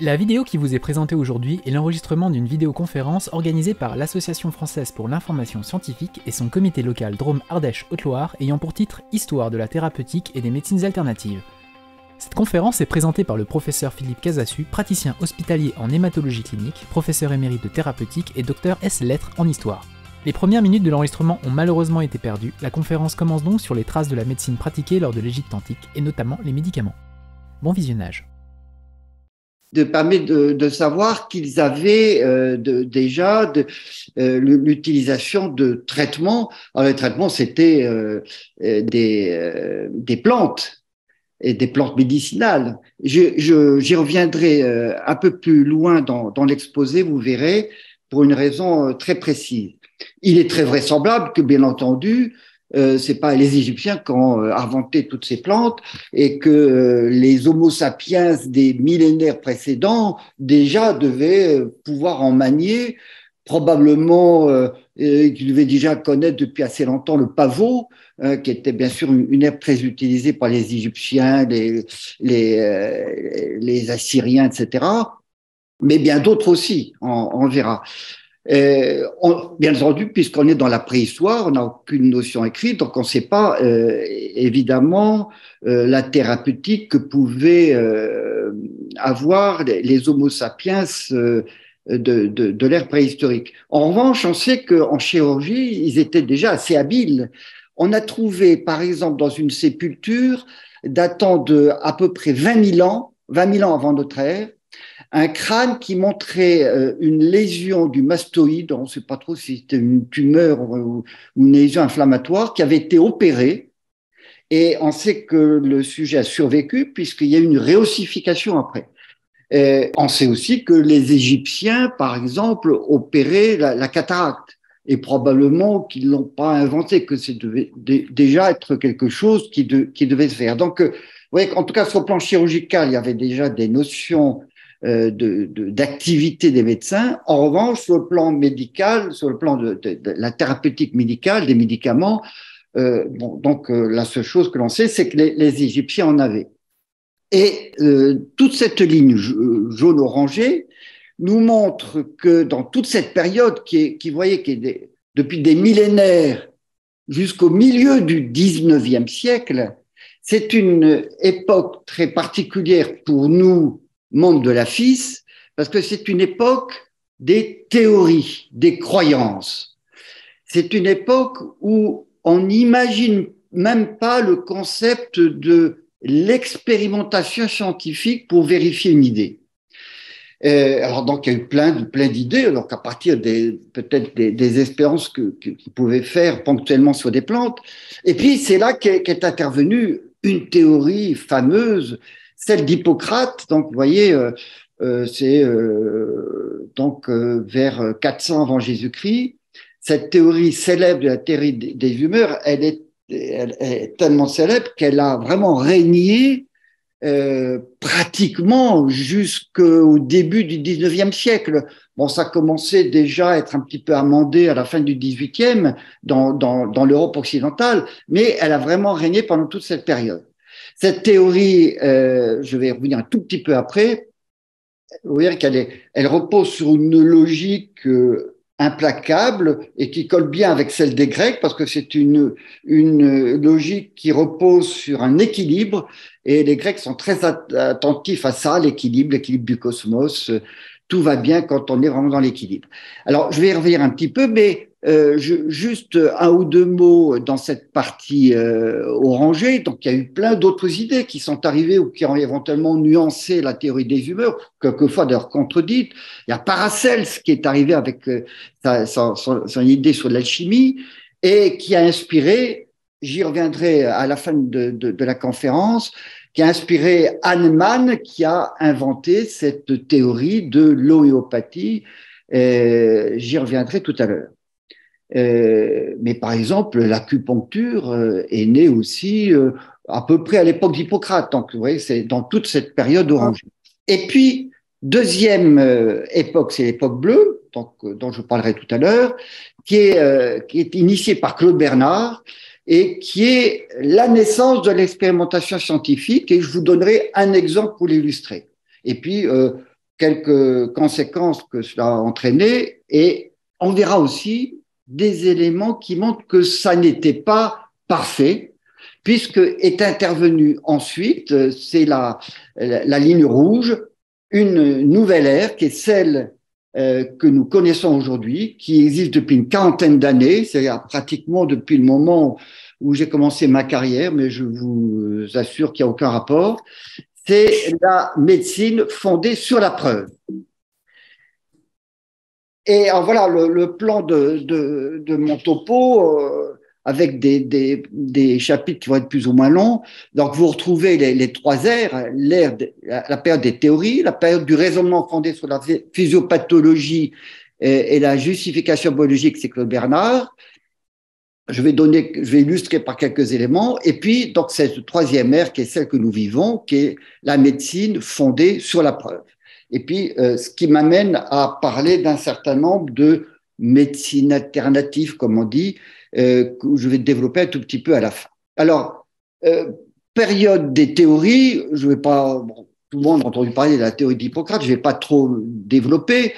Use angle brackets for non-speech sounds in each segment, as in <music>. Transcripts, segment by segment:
La vidéo qui vous est présentée aujourd'hui est l'enregistrement d'une vidéoconférence organisée par l'Association française pour l'information scientifique et son comité local Drôme Ardèche Haute-Loire ayant pour titre Histoire de la thérapeutique et des médecines alternatives. Cette conférence est présentée par le professeur Philippe Casassu, praticien hospitalier en hématologie clinique, professeur émérite de thérapeutique et docteur S lettres en histoire. Les premières minutes de l'enregistrement ont malheureusement été perdues, la conférence commence donc sur les traces de la médecine pratiquée lors de l'Égypte antique et notamment les médicaments. Bon visionnage de de, savoir qu'ils avaient euh, déjà euh, l'utilisation de traitements. Alors les traitements, c'était euh, des, plantes et des plantes médicinales. J'y je, reviendrai un peu plus loin dans l'exposé, vous verrez, pour une raison très précise. Il est très vraisemblable que, bien entendu, euh, c'est pas les Égyptiens qui ont euh, inventé toutes ces plantes et que euh, les Homo sapiens des millénaires précédents déjà devaient euh, pouvoir en manier, probablement qu'ils devaient déjà connaître depuis assez longtemps le pavot, qui était bien sûr une, herbe très utilisée par les Égyptiens, les, Assyriens, etc. Mais bien d'autres aussi, on verra. Euh, bien entendu, puisqu'on est dans la préhistoire, on n'a aucune notion écrite, donc on ne sait pas euh, évidemment euh, la thérapeutique que pouvaient euh, avoir les, Homo sapiens de, de, de l'ère préhistorique. En revanche, on sait qu'en chirurgie, ils étaient déjà assez habiles. On a trouvé, par exemple, dans une sépulture datant de à peu près 20 000 ans, 20 000 ans avant notre ère, un crâne qui montrait euh, une lésion du mastoïde, on ne sait pas trop si c'était une tumeur ou une lésion inflammatoire, qui avait été opérée. Et on sait que le sujet a survécu puisqu'il y a eu une réossification après. on sait aussi que les Égyptiens, par exemple, opéraient la, cataracte et probablement qu'ils l'ont pas inventé, que c'est déjà être quelque chose qui, devait se faire. Donc, euh, voyez, en tout cas, sur le plan chirurgical, il y avait déjà des notions d'activité de, des médecins. En revanche, sur le plan médical, sur le plan de, la thérapeutique médicale, des médicaments, euh, donc euh, la seule chose que l'on sait, c'est que les, Égyptiens en avaient. Et euh, toute cette ligne jaune-orangée nous montre que dans toute cette période qui, est, qui voyez, qui est depuis des millénaires jusqu'au milieu du 19e siècle, c'est une époque très particulière pour nous membre de la FIS, parce que c'est une époque des théories, des croyances. C'est une époque où on n'imagine même pas le concept de l'expérimentation scientifique pour vérifier une idée. Euh, alors donc il y a eu plein, plein d'idées, alors qu'à partir des peut-être des, des, expériences que pouvaient faire ponctuellement sur des plantes. Et puis c'est là qu'est est intervenue une théorie fameuse celle d'Hippocrate, donc vous voyez, euh, euh, c'est euh, donc vers 400 avant Jésus-Christ. Cette théorie célèbre de la théorie des humeurs, elle est, elle est tellement célèbre qu'elle a vraiment régné pratiquement jusqu'au début du 19e siècle. Bon, ça commençait déjà à être un petit peu amendé à la fin du 18e dans, dans, dans l'Europe occidentale, mais elle a vraiment régné pendant toute cette période. Cette théorie, euh, je vais revenir un tout petit peu après, vous voyez qu'elle elle repose sur une logique euh, implacable et qui colle bien avec celle des Grecs parce que c'est une, une logique qui repose sur un équilibre et les Grecs sont très attentifs à ça, l'équilibre, l'équilibre du cosmos. Tout va bien quand on est vraiment dans l'équilibre. Alors, je vais y revenir un petit peu, mais euh, juste un ou deux mots dans cette partie euh, orangée. Donc, il y a eu plein d'autres idées qui sont arrivées ou qui ont éventuellement nuancé la théorie des humeurs, quelquefois d'ailleurs contredites. Il y a Paracels qui est arrivé avec euh, son, idée sur l'alchimie et qui a inspiré, j'y reviendrai à la fin de la conférence, qui a inspiré Hahnemann, qui a inventé cette théorie de l'homéopathie. J'y reviendrai tout à l'heure. Euh, mais par exemple, l'acupuncture euh, est née aussi euh, à peu près à l'époque d'Hippocrate. Donc, vous voyez, c'est dans toute cette période orange. Et puis, deuxième époque, c'est l'époque bleue, dont je parlerai tout à l'heure, qui est, qui est initiée par Claude Bernard et qui est la naissance de l'expérimentation scientifique. Et je vous donnerai un exemple pour l'illustrer. Et puis, quelques conséquences que cela a entraîné et on verra aussi des éléments qui montrent que ça n'était pas parfait, puisque est intervenue ensuite, c'est la, la, ligne rouge, une nouvelle ère qui est celle euh, que nous connaissons aujourd'hui, qui existe depuis une quarantaine d'années, c'est-à-dire pratiquement depuis le moment où j'ai commencé ma carrière, mais je vous assure qu'il n'y a aucun rapport, c'est la médecine fondée sur la preuve. Et alors voilà le, le plan de, de, de, mon topo euh, avec des, des, des, chapitres qui vont être plus ou moins longs. Donc vous retrouvez les, les trois ères, l'ère, la, période des théories, la période du raisonnement fondé sur la physiopathologie et, et la justification biologique, c'est Claude Bernard. Je vais donner, je vais illustrer par quelques éléments. Et puis, donc, cette troisième ère qui est celle que nous vivons, qui est la médecine fondée sur la preuve. Et puis, euh, ce qui m'amène à parler d'un certain nombre de médecines alternatives, comme on dit, euh, que je vais développer un tout petit peu à la fin. Alors, euh, période des théories, je vais pas, tout le monde a entendu parler de la théorie d'Hippocrate, je vais pas trop développer.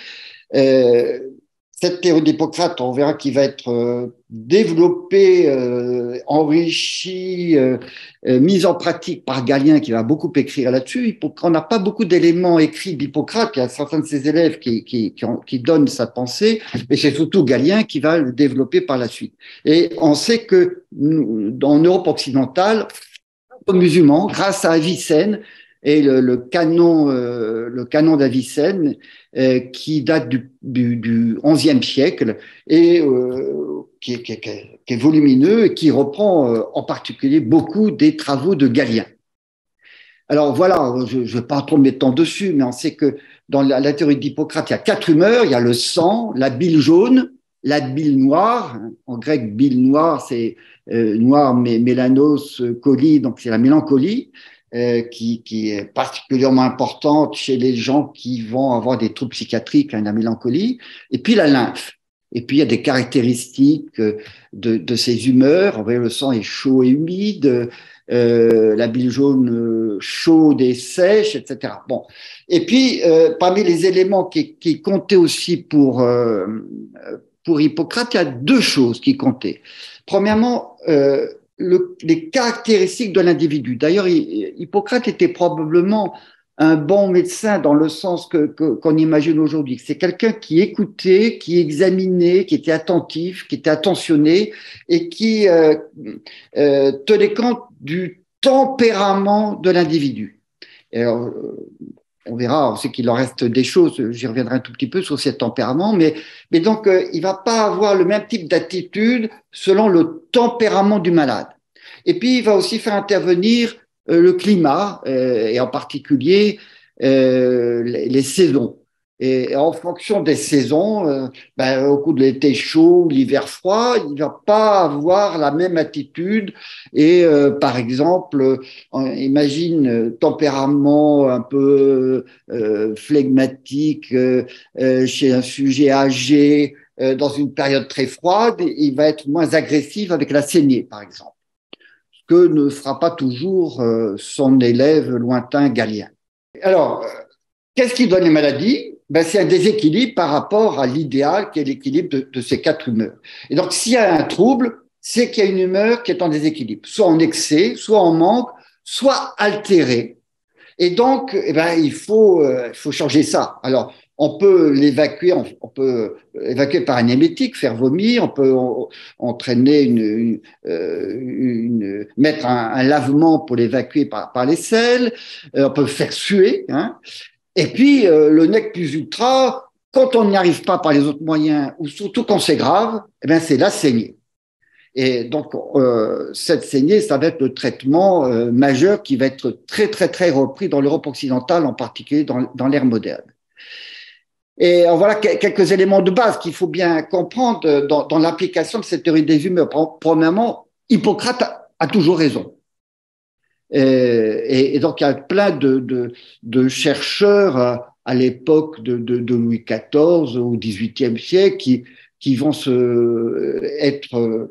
Cette théorie d'Hippocrate, on verra qu'il va être euh, développée, euh, enrichie, euh, mise en pratique par Galien, qui va beaucoup écrire là-dessus. On n'a pas beaucoup d'éléments écrits d'Hippocrate. Il y a certains de ses élèves qui, qui, qui, qui donnent sa pensée, mais c'est surtout Galien qui va le développer par la suite. Et on sait que dans Europe occidentale, musulmans, grâce à Avicenne, et le, canon, euh, le canon d'Avicenne, euh, qui date du, XIe siècle et euh, qui, est volumineux et qui reprend euh, en particulier beaucoup des travaux de Galien. Alors voilà, je ne vais pas trop temps dessus, mais on sait que dans la, théorie d'Hippocrate, il y a quatre humeurs. Il y a le sang, la bile jaune, la bile noire. En grec, bile noire, c'est noir, mais mélanos, colis, donc c'est la mélancolie. Euh, qui, est particulièrement importante chez les gens qui vont avoir des troubles psychiatriques, hein, la mélancolie, et puis la lymphe. Et puis il y a des caractéristiques euh, de, ces humeurs. Voyez, le sang est chaud et humide, euh, la bile jaune chaude et sèche, etc. Bon. Et puis parmi les éléments qui, qui comptaient aussi pour pour Hippocrate, il y a deux choses qui comptaient. Premièrement, le, les caractéristiques de l'individu. D'ailleurs, Hippocrate était probablement un bon médecin dans le sens que qu'on imagine aujourd'hui. C'est quelqu'un qui écoutait, qui examinait, qui était attentif, qui était attentionné et qui euh, euh, tenait compte du tempérament de l'individu. On verra, on qu'il en reste des choses, j'y reviendrai un tout petit peu sur ce tempérament, mais, donc euh, il va pas avoir le même type d'attitude selon le tempérament du malade. Et puis il va aussi faire intervenir euh, le climat, euh, et en particulier les, les, saisons. Et en fonction des saisons, euh, ben, au cours de l'été chaud, l'hiver froid, il va pas avoir la même attitude. Et euh, par exemple, imagine euh, tempérament un peu euh, flegmatique chez un sujet âgé dans une période très froide, il va être moins agressif avec la saignée, par exemple, ce que ne fera pas toujours son élève lointain galien. Alors, qu'est-ce qui donne les maladies? Ben, c'est un déséquilibre par rapport à l'idéal qui est l'équilibre de, ces quatre humeurs. Et donc, s'il y a un trouble, c'est qu'il y a une humeur qui est en déséquilibre, soit en excès, soit en manque, soit altérée. Et donc, eh ben, il faut, euh, faut changer ça. Alors, on peut l'évacuer, on, peut évacuer par un émétique, faire vomir, on peut entraîner une, une, euh, une mettre un, un, lavement pour l'évacuer par, par les selles, euh, on peut faire suer, hein, et puis, euh, le nec plus ultra, quand on n'y arrive pas par les autres moyens, ou surtout quand c'est grave, eh bien, c'est la saignée. Et donc, euh, cette saignée, ça va être le traitement euh, majeur qui va être très, très, très repris dans l'Europe occidentale, en particulier dans, dans l'ère moderne. Et voilà quelques éléments de base qu'il faut bien comprendre dans, dans l'application de cette théorie des humeurs. Premièrement, Hippocrate a toujours raison. Euh, et, donc, il y a plein de, chercheurs à, à l'époque de, Louis XIV au XVIIIe siècle qui, vont se, être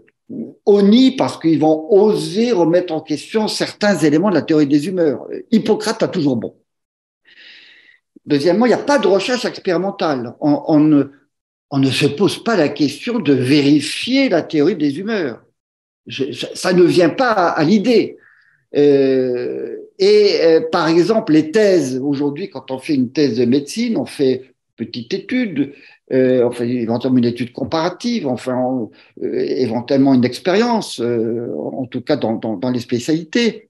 honnis parce qu'ils vont oser remettre en question certains éléments de la théorie des humeurs. Hippocrate a toujours bon. deuxièmement, il n'y a pas de recherche expérimentale. On, ne, se pose pas la question de vérifier la théorie des humeurs. ça, ne vient pas à, l'idée. Euh, et euh, par exemple, les thèses, aujourd'hui, quand on fait une thèse de médecine, on fait une petite étude, euh, on fait éventuellement une étude comparative, enfin, éventuellement une expérience, en tout cas dans, dans, les spécialités.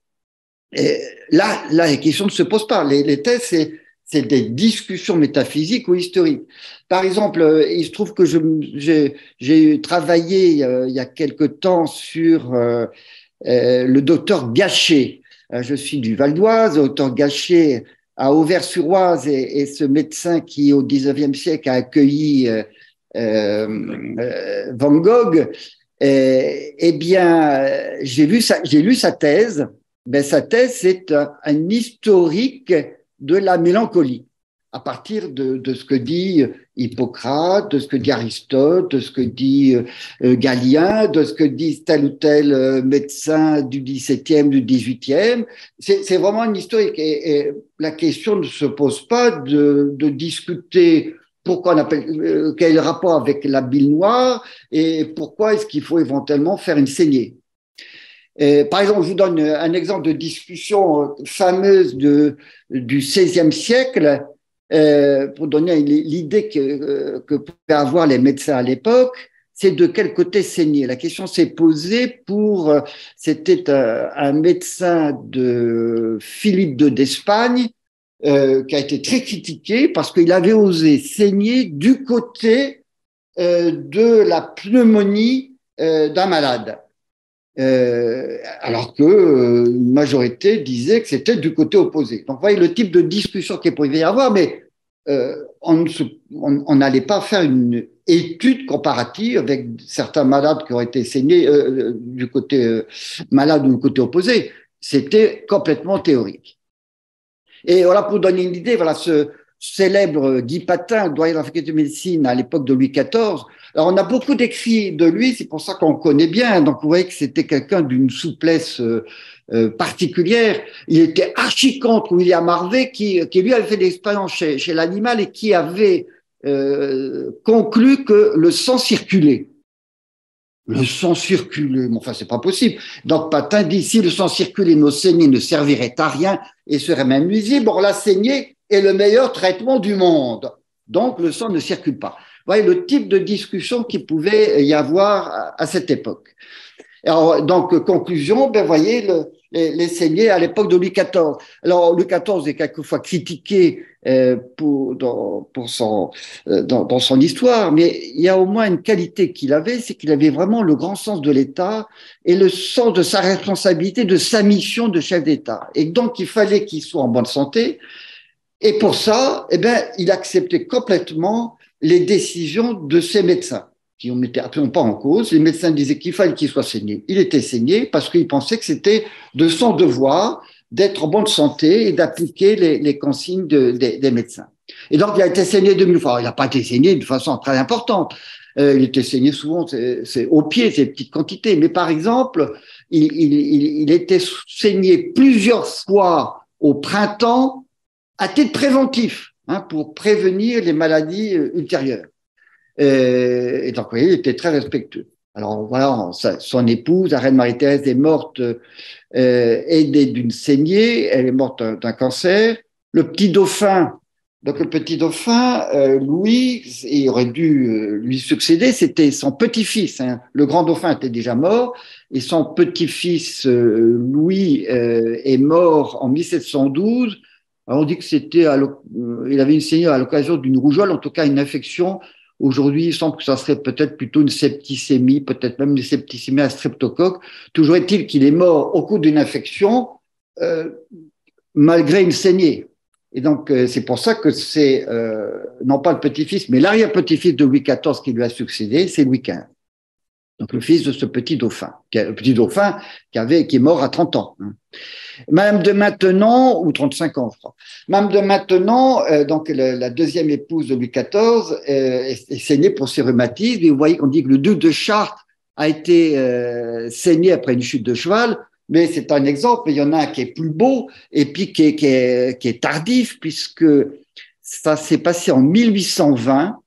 Et là, là, la question ne se pose pas. Les, les thèses, c'est c'est des discussions métaphysiques ou historiques. Par exemple, il se trouve que j'ai travaillé il y a quelque temps sur le docteur Gachet. Je suis du Val d'Oise, docteur Gachet à Auvers-sur-Oise et, et, ce médecin qui, au 19e siècle, a accueilli Van Gogh. eh bien, j'ai lu sa thèse. Ben, sa thèse, c'est un historique de la mélancolie, à partir de, ce que dit Hippocrate, de ce que dit Aristote, de ce que dit euh, Galien, de ce que dit tel ou tel euh, médecin du XVIIe, du XVIIIe. C'est vraiment une historique. Et, la question ne se pose pas de, discuter pourquoi on euh, quel est le rapport avec la bile noire et pourquoi est-ce qu'il faut éventuellement faire une saignée par exemple, je vous donne un exemple de discussion euh, fameuse du XVIe siècle euh, pour donner l'idée que, euh, que pouvaient avoir les médecins à l'époque. C'est de quel côté saigner. La question s'est posée pour, c'était un, médecin de Philippe II d'Espagne euh, qui a été très critiqué parce qu'il avait osé saigner du côté euh, de la pneumonie euh, d'un malade. Euh, alors que euh, une majorité disait que c'était du côté opposé. Donc, vous voyez le type de discussion qu'il pouvait y avoir, mais euh, on n'allait pas faire une étude comparative avec certains malades qui auraient été saignés euh, du côté malade ou du côté opposé. C'était complètement théorique. Et voilà, pour donner une idée, voilà, ce célèbre Guy Patin, doyen de la faculté de médecine à l'époque de Louis XIV, alors, on a beaucoup d'écrits de lui, c'est pour ça qu'on connaît bien. Donc, vous voyez que c'était quelqu'un d'une souplesse euh, euh, particulière. Il était archi contre William Harvey, qui, qui lui avait fait des expériences chez, chez l'animal et qui avait euh, conclu que le sang circulait. Le sang circulait, mais enfin, c'est pas possible. Donc, Patin dit, si le sang circulait, nos saignées ne serviraient à rien et seraient même nuisibles. Or, la saignée est le meilleur traitement du monde. Donc, le sang ne circule pas voyez le type de discussion qu'il pouvait y avoir à, cette époque. Alors, donc, conclusion, ben, voyez, le, les, les saignées à l'époque de Louis XIV. Alors, Louis XIV est quelquefois critiqué euh, pour, dans, pour son, euh, dans, son histoire, mais il y a au moins une qualité qu'il avait, c'est qu'il avait vraiment le grand sens de l'État et le sens de sa responsabilité, de sa mission de chef d'État. Et donc, il fallait qu'il soit en bonne santé. Et pour ça, eh ben, il acceptait complètement les décisions de ces médecins qui ne mettaient absolument pas en cause. Les médecins disaient qu'il fallait qu'il soit saigné. Il était saigné parce qu'il pensait que c'était de son devoir d'être en bonne santé et d'appliquer les, consignes des médecins. Et donc, il a été saigné de mille fois. Il n'a pas été saigné de façon très importante. Euh, il était saigné souvent c'est au pied, ces petites quantités. Mais par exemple, il était saigné plusieurs fois au printemps à titre préventif. Hein, pour prévenir les maladies euh, ultérieures. Euh, et donc, vous voyez, il était très respectueux. Alors voilà, son épouse, la reine Marie-Thérèse, est morte euh, aidée d'une saignée, elle est morte d'un cancer. Le petit dauphin, donc le petit dauphin, euh, Louis, il aurait dû euh, lui succéder, c'était son petit-fils. Hein. Le grand dauphin était déjà mort, et son petit-fils Louis est mort en 1712 on dit que c'était, euh, il avait une saignée à l'occasion d'une rougeole, en tout cas une infection. Aujourd'hui, il semble que ça serait peut-être plutôt une septicémie, peut-être même une septicémie à streptocoque. Toujours est-il qu'il est mort au cours d'une infection, euh, malgré une saignée. Et donc, euh, c'est pour ça que c'est non pas le petit-fils, mais l'arrière-petit-fils de Louis XIV qui lui a succédé, c'est Louis XV. Donc, le fils de ce petit dauphin, le petit dauphin qui qui est mort à 30 ans. Hein. Madame de Maintenon, ou 35 ans, je crois. De Maintenon, euh, donc la deuxième épouse de Louis XIV, euh, est, saignée pour ses rhumatismes. Vous voyez qu'on dit que le duc de Chartres a été euh, saigné après une chute de cheval. Mais c'est un exemple. Il y en a un qui est plus beau et puis qui est, qui est, tardif puisque Ça s'est passé en 1820.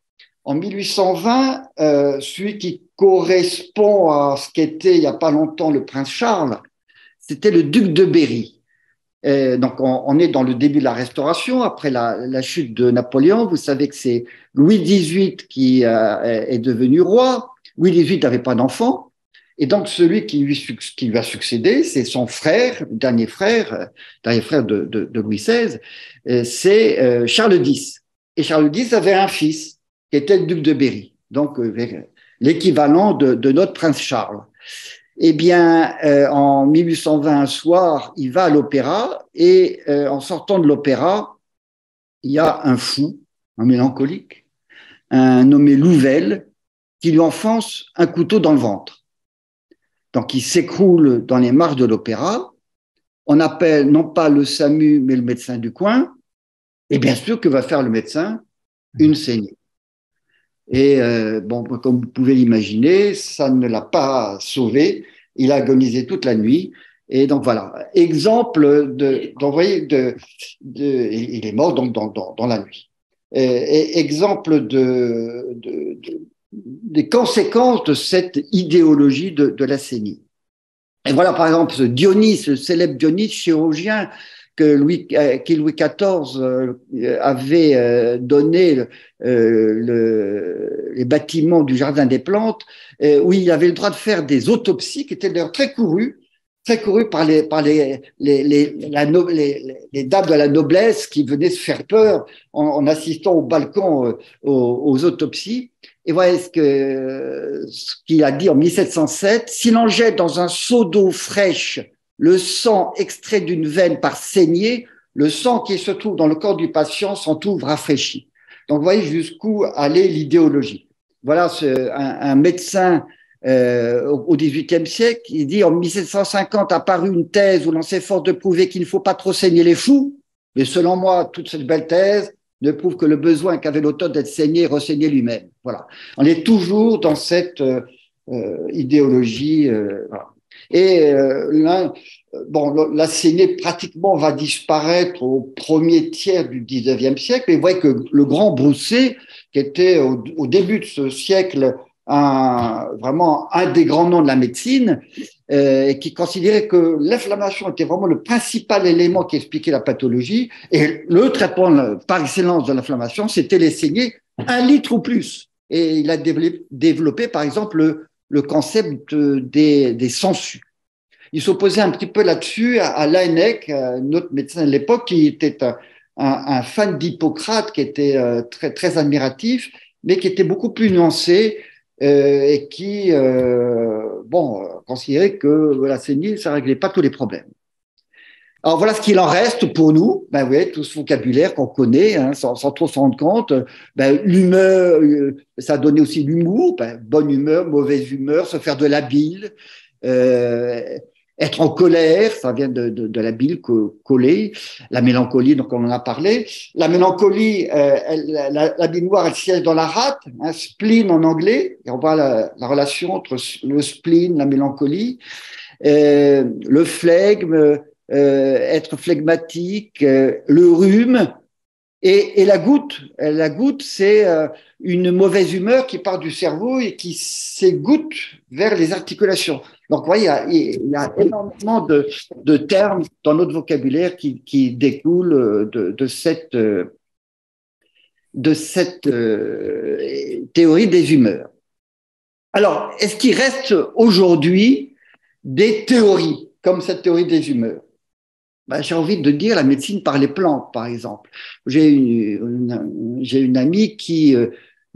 En 1820, euh, celui qui correspond à ce qu'était il n'y a pas longtemps le prince Charles, c'était le duc de Berry. Donc, on, est dans le début de la Restauration, après la, chute de Napoléon. Vous savez que c'est Louis XVIII qui euh, est devenu roi. Louis XVIII n'avait pas d'enfant. Et donc, celui qui lui, qui a succédé, c'est son frère, dernier frère, euh, dernier frère de Louis XVI, euh, c'est Charles X. Et Charles X avait un fils qui était le duc de Berry, donc l'équivalent de, notre prince Charles. Eh bien, euh, en 1820, un soir, il va à l'opéra et euh, en sortant de l'opéra, il y a un fou, un mélancolique, un nommé Louvel, qui lui enfonce un couteau dans le ventre. Donc, il s'écroule dans les marches de l'opéra. On appelle non pas le SAMU, mais le médecin du coin. Et bien sûr, que va faire le médecin Une saignée. Et euh, bon, comme vous pouvez l'imaginer, ça ne l'a pas sauvé. Il a agonisé toute la nuit. Et donc voilà, exemple de, d'envoyer de, de, il est mort donc dans, dans, dans la nuit. Et, exemple de, de, des conséquences de cette idéologie de, de la CENI. Et voilà par exemple ce Dionys, le célèbre Dionys, chirurgien, que Louis, euh, Louis XIV euh, avait euh, donné le, les bâtiments du Jardin des Plantes, où il avait le droit de faire des autopsies qui étaient d'ailleurs très courues, très courues par les, par les, les, dames de la noblesse qui venaient se faire peur en, assistant au balcon aux, autopsies. Et voilà ce que ce qu'il a dit en 1707 si l'on jette dans un seau d'eau fraîche le sang extrait d'une veine par saignée, le sang qui se trouve dans le corps du patient s'en trouve rafraîchi. Donc, vous voyez jusqu'où allait l'idéologie. Voilà ce, un, médecin euh, au XVIIIe siècle, il dit en 1750 a paru une thèse où l'on s'efforce de prouver qu'il ne faut pas trop saigner les fous, mais selon moi, toute cette belle thèse ne prouve que le besoin qu'avait l'auteur d'être saigné et lui-même. Voilà. On est toujours dans cette euh, euh idéologie. Euh, voilà. Et euh, là, bon, la saignée pratiquement va disparaître au premier tiers du 19e siècle. Mais vous voyez que le grand Brousset, qui était au, début de ce siècle un, vraiment un des grands noms de la médecine, euh, et qui considérait que l'inflammation était vraiment le principal élément qui expliquait la pathologie, et le traitement par excellence de l'inflammation, c'était les saignées un litre ou plus. Et il a développé, développé par exemple, le, le concept des, des sangsues. Il s'opposait un petit peu là-dessus à, à Laennec, notre médecin de l'époque, qui était un, un, fan d'Hippocrate, qui était euh, très, très admiratif, mais qui était beaucoup plus nuancé euh, et qui, euh, bon, considérait que la saignée, ça réglait pas tous les problèmes. Alors voilà ce qu'il en reste pour nous. Ben oui, tout ce vocabulaire qu'on connaît, hein, sans, trop s'en rendre compte. Ben, l'humeur, euh, ça donné aussi l'humour. Ben, bonne humeur, mauvaise humeur, se faire de la bile, euh, être en colère, ça vient de, de, de la bile collée. La mélancolie, donc on en a parlé. La mélancolie, euh, la, la, bile noire, elle siège dans la rate, un spleen en anglais. Et on voit la, la, relation entre le spleen, la mélancolie, euh, le flegme être phlegmatique, euh, le rhume et, la goutte. La goutte, c'est euh, une mauvaise humeur qui part du cerveau et qui s'égoutte vers les articulations. Donc, vous voyez, il y a, énormément de, termes dans notre vocabulaire qui, qui découlent de cette théorie des humeurs. Alors, est-ce qu'il reste aujourd'hui des théories comme cette théorie des humeurs? Bah, j'ai envie de dire la médecine par les plantes, par exemple. J'ai une, j'ai une amie qui, euh,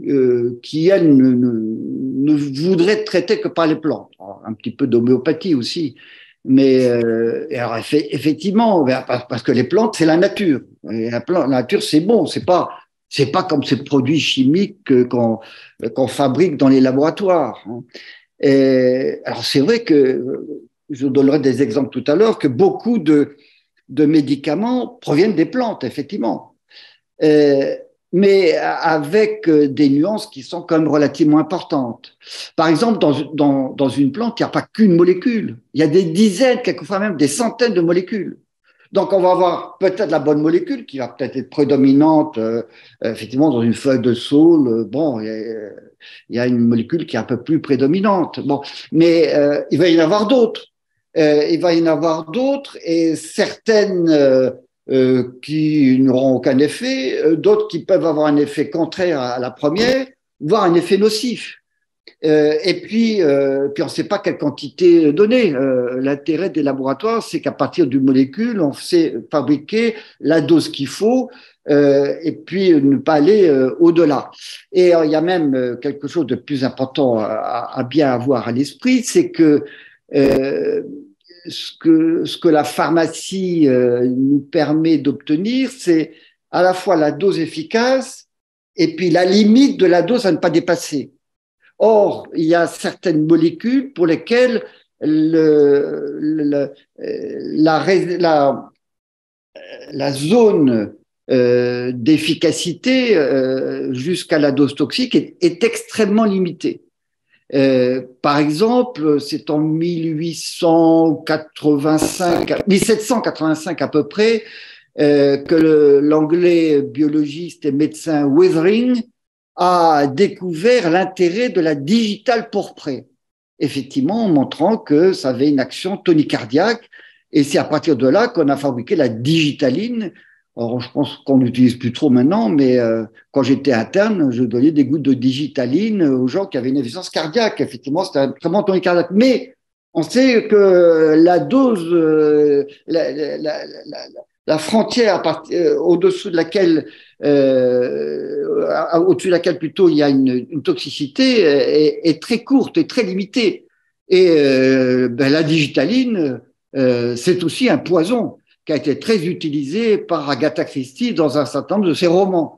euh qui elle, ne, voudrait traiter que par les plantes. un petit peu d'homéopathie aussi. Mais euh, alors, effectivement, ben, parce que les plantes, c'est la nature. La, nature, c'est bon. C'est pas, c'est pas comme ces produits chimiques qu'on qu'on fabrique dans les laboratoires. Hein. Et, alors, c'est vrai que je donnerai des exemples tout à l'heure que beaucoup de de médicaments proviennent des plantes, effectivement. Euh, mais avec euh, des nuances qui sont quand même relativement importantes. Par exemple, dans, une plante, il n'y a pas qu'une molécule. Il y a des dizaines, quelquefois même des centaines de molécules. Donc, on va avoir peut-être la bonne molécule qui va peut-être être prédominante, euh, effectivement, dans une feuille de saule. Bon, il y, a une molécule qui est un peu plus prédominante. Bon, mais il va y en avoir d'autres. Euh, il va y en avoir d'autres et certaines qui n'auront aucun effet, d'autres qui peuvent avoir un effet contraire à la première, voire un effet nocif. Euh, et puis, euh, puis on ne sait pas quelle quantité donner. Euh, L'intérêt des laboratoires, c'est qu'à partir d'une molécule, on sait fabriquer la dose qu'il faut euh, et puis ne pas aller euh, au-delà. Et il y a même quelque chose de plus important à, à bien avoir à l'esprit, c'est que ce que la pharmacie nous permet d'obtenir, c'est à la fois la dose efficace et puis la limite de la dose à ne pas dépasser. Or, il y a certaines molécules pour lesquelles le, la, zone euh, d'efficacité euh, jusqu'à la dose toxique est, extrêmement limitée. Euh, par exemple, c'est en 1885, 1785 à peu près, que l'anglais biologiste et médecin Withering a découvert l'intérêt de la digitale pourprée, effectivement en montrant que ça avait une action tonicardiaque. Et c'est à partir de là qu'on a fabriqué la digitaline. Alors, je pense qu'on n'utilise plus trop maintenant, mais euh, quand j'étais interne, je donnais des gouttes de digitaline aux gens qui avaient une insuffisance cardiaque. Effectivement, c'était un traitement tonicardiaque. Mais on sait que la dose, euh, la, frontière euh, au-dessous de laquelle euh, au-dessus de laquelle plutôt il y a une, une toxicité, est, très courte et très limitée. Et ben, la digitaline, c'est aussi un poison qui a été très utilisé par Agatha Christie dans un certain nombre de ses romans.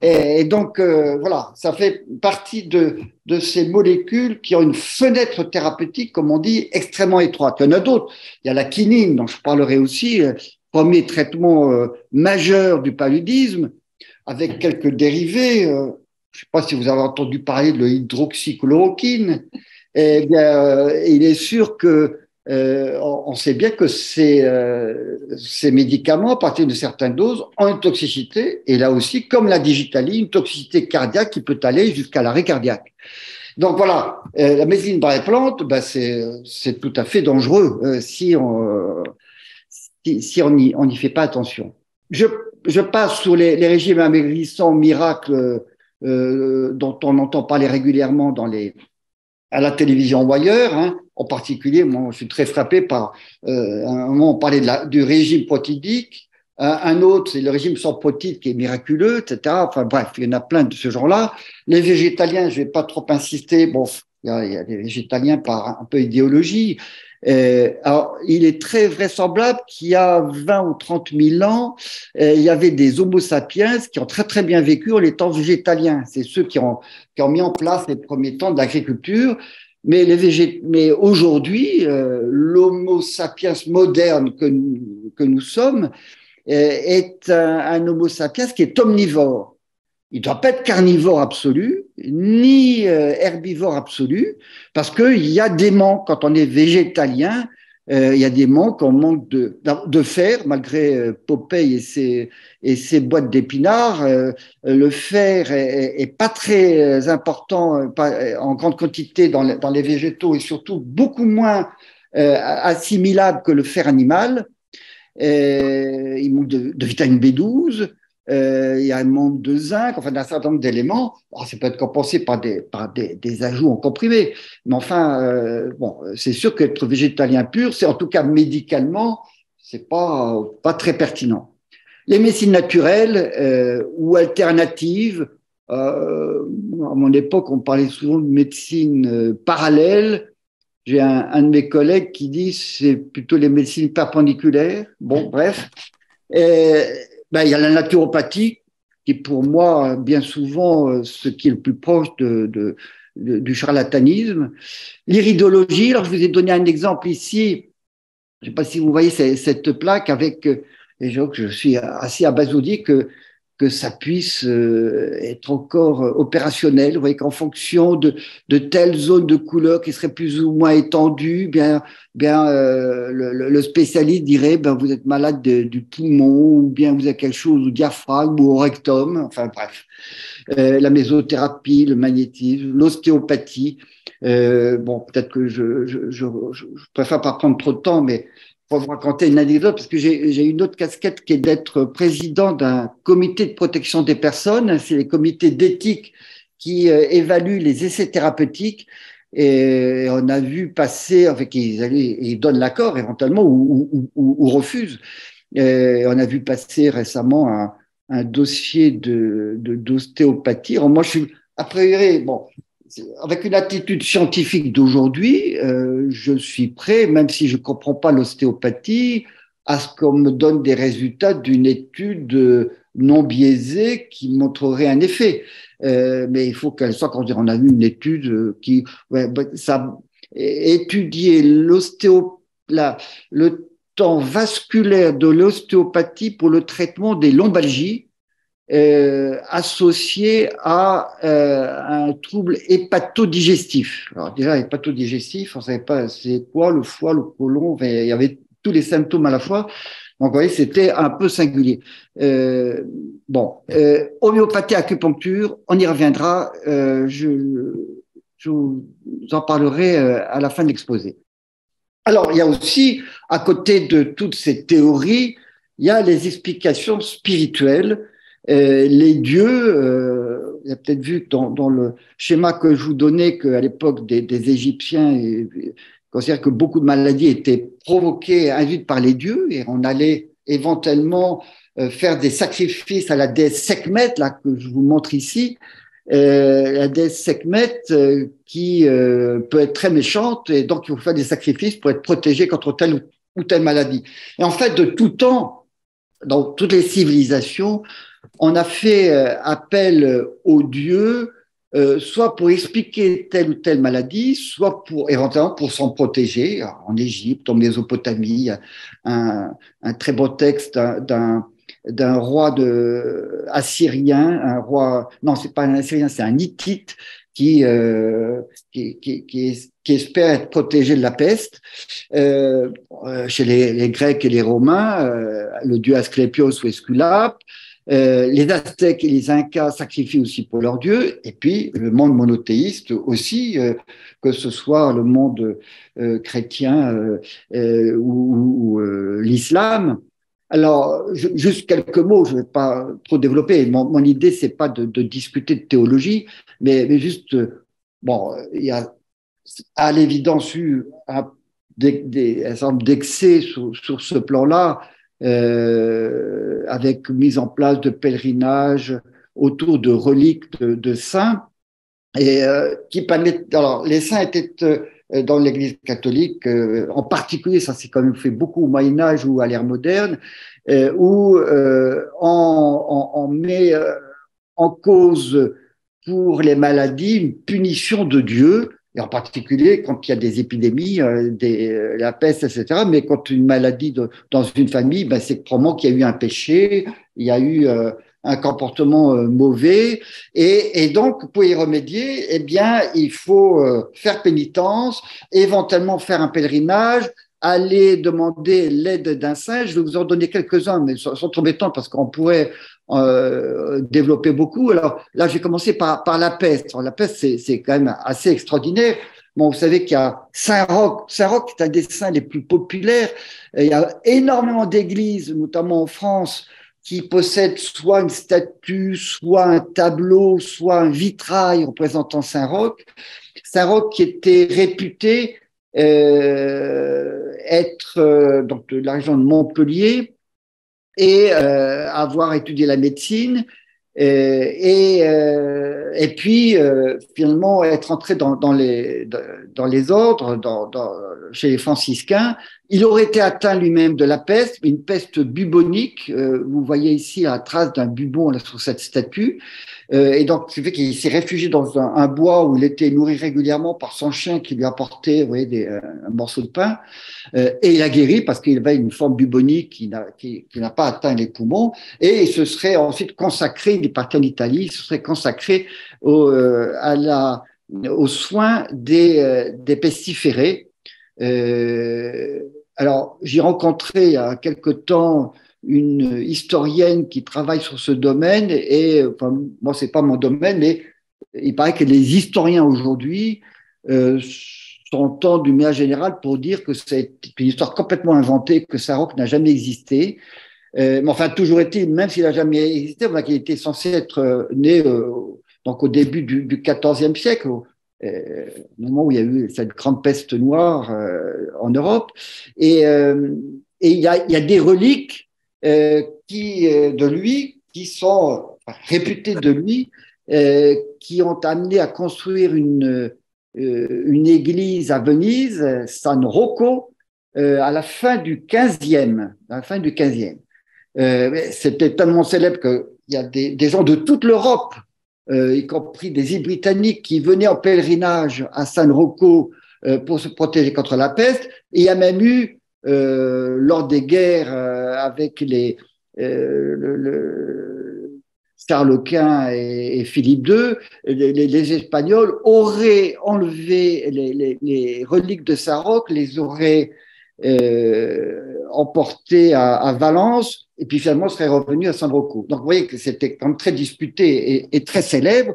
Et, donc, euh, voilà, ça fait partie de, de ces molécules qui ont une fenêtre thérapeutique, comme on dit, extrêmement étroite. Il y en a d'autres. Il y a la quinine, dont je parlerai aussi, euh, premier traitement euh, majeur du paludisme, avec quelques dérivés. Euh, je ne sais pas si vous avez entendu parler de l'hydroxychloroquine. Eh bien, il est sûr que euh, on sait bien que ces, ces médicaments, à partir de certaines doses, ont une toxicité, et là aussi, comme la digitaline, une toxicité cardiaque qui peut aller jusqu'à l'arrêt cardiaque. Donc voilà, la médecine par les plantes, ben c'est tout à fait dangereux si on si, si on n'y on fait pas attention. Je je passe sur les, les régimes amaigrissants miracles euh, dont on entend parler régulièrement dans les, à la télévision ou ailleurs. Hein. En particulier, moi, je suis très frappé par euh, un moment on parlait du régime protidique, un, autre c'est le régime sans protide qui est miraculeux, etc. Enfin bref, il y en a plein de ce genre-là. Les végétaliens, je vais pas trop insister. Bon, il y a, il y a des végétaliens par un peu idéologie. Euh, alors, il est très vraisemblable qu'il y a 20 ou 30 000 ans, euh, il y avait des Homo sapiens qui ont très très bien vécu en étant végétaliens. C'est ceux qui ont, qui ont mis en place les premiers temps de l'agriculture. Mais, aujourd'hui, euh, l'Homo sapiens moderne que nous, sommes est un, un Homo sapiens qui est omnivore. Il ne doit pas être carnivore absolu, ni euh, herbivore absolu, parce qu'il y a des manques. Quand on est végétalien, euh, il y a des manques, on manque de, de fer, malgré euh, Popeye et ses, et ses boîtes d'épinards. Euh, le fer est, est, pas très important pas, en grande quantité dans, dans, les végétaux et surtout beaucoup moins assimilable que le fer animal. il manque de, de vitamine B12 euh, il y a un manque de zinc, enfin d'un certain nombre d'éléments. ça peut être compensé par des, par des, des ajouts en comprimé, mais enfin, euh, bon, c'est sûr qu'être végétalien pur, c'est en tout cas médicalement, c'est pas pas très pertinent. Les médecines naturelles euh, ou alternatives, euh, à mon époque, on parlait souvent de médecine euh, parallèle. J'ai un, un, de mes collègues qui dit c'est plutôt les médecines perpendiculaires. Bon, bref. Et, ben, il y a la naturopathie, qui pour moi, bien souvent, euh, ce qui est le plus proche de du charlatanisme. L'iridologie, alors je vous ai donné un exemple ici, je ne sais pas si vous voyez cette plaque avec, euh, et je, je suis assez abasourdi que que ça puisse euh, être encore opérationnel. Vous voyez qu'en fonction de, de telle zone de couleur qui serait plus ou moins étendue, bien, bien euh, le, le, spécialiste dirait ben vous êtes malade du poumon ou bien vous avez quelque chose au diaphragme ou au rectum. Enfin bref, euh, la mésothérapie, le magnétisme, l'ostéopathie. Euh, bon, peut-être que je, je, je, je, préfère pas prendre trop de temps, mais pour vous raconter une anecdote, parce que j'ai une autre casquette qui est d'être président d'un comité de protection des personnes. C'est les comités d'éthique qui euh, évaluent les essais thérapeutiques. Et on a vu passer, enfin, ils, ils donnent l'accord éventuellement ou, refusent. On a vu passer récemment un, dossier d'ostéopathie. De, moi, je suis, a priori, bon, avec une attitude scientifique d'aujourd'hui, euh, je suis prêt, même si je ne comprends pas l'ostéopathie, à ce qu'on me donne des résultats d'une étude non biaisée qui montrerait un effet. Euh, mais il faut qu'elle soit, quand on a vu une étude qui, ouais, bah, ça, l'ostéo, le temps vasculaire de l'ostéopathie pour le traitement des lombalgies, euh, associé à euh, un trouble hépatodigestif. Alors déjà, hépatodigestif, on savait pas c'est quoi, le foie, le côlon, il y avait tous les symptômes à la fois. Donc, vous voyez, c'était un peu singulier. Euh, bon, euh, homéopathie, acupuncture, on y reviendra. Euh, je, je vous en parlerai euh, à la fin de l'exposé. Alors, il y a aussi, à côté de toutes ces théories, il y a les explications spirituelles les dieux, euh, vous avez peut-être vu dans, dans, le schéma que je vous donnais qu'à l'époque des, des, Égyptiens, et, considère que beaucoup de maladies étaient provoquées, induites par les dieux, et on allait éventuellement euh, faire des sacrifices à la déesse Sekhmet, là que je vous montre ici, euh, la déesse Sekhmet euh, qui euh, peut être très méchante, et donc il faut faire des sacrifices pour être protégé contre telle ou, ou telle maladie. Et en fait, de tout temps, dans toutes les civilisations, on a fait euh, appel aux dieux, euh, soit pour expliquer telle ou telle maladie, soit pour éventuellement pour s'en protéger. en Égypte, en Mésopotamie, un, un très beau texte d'un d'un roi de assyrien, un roi non c'est pas un assyrien, c'est un hittite qui, euh, qui, qui, qui, espère être protégé de la peste. Euh, chez les, les, Grecs et les Romains, euh, le dieu Asclépios ou Esculape, euh, les Aztèques et les Incas sacrifient aussi pour leurs dieux, et puis le monde monothéiste aussi, euh, que ce soit le monde euh, chrétien ou, l'islam. Alors, juste quelques mots, je ne vais pas trop développer. Mon, mon idée, c'est pas de, discuter de théologie, mais, juste, bon, il y a à l'évidence eu un, des, certain d'excès sur ce plan-là euh, avec mise en place de pèlerinages autour de reliques de, saints, et euh, qui permettent. Alors, les saints étaient euh, dans l'Église catholique, euh, en particulier, ça s'est quand même fait beaucoup au Moyen Âge ou à l'ère moderne, euh, où on, on, on, met en cause pour les maladies une punition de Dieu et en particulier quand il y a des épidémies, euh, euh, la peste, etc. Mais quand une maladie dans une famille, ben, c'est probablement qu'il y a eu un péché, il y a eu euh, un comportement mauvais, et, et, donc pour y remédier, eh bien, il faut faire pénitence, éventuellement faire un pèlerinage, aller demander l'aide d'un saint. Je vais vous en donner quelques-uns, mais sont, sont trop embêtants parce qu'on pourrait euh, développé beaucoup. Alors là, j'ai commencé par, par la peste. La peste, c'est quand même assez extraordinaire. Bon, vous savez qu'il y a Saint-Roch. Saint-Roch est un des saints les plus populaires. Il y a énormément d'églises, notamment en France, qui possèdent soit une statue, soit un tableau, soit un vitrail représentant Saint-Roch. Saint-Roch qui était réputé euh, être de la région de Montpellier, et euh, avoir étudié la médecine euh, et, euh, et puis finalement être entré dans, dans, les, dans les ordres, dans, dans, chez les franciscains, il aurait été atteint lui-même de la peste, une peste bubonique. Euh, vous voyez ici la trace d'un bubon sur cette statue. Euh, et donc, c'est fait qu'il s'est réfugié dans un, bois où il était nourri régulièrement par son chien qui lui apportait vous voyez, des, euh, un morceau de pain. Euh, et il a guéri parce qu'il avait une forme bubonique qui n'a pas atteint les poumons. Et il se serait ensuite consacré, il est parti en Italie, il se serait consacré au, euh, à aux soins des pestiférés. Alors, j'ai rencontré il y a quelque temps une historienne qui travaille sur ce domaine et enfin, moi c'est pas mon domaine mais il paraît que les historiens aujourd'hui euh, s'entendent du manière général pour dire que c'est une histoire complètement inventée que Saroc n'a jamais existé. Euh, mais enfin toujours est-il même s'il n'a jamais existé on qu'il était censé être euh, né euh, donc au début du, du 14e siècle au, euh, au moment où il y a eu cette grande peste noire euh, en Europe et, et il, y a, des reliques euh, qui, euh, de lui, qui sont réputés de lui, euh, qui ont amené à construire une, église à Venise, San Rocco, à la fin du 15e. À la fin du 15e. C'était tellement célèbre qu'il y a des, gens de toute l'Europe, y compris des îles britanniques, qui venaient en pèlerinage à San Rocco pour se protéger contre la peste. Il y a même eu euh, lors des guerres euh, avec les euh, le, le Charles Quint et, Philippe II, les, les, Espagnols auraient enlevé les, les, les reliques de Saroc, les auraient euh, emportées à, à, Valence, et puis finalement seraient revenus à San Rocco. Donc vous voyez que c'était quand même très disputé et, très célèbre,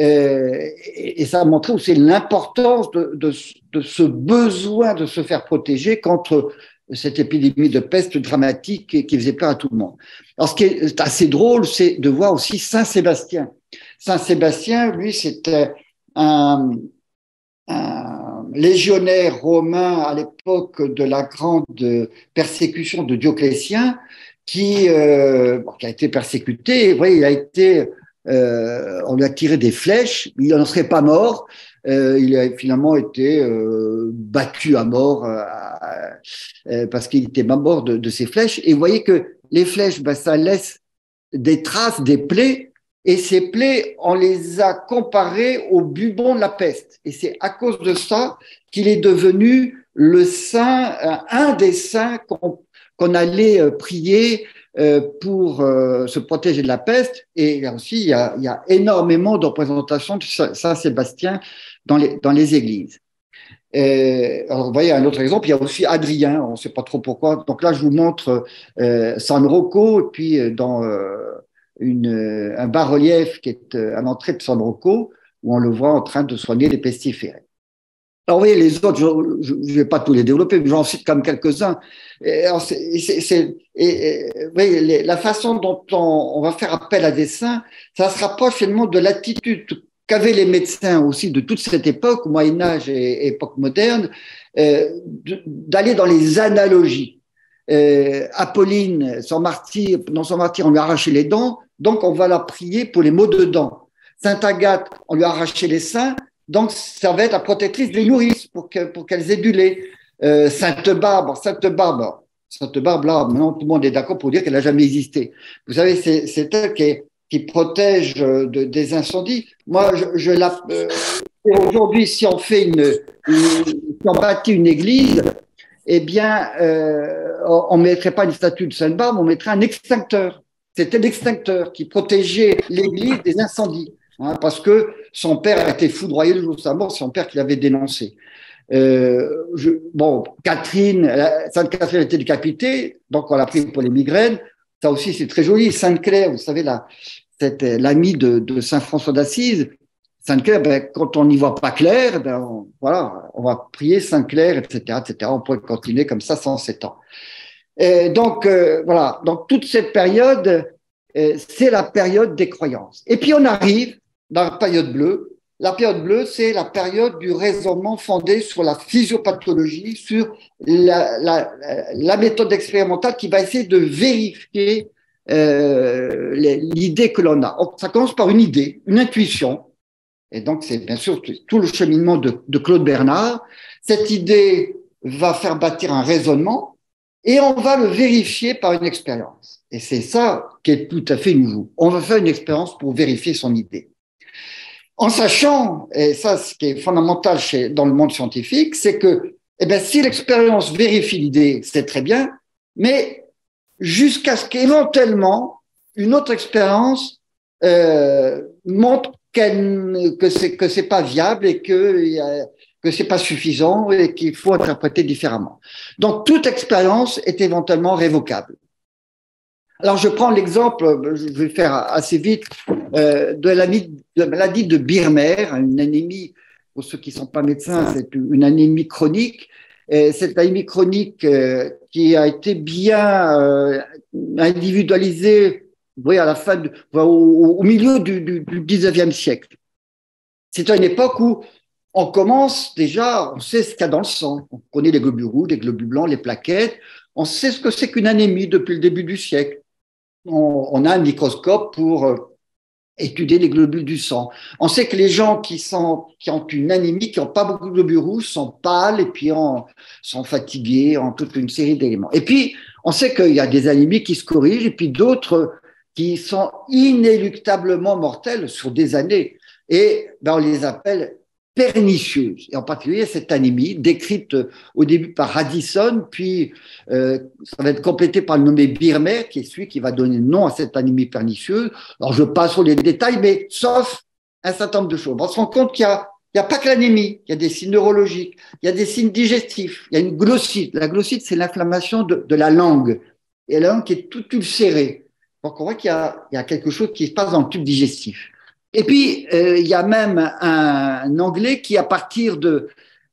euh, et, ça a montré aussi l'importance de, ce besoin de se faire protéger contre cette épidémie de peste dramatique qui faisait peur à tout le monde. Alors ce qui est assez drôle, c'est de voir aussi Saint Sébastien. Saint Sébastien, lui, c'était un légionnaire romain à l'époque de la grande persécution de Dioclétien, qui, euh, qui a été persécuté. Vous il a été, euh, on lui a tiré des flèches, il n'en serait pas mort. Euh, il a finalement été euh, battu à mort euh, euh, parce qu'il était mort de, de, ses flèches. Et vous voyez que les flèches, ben, ça laisse des traces, des plaies, et ces plaies, on les a comparées au bubon de la peste. Et c'est à cause de ça qu'il est devenu le saint, un des saints qu'on qu'on allait prier pour se protéger de la peste. Et aussi, il y a, il y a énormément de représentations de Saint-Sébastien dans les, dans les églises. Et, alors, vous voyez un autre exemple, il y a aussi Adrien, on ne sait pas trop pourquoi. Donc là, je vous montre euh, San Rocco, et puis dans euh, une, un bas-relief qui est à l'entrée de San Rocco, où on le voit en train de soigner des pestiférés. Alors, vous voyez, les autres, je ne vais pas tous les développer, mais j'en cite comme quelques-uns. La façon dont on, on, va faire appel à des saints, ça se rapproche finalement de l'attitude qu'avaient les médecins aussi de toute cette époque, Moyen Âge et époque moderne, euh, d'aller dans les analogies. Euh, Apolline, son martyr, dans son martyr, on lui a arraché les dents, donc on va la prier pour les maux de dents. Sainte Agathe, on lui a arraché les seins, donc, ça va être la protectrice des nourrices pour qu'elles pour du lait. Euh, Sainte Barbe, Sainte Barbe, Sainte Barbe, là, maintenant tout le monde est d'accord pour dire qu'elle n'a jamais existé. Vous savez, c'est elle qui, est, qui protège euh, de, des incendies. Moi, je, je la. Euh, Aujourd'hui, si on fait une, une, si on bâtit une église, eh bien, euh, on mettrait pas une statue de Sainte Barbe, on mettrait un extincteur. C'était l'extincteur qui protégeait l'église des incendies hein, parce que son père a été foudroyé le jour de sa mort, son père qui l'avait dénoncé. Euh, je, bon, Catherine, Sainte Catherine a été décapitée, donc on l'a pris pour les migraines. Ça aussi, c'est très joli. Sainte Claire, vous savez, l'amie de, de Saint François d'Assise. Sainte Claire, ben, quand on n'y voit pas clair, ben, on, voilà, on va prier Sainte Claire, etc., etc. On pourrait continuer comme ça 107 ans. Et donc, euh, voilà. Donc, toute cette période, euh, c'est la période des croyances. Et puis, on arrive dans la période bleue. La période bleue, c'est la période du raisonnement fondé sur la physiopathologie, sur la, méthode expérimentale qui va essayer de vérifier euh, l'idée que l'on a. Ça commence par une idée, une intuition. Et donc, c'est bien sûr tout le cheminement de, Claude Bernard. Cette idée, va faire bâtir un raisonnement et on va le vérifier par une expérience. Et c'est ça qui est tout à fait nouveau. On va faire une expérience pour vérifier son idée. En sachant, et ça, ce qui est fondamental chez, dans le monde scientifique, c'est que, eh bien, si l'expérience vérifie l'idée, c'est très bien, mais jusqu'à ce qu'éventuellement une autre expérience euh, montre que c'est que c'est pas viable et que que c'est pas suffisant et qu'il faut interpréter différemment. Donc toute expérience est éventuellement révocable. Alors je prends l'exemple, je vais faire assez vite, euh, de, la, de, la, maladie de Birmer, une anémie, pour ceux qui ne sont pas médecins, c'est une anémie chronique. Et cette anémie chronique euh, qui a été bien euh, individualisée voyez, à la fin, au, milieu du, du, du 19e siècle. C'est une époque où on commence déjà, on sait ce qu'il y a dans le sang. On connaît les globules rouges, les globules blancs, les plaquettes. On sait ce que c'est qu'une anémie depuis le début du siècle. On, a un microscope pour euh, étudier les globules du sang. On sait que les gens qui, ont une anémie, qui n'ont pas beaucoup de globules rouges, sont pâles et puis sont fatigués en toute une série d'éléments. Et puis, on sait qu'il y a des anémies qui se corrigent et puis d'autres qui sont inéluctablement mortelles sur des années. Et ben, on les appelle pernicieuses. Et en particulier cette anémie, décrite au début par Radisson, puis euh, ça va être complété par le nommé Birmer, qui est celui qui va donner nom à cette anémie pernicieuse. Alors je passe sur les détails, mais sauf un certain nombre de choses. On se rend compte qu'il y a n'y a pas que l'anémie, il y a des signes neurologiques, il y a des signes digestifs, il y a une glossite. La glossite, c'est l'inflammation de, la langue. Et la langue qui est toute ulcérée. Donc, on voit qu'il y, a quelque chose qui se passe dans le tube digestif. Et puis, euh, il y a même un, Anglais qui, à partir de,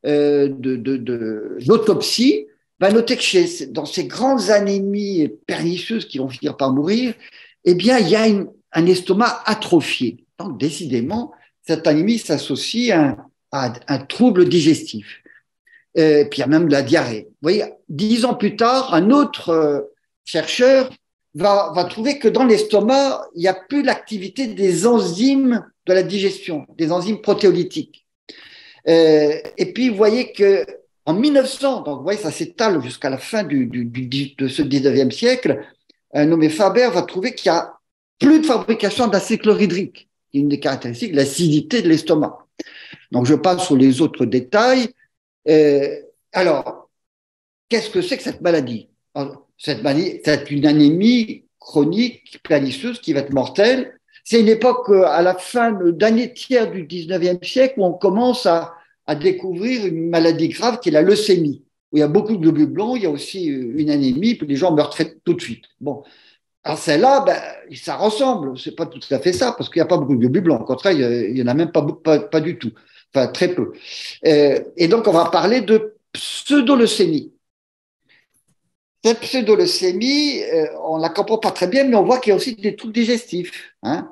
euh, de, l'autopsie, va noter que chez, dans ces grandes anémies pernicieuses qui vont finir par mourir, eh bien, il y a un estomac atrophié. Donc, décidément, cette anémie s'associe à, un trouble digestif. Et euh, puis, il y a même de la diarrhée. Vous voyez, dix ans plus tard, un autre chercheur va, va trouver que dans l'estomac, il n'y a plus l'activité des enzymes de la digestion, des enzymes protéolytiques. Euh, et puis, vous voyez que en 1900, donc vous voyez, ça s'étale jusqu'à la fin du, du, de ce 19e siècle, un nommé Faber va trouver qu'il y a plus de fabrication d'acide chlorhydrique, qui est une des caractéristiques, l'acidité de l'estomac. Donc, je passe sur les autres détails. Euh, alors, qu'est-ce que c'est que cette maladie? Cette c'est une anémie chronique pernicieuse qui va être mortelle. C'est une époque euh, à la fin d'année tiers du 19e siècle où on commence à, découvrir une maladie grave qui est la leucémie, où il y a beaucoup de globules blancs, il y a aussi euh, une anémie, puis les gens meurent très, tout de suite. Bon. Alors celle-là, ben, ça ressemble, c'est pas tout à fait ça, parce qu'il n'y a pas beaucoup de globules blancs. Au contraire, il n'y en a même pas, pas, du tout, enfin très peu. Euh, et donc on va parler de pseudoleucémie. Cette pseudoleucémie, euh, on la comprend pas très bien, mais on voit qu'il y a aussi des troubles digestifs. Hein.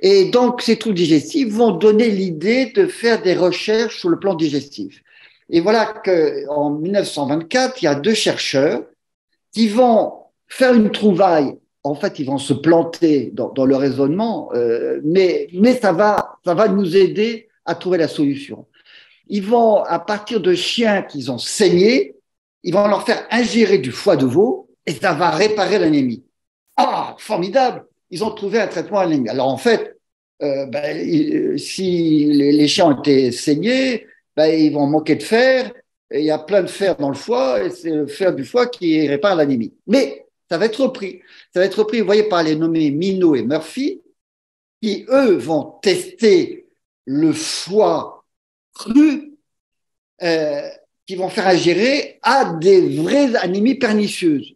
Et donc, ces troubles digestifs vont donner l'idée de faire des recherches sur le plan digestif. Et voilà qu'en 1924, il y a deux chercheurs qui vont faire une trouvaille. En fait, ils vont se planter dans, le raisonnement, euh, mais, ça va nous aider à trouver la solution. Ils vont, à partir de chiens qu'ils ont saignés, ils vont leur faire ingérer du foie de veau et ça va réparer l'anémie. Ah, formidable Ils ont trouvé un traitement à l'anémie. Alors en fait, euh, ben, si les, chiens ont été saignés, ben, ils vont manquer de fer. Et il y a plein de fer dans le foie et c'est le fer du foie qui répare l'anémie. Mais ça va être repris. Ça va être repris, vous voyez, par les nommés Minot et Murphy, qui, eux, vont tester le foie cru euh, vont faire ingérer à des vraies anémies pernicieuses.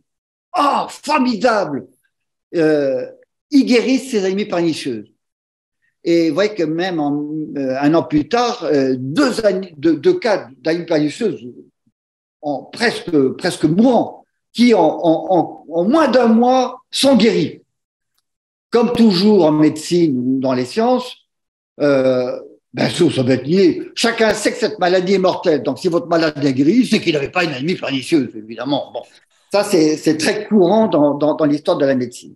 Oh, formidable euh, Ils guérissent ces anémies pernicieuses. Et vous voyez que même euh, un an plus tard, euh, deux, deux, cas d'anémies pernicieuses presque, presque mourants, qui en, moins d'un mois sont guéris. Comme toujours en médecine ou dans les sciences, Bien sûr, ça va être lié. Chacun sait que cette maladie est mortelle. Donc, si votre malade est guéri, c'est qu'il n'avait pas une anémie pernicieuse, évidemment. Bon, ça, c'est très courant dans, dans, dans l'histoire de la médecine.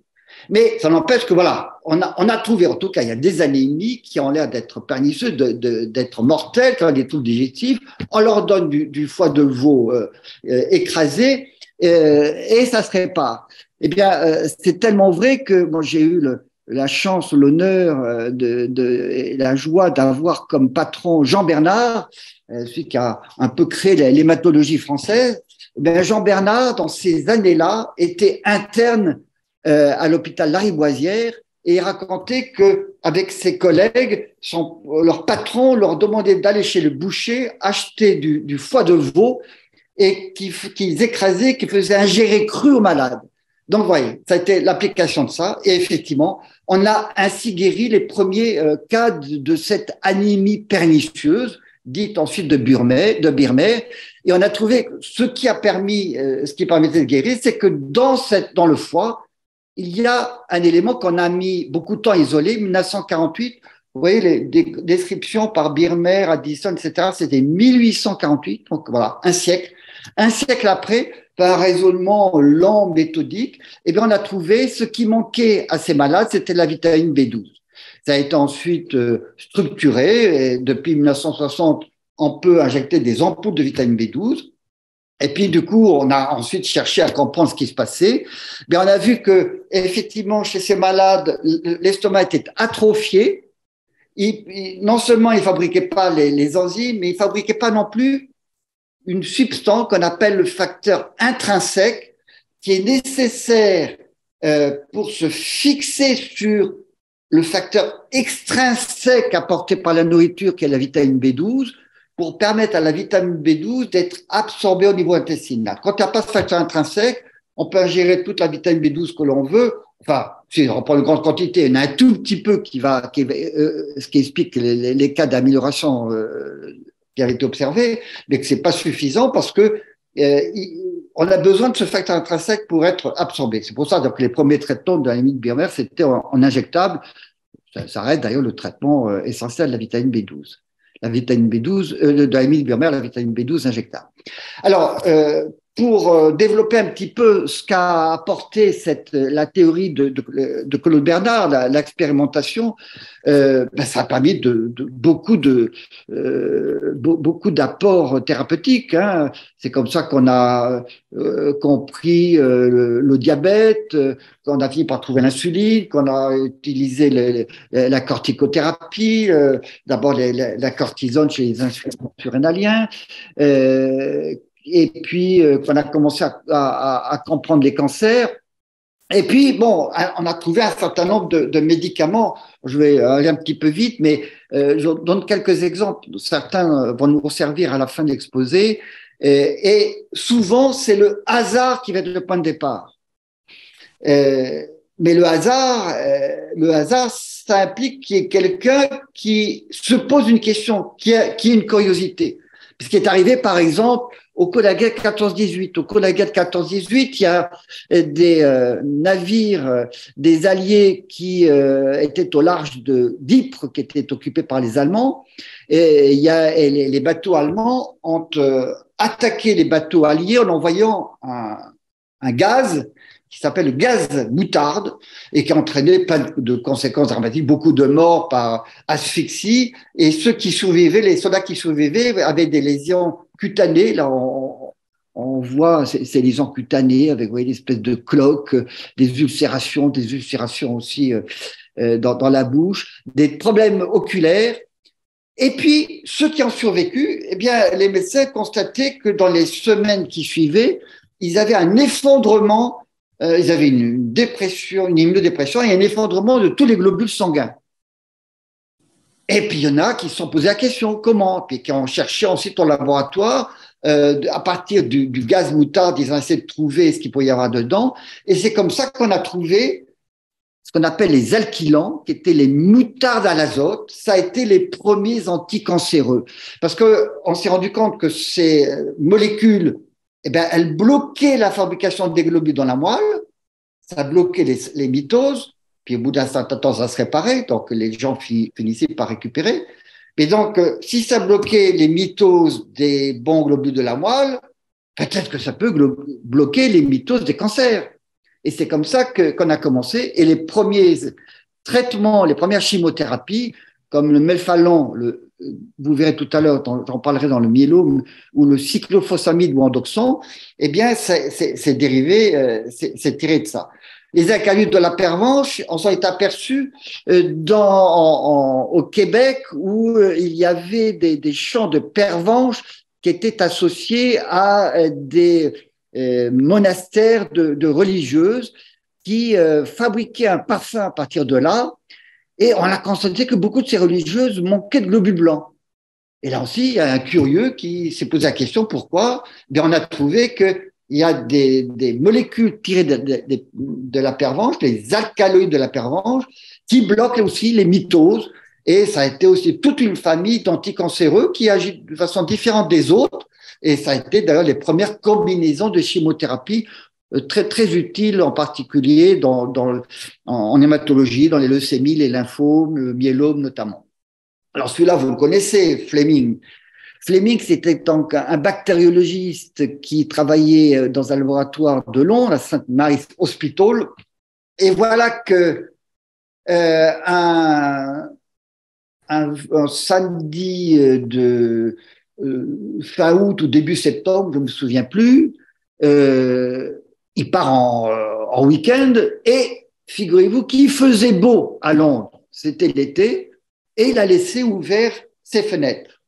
Mais ça n'empêche que voilà, on a, on a trouvé, en tout cas, il y a des anémies qui ont l'air d'être pernicieuses, d'être mortelles, qui ont des troubles digestifs. On leur donne du, foie de veau euh, euh, écrasé euh, et ça se répare. Eh bien, c'est tellement vrai que moi, j'ai eu la chance, l'honneur, de, de, la joie d'avoir comme patron Jean Bernard, celui qui a un peu créé l'hématologie française. Eh Jean Bernard, dans ces années-là, était interne euh, à l'hôpital Lariboisière et racontait que avec ses collègues, leur patron leur demandait d'aller chez le boucher acheter du foie de veau et qu'ils écrasaient, qu'ils faisaient ingérer cru aux malades. Donc, voyez, ça a été l'application de ça. Et effectivement, on a ainsi guéri les premiers euh, cas de, cette anémie pernicieuse, dite ensuite de Birmer, de. Et on a trouvé ce qui a permis, euh, ce qui permettait de guérir, c'est que dans, le foie, il y a un élément qu'on a mis beaucoup de temps à isoler, 1948. Vous voyez les descriptions par Birmer, Addison, etc. C'était 1848, donc voilà, un siècle. Un siècle après, par un raisonnement lent, méthodique, eh bien, on a trouvé ce qui manquait à ces malades, c'était la vitamine B12. Ça a été ensuite euh, structuré et depuis 1960, on peut injecter des ampoules de vitamine B12. Et puis, du coup, on a ensuite cherché à comprendre ce qui se passait. Mais on a vu que, effectivement, chez ces malades, l'estomac était atrophié. non seulement il fabriquait pas les, enzymes, mais il fabriquait pas non plus une substance qu'on appelle le facteur intrinsèque, qui est nécessaire euh, pour se fixer sur le facteur extrinsèque apporté par la nourriture, qui est la vitamine B12, pour permettre à la vitamine B12 d'être absorbée au niveau intestinal. Quand il n'y a pas de facteur intrinsèque, on peut ingérer toute la vitamine B12 que l'on veut. Enfin, si on prend une grande quantité, il y en a un tout petit peu qui va, qui, euh, ce qui explique les, cas d'amélioration euh, qui avaient été observés, mais que c'est pas suffisant parce que euh, on a besoin de ce facteur intrinsèque pour être absorbé. C'est pour ça que les premiers traitements de la Birmer, c'était en, injectable. Ça, ça reste d'ailleurs le traitement essentiel de la vitamine B12 la vitamine B12, euh, de la Birmer, la vitamine B12 injectable. Alors, euh, pour euh, développer un petit peu ce qu'a apporté cette, la théorie de, de, de Claude Bernard, l'expérimentation, euh, ben ça a permis de, beaucoup de euh, beaucoup d'apports thérapeutiques. Hein. C'est comme ça qu'on a euh, compris le, diabète, qu'on a fini par trouver l'insuline, qu'on a utilisé la corticothérapie, d'abord la cortisone chez les insulinaliens. Et puis euh, qu'on a commencé à, comprendre les cancers. Et puis, bon, on a trouvé un certain nombre de, médicaments. Je vais aller un petit peu vite, mais euh, je donne quelques exemples. Certains vont nous servir à la fin de l'exposé. Et, souvent, c'est le hasard qui va être le point de départ. Euh, mais le hasard, euh, le hasard, ça implique qu'il y ait quelqu'un qui se pose une question, qui a, qui une curiosité. Ce qui est arrivé, par exemple, au cours de la guerre 14-18. Au cours de la guerre 14-18, il y a euh, des euh, navires euh, des Alliés qui étaient au large de d'Ypres, qui étaient occupés par les Allemands. Et, il y a, les, bateaux allemands ont attaqué les bateaux alliés en envoyant un, un gaz qui s'appelle le gaz moutarde et qui a entraîné plein de conséquences dramatiques, beaucoup de morts par asphyxie. Et ceux qui survivaient, les soldats qui survivaient, avaient des lésions cutanées. Là, on, voit ces, lésions cutanées avec voyez, espèces de cloques, des ulcérations, des ulcérations aussi euh, euh, dans, la bouche, des problèmes oculaires. Et puis, ceux qui ont survécu, eh bien, les médecins constataient que dans les semaines qui suivaient, ils avaient un effondrement euh, ils avaient une dépression, une immunodépression et un effondrement de tous les globules sanguins. Et puis il y en a qui se sont posé la question comment, puis qui ont cherché ensuite au laboratoire euh, à partir du, gaz moutarde, ils ont essayé de trouver ce qu'il pouvait y avoir dedans, et c'est comme ça qu'on a trouvé ce qu'on appelle les alkylants, qui étaient les moutardes à l'azote. Ça a été les premiers anticancéreux, parce que on s'est rendu compte que ces molécules eh bien, elle bloquait la fabrication des globules dans la moelle, ça bloquait les, les mitoses, puis au bout d'un certain temps, ça se réparait, donc les gens finissaient par récupérer. Mais donc, euh, si ça bloquait les mitoses des bons globules de la moelle, peut-être que ça peut bloquer les mitoses des cancers. Et c'est comme ça qu'on a commencé. Et les premiers traitements, les premières chimiothérapies, comme le melphalan, le, vous verrez tout à l'heure, j'en parlerai dans le myélome, ou le cyclophosphamide ou endoxan, eh bien, c'est dérivé, euh, c'est tiré de ça. Les eucalyptes de la pervenche, on s'en est aperçu euh, dans, au Québec où euh, il y avait des, champs de pervenche qui étaient associés à des monastères de, religieuses qui fabriquaient un parfum à partir de là et on a constaté que beaucoup de ces religieuses manquaient de globules blancs. Et là aussi, il y a un curieux qui s'est posé la question pourquoi? Bien, on a trouvé qu'il y a des, molécules tirées de, la pervenche, les alcaloïdes de la pervenche, qui bloquent aussi les mitoses. Et ça a été aussi toute une famille d'anticancéreux qui agit de façon différente des autres. Et ça a été d'ailleurs les premières combinaisons de chimiothérapie euh, très très utile en particulier dans, en, hématologie, dans les leucémies, les lymphomes, le myélome notamment. Alors celui-là, vous le connaissez, Fleming. Fleming, c'était donc un bactériologiste qui travaillait euh, dans un laboratoire de Londres, la St. Mary's Hospital. Et voilà que euh, un, samedi de euh, fin août ou début septembre, je ne me souviens plus, euh, il part en, euh, en week-end et figurez-vous qu'il faisait beau à Londres, c'était l'été, et il a laissé ouvert ses fenêtres.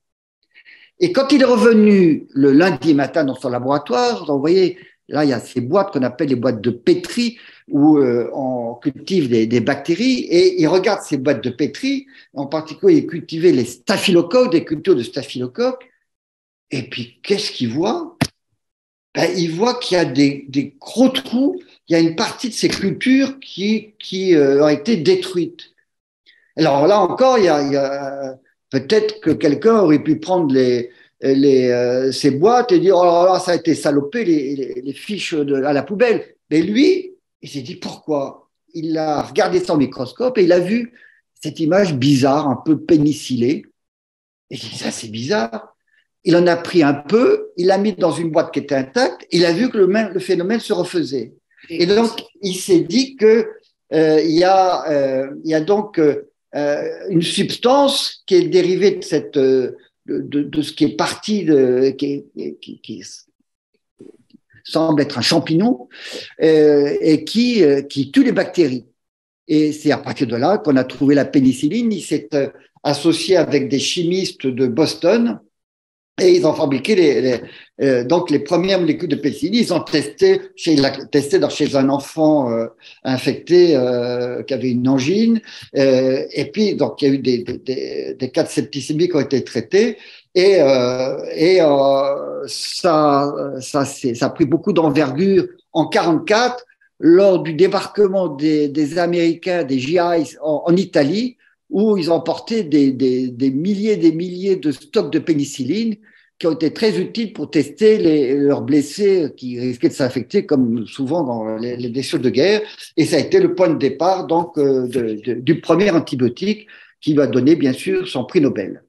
Et quand il est revenu le lundi matin dans son laboratoire, vous voyez, là, il y a ces boîtes qu'on appelle les boîtes de pétri, où euh, on cultive des, bactéries, et il regarde ces boîtes de pétri, en particulier, il cultivait les staphylocoques, des cultures de staphylocoques, et puis qu'est-ce qu'il voit? Ben, il voit qu'il y a des, des, gros trous, il y a une partie de ces cultures qui, qui euh, ont été détruites. Alors là encore, il y a, il y a peut-être que quelqu'un aurait pu prendre les, les, euh, ces boîtes et dire oh là là, ça a été salopé, les, les, les fiches de, à la poubelle. Mais lui, il s'est dit pourquoi? Il a regardé son microscope et il a vu cette image bizarre, un peu pénicillée. Et il dit ça, c'est bizarre il en a pris un peu, il l'a mis dans une boîte qui était intacte, il a vu que le, même, le phénomène se refaisait. Et donc, il s'est dit que euh, il, y a, euh, y a donc euh, une substance qui est dérivée de, cette, de, de, de ce qui est parti, de, qui, qui, qui, semble être un champignon, et qui, qui tue les bactéries. Et c'est à partir de là qu'on a trouvé la pénicilline. Il s'est associé avec des chimistes de Boston et ils ont fabriqué les, euh, donc les premières molécules de pénicilline. Ils ont testé chez, testé dans, chez un enfant euh, infecté euh, qui avait une angine. Euh, et puis, donc, il y a eu des, des, des cas de septicémie qui ont été traités. Et, et ça, ça, ça a pris beaucoup d'envergure en 44 lors du débarquement des, des Américains, des GIs en, en Italie où ils ont porté des, milliers et des milliers de stocks de pénicilline qui ont été très utiles pour tester leurs blessés qui risquaient de s'infecter, comme souvent dans les, les, de guerre. Et ça a été le point de départ donc euh, du premier antibiotique qui va donner bien sûr son prix Nobel.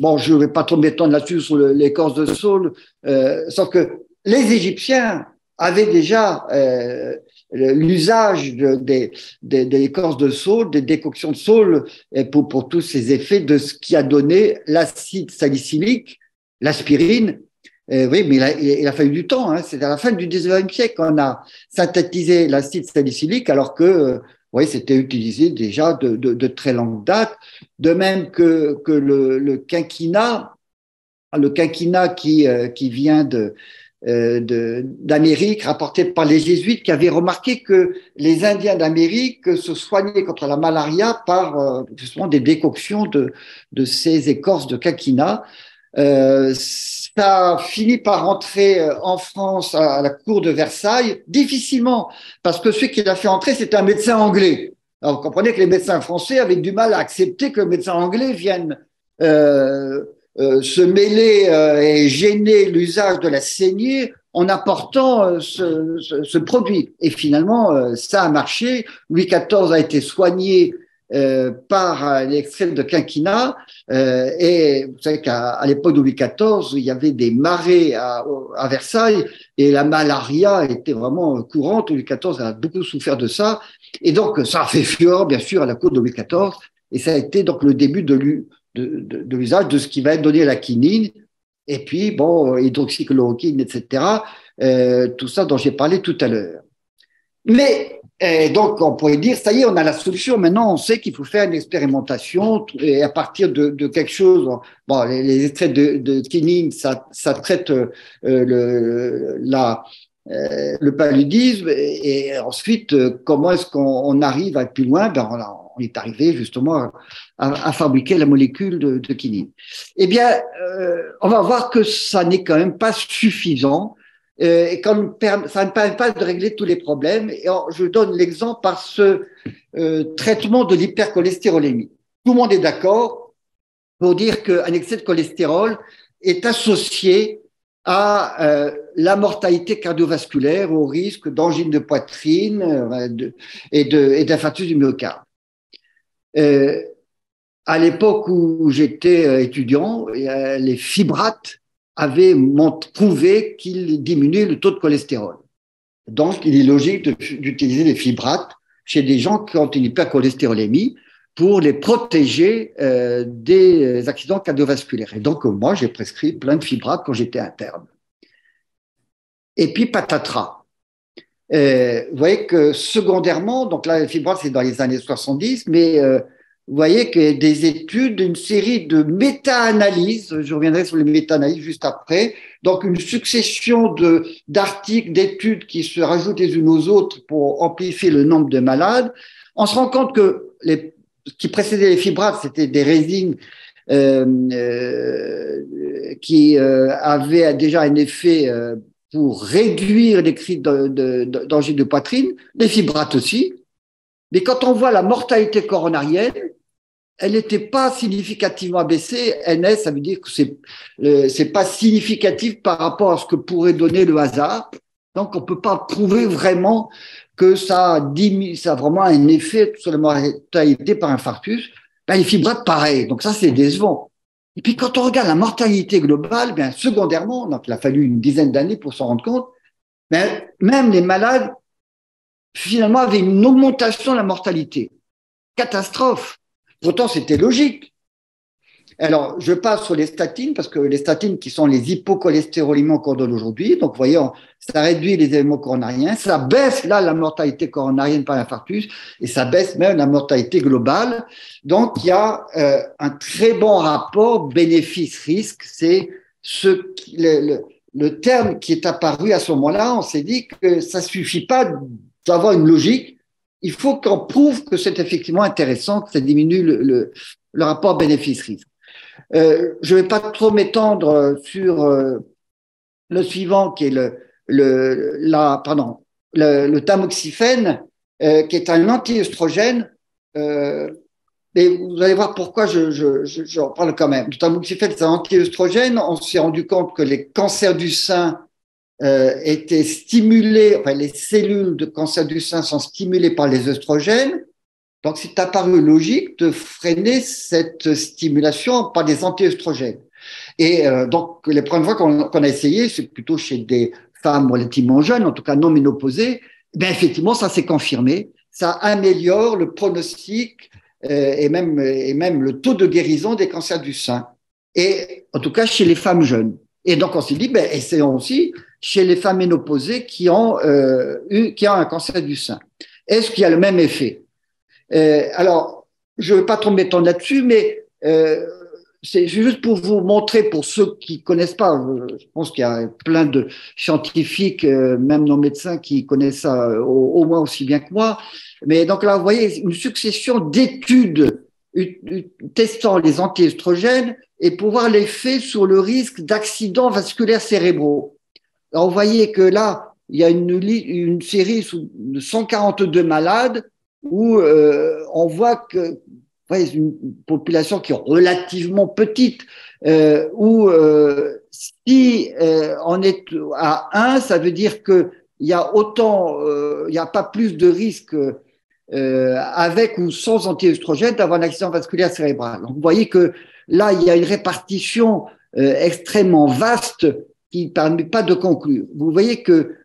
Bon, je ne vais pas trop m'étendre là-dessus sur l'écorce de Saul, euh, sauf que les Égyptiens avaient déjà euh, l'usage de, des, des, écorces de saule, des décoctions de saule pour, tous ces effets de ce qui a donné l'acide salicylique, l'aspirine. Euh, oui, mais il a, fallu du temps. Hein. C'est à la fin du 19e siècle qu'on a synthétisé l'acide salicylique, alors que euh, oui, c'était utilisé déjà de, de, très longue date. De même que, que le, le quinquina, le quinquina qui, euh, qui vient de, d'Amérique rapporté par les jésuites qui avaient remarqué que les Indiens d'Amérique se soignaient contre la malaria par euh, justement des décoctions de, de ces écorces de quinquina. Euh, ça a fini par rentrer euh, en France à, la cour de Versailles, difficilement, parce que celui qui l'a fait entrer, c'était un médecin anglais. Alors, vous comprenez que les médecins français avaient du mal à accepter que le médecin anglais vienne euh, euh, se mêler euh, et gêner l'usage de la saignée en apportant euh, ce, ce, ce, produit. Et finalement, ça a marché. Louis XIV a été soigné euh, par l'extrême de quinquina. Euh, et vous savez qu'à l'époque de Louis XIV, il y avait des marées à, à, Versailles et la malaria était vraiment courante. Louis XIV a beaucoup souffert de ça. Et donc, ça a fait fureur, bien sûr, à la cour de Louis XIV. Et ça a été donc le début de l'usage de, de, ce qui va être donné la quinine. Et puis, bon, hydroxychloroquine, etc. Euh, tout ça dont j'ai parlé tout à l'heure. Mais et donc, on pourrait dire, ça y est, on a la solution. Maintenant, on sait qu'il faut faire une expérimentation et à partir de, de quelque chose. Bon, les, extraits de, de quinine, ça, ça traite euh, le, euh, le paludisme. Et, ensuite, euh, comment est-ce qu'on arrive à plus loin? Ben, on, est arrivé justement à, fabriquer la molécule de, quinine. Eh bien, euh, on va voir que ça n'est quand même pas suffisant euh, et ça ne permet pas de régler tous les problèmes. Et je donne l'exemple par ce euh, traitement de l'hypercholestérolémie. Tout le monde est d'accord pour dire qu'un excès de cholestérol est associé à la mortalité cardiovasculaire, au risque d'angine de poitrine et d'infarctus du myocarde. À l'époque où j'étais étudiant, les fibrates avait prouvé qu'il diminuait le taux de cholestérol. Donc, il est logique d'utiliser les fibrates chez des gens qui ont une hypercholestérolémie pour les protéger euh, des accidents cardiovasculaires. Et donc, moi, j'ai prescrit plein de fibrates quand j'étais interne. Et puis, patatras. Euh, vous voyez que secondairement, donc là, les fibrates, c'est dans les années 70, mais euh, vous voyez que des études, une série de méta-analyses, je reviendrai sur les méta-analyses juste après, donc une succession d'articles, d'études qui se rajoutent les unes aux autres pour amplifier le nombre de malades. On se rend compte que les, ce qui précédait les fibrates, c'était des résines euh, euh, qui euh, avaient déjà un effet euh, pour réduire les cris d'angine de, de, de poitrine, les fibrates aussi. Mais quand on voit la mortalité coronarienne, elle n'était pas significativement abaissée. NS, ça veut dire que c'est euh, c'est pas significatif par rapport à ce que pourrait donner le hasard. Donc, on peut pas prouver vraiment que ça a, ça a vraiment un effet sur la mortalité par infarctus. Ben, les fibrates, pareil. Donc, ça, c'est décevant. Et puis, quand on regarde la mortalité globale, bien, secondairement, donc, il a fallu une dizaine d'années pour s'en rendre compte, ben, même les malades, finalement, avaient une augmentation de la mortalité. Catastrophe. Pourtant, c'était logique. Alors, je passe sur les statines, parce que les statines qui sont les hypocholestérolémies qu'on donne aujourd'hui, donc voyez, ça réduit les éléments coronariens, ça baisse la mortalité coronarienne par infarctus, et ça baisse même la mortalité globale. Donc, il y a euh, un très bon rapport bénéfice-risque, c'est ce le, le terme qui est apparu à ce moment-là, on s'est dit que ça suffit pas d'avoir une logique, il faut qu'on prouve que c'est effectivement intéressant, que ça diminue le, rapport bénéfice-risque. Euh, je ne vais pas trop m'étendre sur euh, le suivant, qui est le, le, tamoxifène, euh, qui est un anti-œstrogène. Et vous allez voir pourquoi je parle quand même. Le tamoxifène, c'est un anti-œstrogène. On s'est rendu compte que les cancers du sein euh, étaient stimulées, enfin les cellules de cancer du sein sont stimulées par les œstrogènes. Donc, c'est apparu logique de freiner cette stimulation par des anti-œstrogènes. Et euh, donc, les premières fois qu'on a essayé, c'est plutôt chez des femmes relativement jeunes, en tout cas non ménopausées. Ben effectivement, ça s'est confirmé. Ça améliore le pronostic euh, et même et même le taux de guérison des cancers du sein. Et en tout cas chez les femmes jeunes. Et donc on s'est dit, ben essayons aussi chez les femmes ménopausées qui ont, euh, eu, qui ont un cancer du sein. Est-ce qu'il y a le même effet? Euh, Alors, je ne vais pas trop m'étendre là-dessus, mais euh, c'est juste pour vous montrer, pour ceux qui connaissent pas, je pense qu'il y a plein de scientifiques, euh, même nos médecins, qui connaissent ça au, au, moins aussi bien que moi. Mais donc là, vous voyez une succession d'études testant les antiéstrogènes et pour voir l'effet sur le risque d'accidents vasculaires cérébraux. Alors, vous voyez que là, il y a une, série de 142 malades où euh, on voit que voyez, une population qui est relativement petite, euh, où euh, si on est à 1, ça veut dire qu'il y a autant, il n'y a pas plus de risque avec ou sans anti-œstrogène d'avoir un accident vasculaire cérébral. Donc, vous voyez que là, il y a une répartition euh, extrêmement vaste qui ne permet pas de conclure. Vous voyez que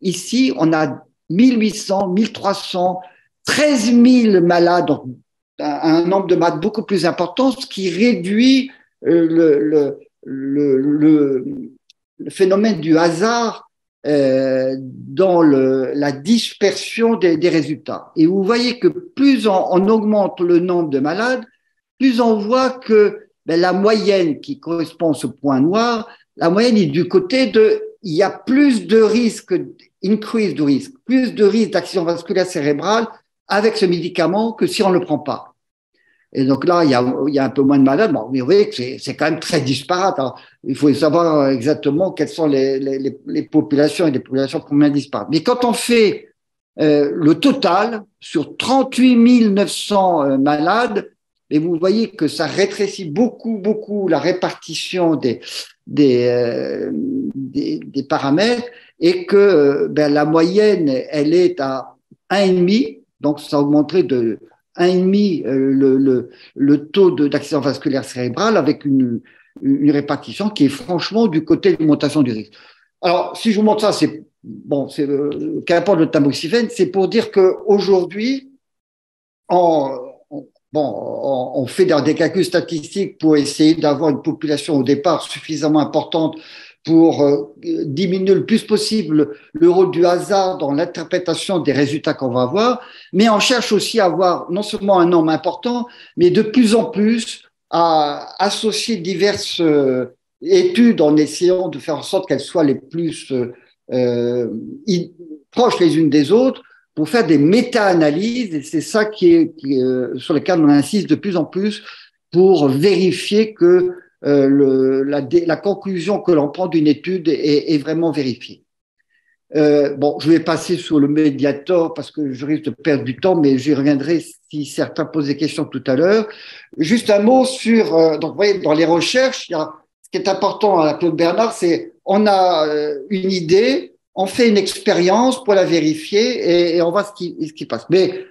ici, on a 1800, 1300, 13 000 malades, un, nombre de malades beaucoup plus important, ce qui réduit euh, le, phénomène du hasard euh, dans la dispersion des, résultats. Et vous voyez que plus on, augmente le nombre de malades, plus on voit que ben, la moyenne qui correspond à ce point noir, la moyenne est du côté de, il y a plus de risques, increase de risque, plus de risques d'accident vasculaire cérébral avec ce médicament que si on ne le prend pas. Et donc là, il y a, il y a un peu moins de malades. Bon, vous voyez que c'est quand même très disparate. Il faut savoir exactement quelles sont les, les, les populations et les populations combien disparates. Mais quand on fait euh, le total sur 38 900 euh, malades, et vous voyez que ça rétrécit beaucoup, beaucoup la répartition des, des, euh, des, paramètres et que ben, la moyenne, elle est à 1,5, donc ça augmenterait de 1,5 euh, le, le, le taux d'accident vasculaire cérébral avec une, une répartition qui est franchement du côté de l'augmentation du risque. Alors, si je vous montre ça, c'est bon, c'est euh, qu'importe le tamoxifène, c'est pour dire qu'aujourd'hui, on, bon, on, fait des calculs statistiques pour essayer d'avoir une population au départ suffisamment importante pour euh, diminuer le plus possible le rôle du hasard dans l'interprétation des résultats qu'on va avoir, mais on cherche aussi à avoir non seulement un nombre important, mais de plus en plus à associer diverses euh, études en essayant de faire en sorte qu'elles soient les plus euh, proches les unes des autres pour faire des méta-analyses, et c'est ça qui est, qui, sur lequel on insiste de plus en plus pour vérifier que euh, le, la, la, conclusion que l'on prend d'une étude est, est, vraiment vérifiée. Euh, bon, je vais passer sur le médiator parce que je risque de perdre du temps, mais j'y reviendrai si certains posent des questions tout à l'heure. Juste un mot sur, euh, donc vous voyez, dans les recherches, il y a, ce qui est important à la Claude Bernard, c'est on a euh, une idée, on fait une expérience pour la vérifier et, on voit ce qui, ce qui passe. Mais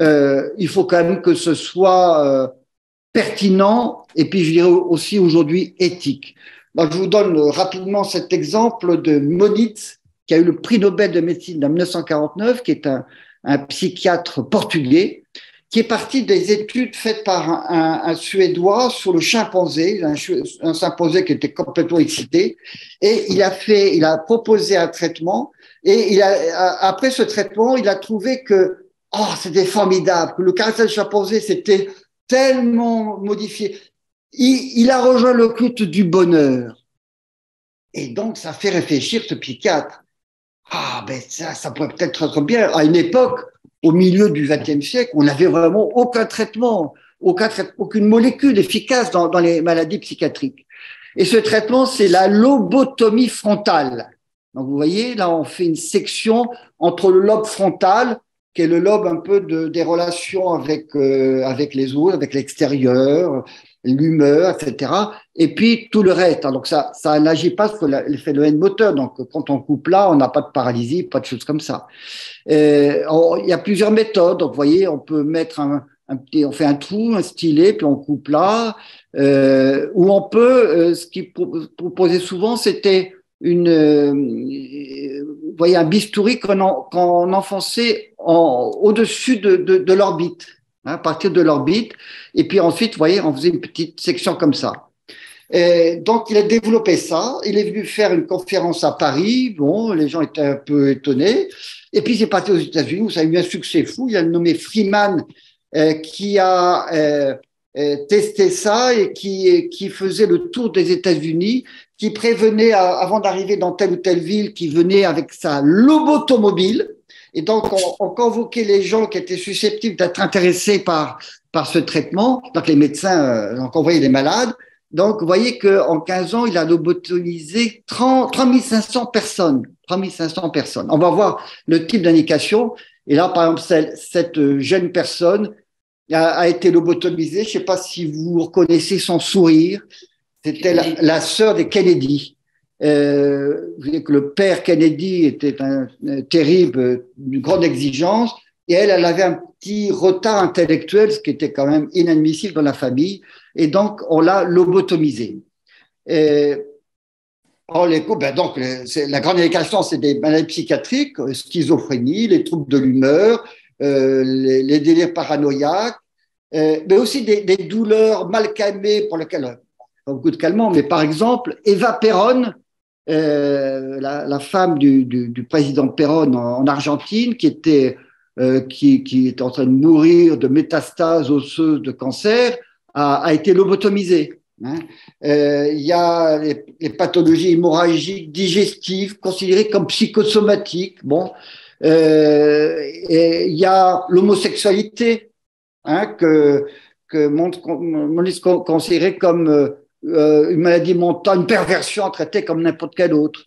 euh, il faut quand même que ce soit pertinent et puis je dirais aussi aujourd'hui éthique. je vous donne rapidement cet exemple de Monitz, qui a eu le prix Nobel de médecine en 1949, qui est un, un psychiatre portugais, qui est parti des études faites par un, un, Suédois sur le chimpanzé, un, un, chimpanzé qui était complètement excité, et il a fait, il a proposé un traitement, et il a, après ce traitement, il a trouvé que oh, c'était formidable, que le caractère du chimpanzé, c'était tellement modifié. Il, il, a rejoint le culte du bonheur. Et donc, ça fait réfléchir ce psychiatre. Ah, ben ça, ça pourrait peut-être être bien. À une époque, au milieu du XXe siècle, on n'avait vraiment aucun traitement, aucun aucune molécule efficace dans, dans les maladies psychiatriques. Et ce traitement, c'est la lobotomie frontale. Donc, vous voyez, là, on fait une section entre le lobe frontal qui est le lobe un peu de, des relations avec, euh, avec les autres, avec l'extérieur, l'humeur, etc. Et puis tout le reste. Donc ça, ça n'agit pas sur le phénomène moteur. Donc quand on coupe là, on n'a pas de paralysie, pas de choses comme ça. Il y a plusieurs méthodes. Donc vous voyez, on peut mettre un, petit, on fait un trou, un stylet, puis on coupe là. Euh, ou on peut, euh, ce qui proposait souvent, c'était une, euh, vous voyez, un bistouri qu'on enfonçait au-dessus de, de, de l'orbite, hein, à partir de l'orbite. Et puis ensuite, vous voyez, on faisait une petite section comme ça. Donc, il a développé ça. Il est venu faire une conférence à Paris. Bon, les gens étaient un peu étonnés. Et puis, il est parti aux États-Unis où ça a eu un succès fou. Il a nommé Freeman, euh, qui a euh, euh testé ça et qui, qui faisait le tour des États-Unis qui prévenait avant d'arriver dans telle ou telle ville, qui venait avec sa lobotomobile. Et donc, on, convoquait les gens qui étaient susceptibles d'être intéressés par, par ce traitement. Donc, les médecins, euh, donc, envoyaient les malades. Donc, vous voyez qu'en 15 ans, il a lobotomisé 30, 3500 personnes. 3500 personnes. On va voir le type d'indication. Et là, par exemple, cette jeune personne a, a été lobotomisée. Je ne sais pas si vous reconnaissez son sourire. C'était la, la, sœur des Kennedy. Euh, que le père Kennedy était un, terrible, d'une grande exigence. Et elle, elle avait un petit retard intellectuel, ce qui était quand même inadmissible dans la famille. Et donc, on l'a lobotomisée. Oh, les coups, ben donc, la grande indication, c'est des maladies psychiatriques, schizophrénie, les troubles de l'humeur, euh, les, délires paranoïaques, euh, mais aussi des, douleurs mal calmées pour lesquelles, pas beaucoup de calmants, mais par exemple, Eva Perón, euh, la, femme du, président Perón en, Argentine, qui était, qui, qui, était en train de mourir de métastases osseuses de cancer, a, été lobotomisée. Hein. il y a les, les, pathologies hémorragiques digestives considérées comme psychosomatiques. Bon, euh, il y a l'homosexualité hein, que, que Monis considérait comme euh, une maladie mentale, une perversion traitée comme n'importe quelle autre.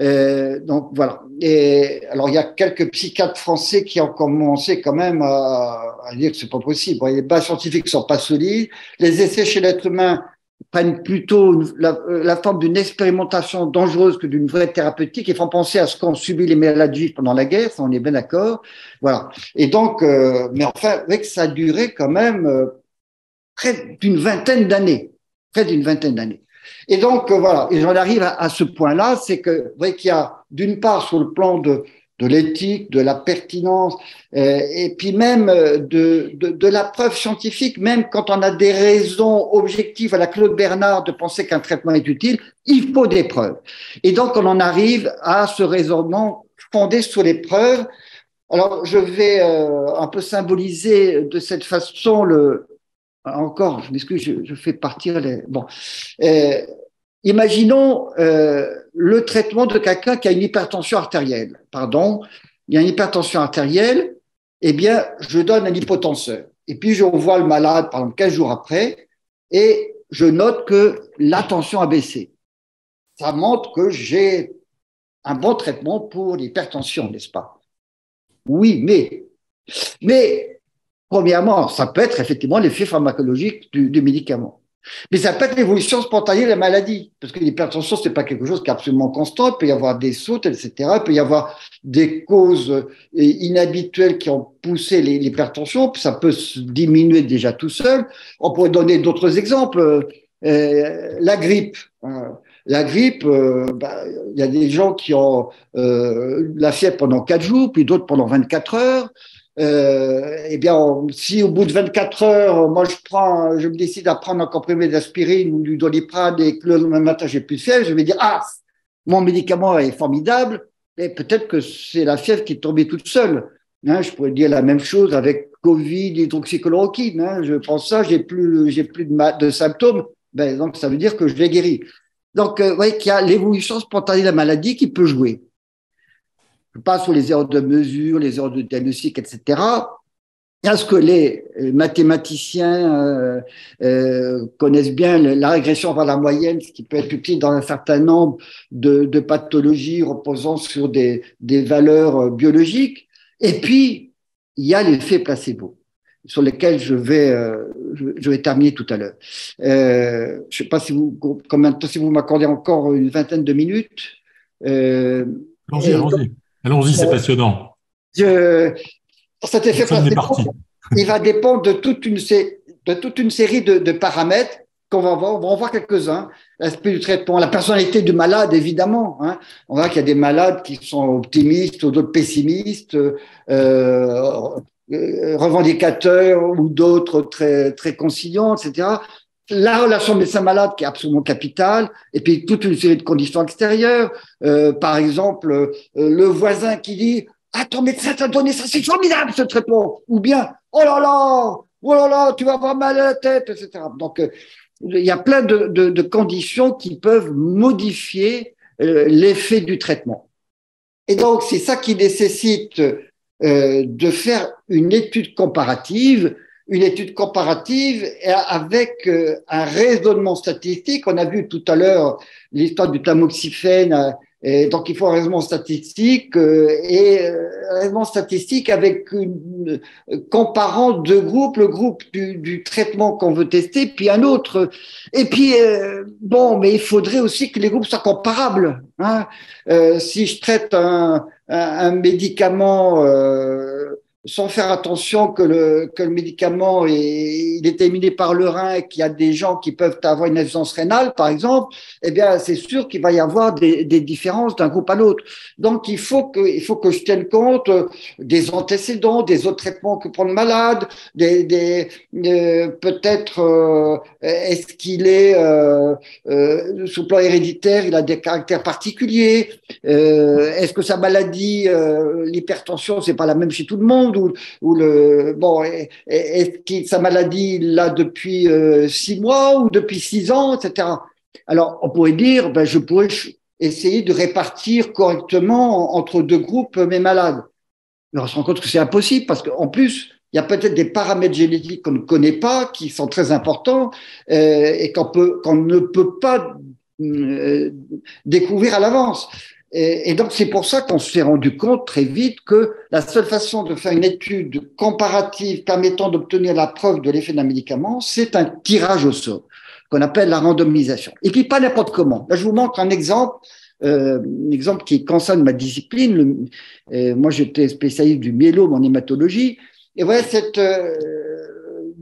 Euh, donc voilà. Et alors il y a quelques psychiatres français qui ont commencé quand même à, à dire que c'est pas possible. les bases scientifiques sont pas solides. Les essais chez l'être humain prennent plutôt la, la, forme d'une expérimentation dangereuse que d'une vraie thérapeutique et font penser à ce qu'ont subi les maladies pendant la guerre, ça on est bien d'accord. Voilà. Et donc, euh, mais enfin, avec ça a duré quand même euh, près d'une vingtaine d'années, près d'une vingtaine d'années. Et donc euh, voilà, et j'en arrive à, ce point-là, c'est que vous qu'il y a d'une part sur le plan de de l'éthique, de la pertinence, euh, et puis même euh, de, de, de, la preuve scientifique, même quand on a des raisons objectives à la Claude Bernard de penser qu'un traitement est utile, il faut des preuves. Et donc on en arrive à ce raisonnement fondé sur les preuves. Alors je vais euh, un peu symboliser de cette façon le... Encore, je m'excuse, je, fais partir les... Bon. Euh, Imaginons euh, le traitement de quelqu'un qui a une hypertension artérielle. Pardon, il y a une hypertension artérielle, eh bien, je donne un hypotenseur. Et puis, je revois le malade, par exemple, 15 jours après, et je note que la tension a baissé. Ça montre que j'ai un bon traitement pour l'hypertension, n'est-ce pas? Oui, mais, mais, premièrement, ça peut être effectivement l'effet pharmacologique du, du médicament. Mais ça peut être l'évolution spontanée de la maladie, parce que l'hypertension, ce n'est pas quelque chose qui est absolument constant. Il peut y avoir des sautes, etc. Il peut y avoir des causes euh, inhabituelles qui ont poussé l'hypertension. Ça peut se diminuer déjà tout seul. On pourrait donner d'autres exemples. Euh, la grippe. Hein. La grippe, euh, bah, il y a des gens qui ont la fièvre pendant 4 jours, puis d'autres pendant 24 heures euh, eh bien, si au bout de 24 heures, moi je prends, je me décide à prendre un comprimé d'aspirine ou du doliprane et que le lendemain matin j'ai plus de fièvre, je vais dire ah mon médicament est formidable, et peut-être que c'est la fièvre qui est tombée toute seule. Hein, je pourrais dire la même chose avec Covid, hydroxychloroquine. Hein, je prends ça, j'ai plus, j'ai plus de, symptômes. Ben, donc ça veut dire que je vais guérir. Donc, euh, vous voyez qu'il y a l'évolution spontanée de la maladie qui peut jouer je passe sur les erreurs de mesure, les erreurs de diagnostic, etc. Est-ce que les euh, mathématiciens euh, euh, connaissent bien la régression vers la moyenne, ce qui peut être utile dans un certain nombre de, de pathologies reposant sur des, des, valeurs biologiques Et puis, il y a l'effet placebo, sur lesquels je vais, je, vais terminer tout à l'heure. je ne sais pas si vous, si vous m'accordez encore une vingtaine de minutes. allons-y, allons-y. Allons-y, c'est passionnant. Je, cet effet <laughs> il va dépendre de toute une, de toute une série de, de paramètres qu'on va voir. On va en voir quelques-uns. L'aspect du traitement, la personnalité du malade, évidemment. Hein. On voit qu'il y a des malades qui sont optimistes ou d'autres pessimistes, euh, euh, revendicateurs ou d'autres très, très conciliants, etc la relation médecin-malade qui est absolument capitale, et puis toute une série de conditions extérieures. Euh, par exemple, euh, le voisin qui dit Ah, ton médecin t'a donné ça, c'est formidable ce traitement Ou bien Oh là là, oh là là, tu vas avoir mal à la tête, etc. Donc, euh, il y a plein de, de, de conditions qui peuvent modifier euh, l'effet du traitement. Et donc, c'est ça qui nécessite de faire une étude comparative une étude comparative avec euh, un raisonnement statistique. On a vu tout à l'heure l'histoire du tamoxifène. Euh, donc, il faut un raisonnement statistique euh, et un raisonnement statistique avec une, comparant deux groupes, le groupe du, traitement qu'on veut tester, puis un autre. Et puis, bon, mais il faudrait aussi que les groupes soient comparables. Hein. si je traite un médicament sans faire attention que le, que le médicament est, il est éliminé par le rein et qu'il y a des gens qui peuvent avoir une insuffisance rénale, par exemple, eh bien, c'est sûr qu'il va y avoir des, des différences d'un groupe à l'autre. Donc, il faut que, il faut que je tienne compte des antécédents, des autres traitements que prend le malade, des, des euh, peut-être, euh, est-ce qu'il est, euh, euh, sous plan héréditaire, il a des caractères particuliers, est-ce que sa maladie, l'hypertension, c'est pas la même chez tout le monde, ou, le bon, est-ce que sa maladie l'a depuis euh, six mois ou depuis six ans, etc. Alors, on pourrait dire, ben, je pourrais essayer de répartir correctement entre deux groupes mes malades. Mais on se rend compte que c'est impossible parce qu'en plus, il y a peut-être des paramètres génétiques qu'on ne connaît pas, qui sont très importants euh, et qu'on qu'on ne peut pas euh, découvrir à l'avance. Et, donc, c'est pour ça qu'on s'est rendu compte très vite que la seule façon de faire une étude comparative permettant d'obtenir la preuve de l'effet d'un médicament, c'est un tirage au sort, qu'on appelle la randomisation. Et puis, pas n'importe comment. Là, je vous montre un exemple, euh, un exemple qui concerne ma discipline. Euh, moi, j'étais spécialiste du myélome en hématologie. Et voilà, cette, euh,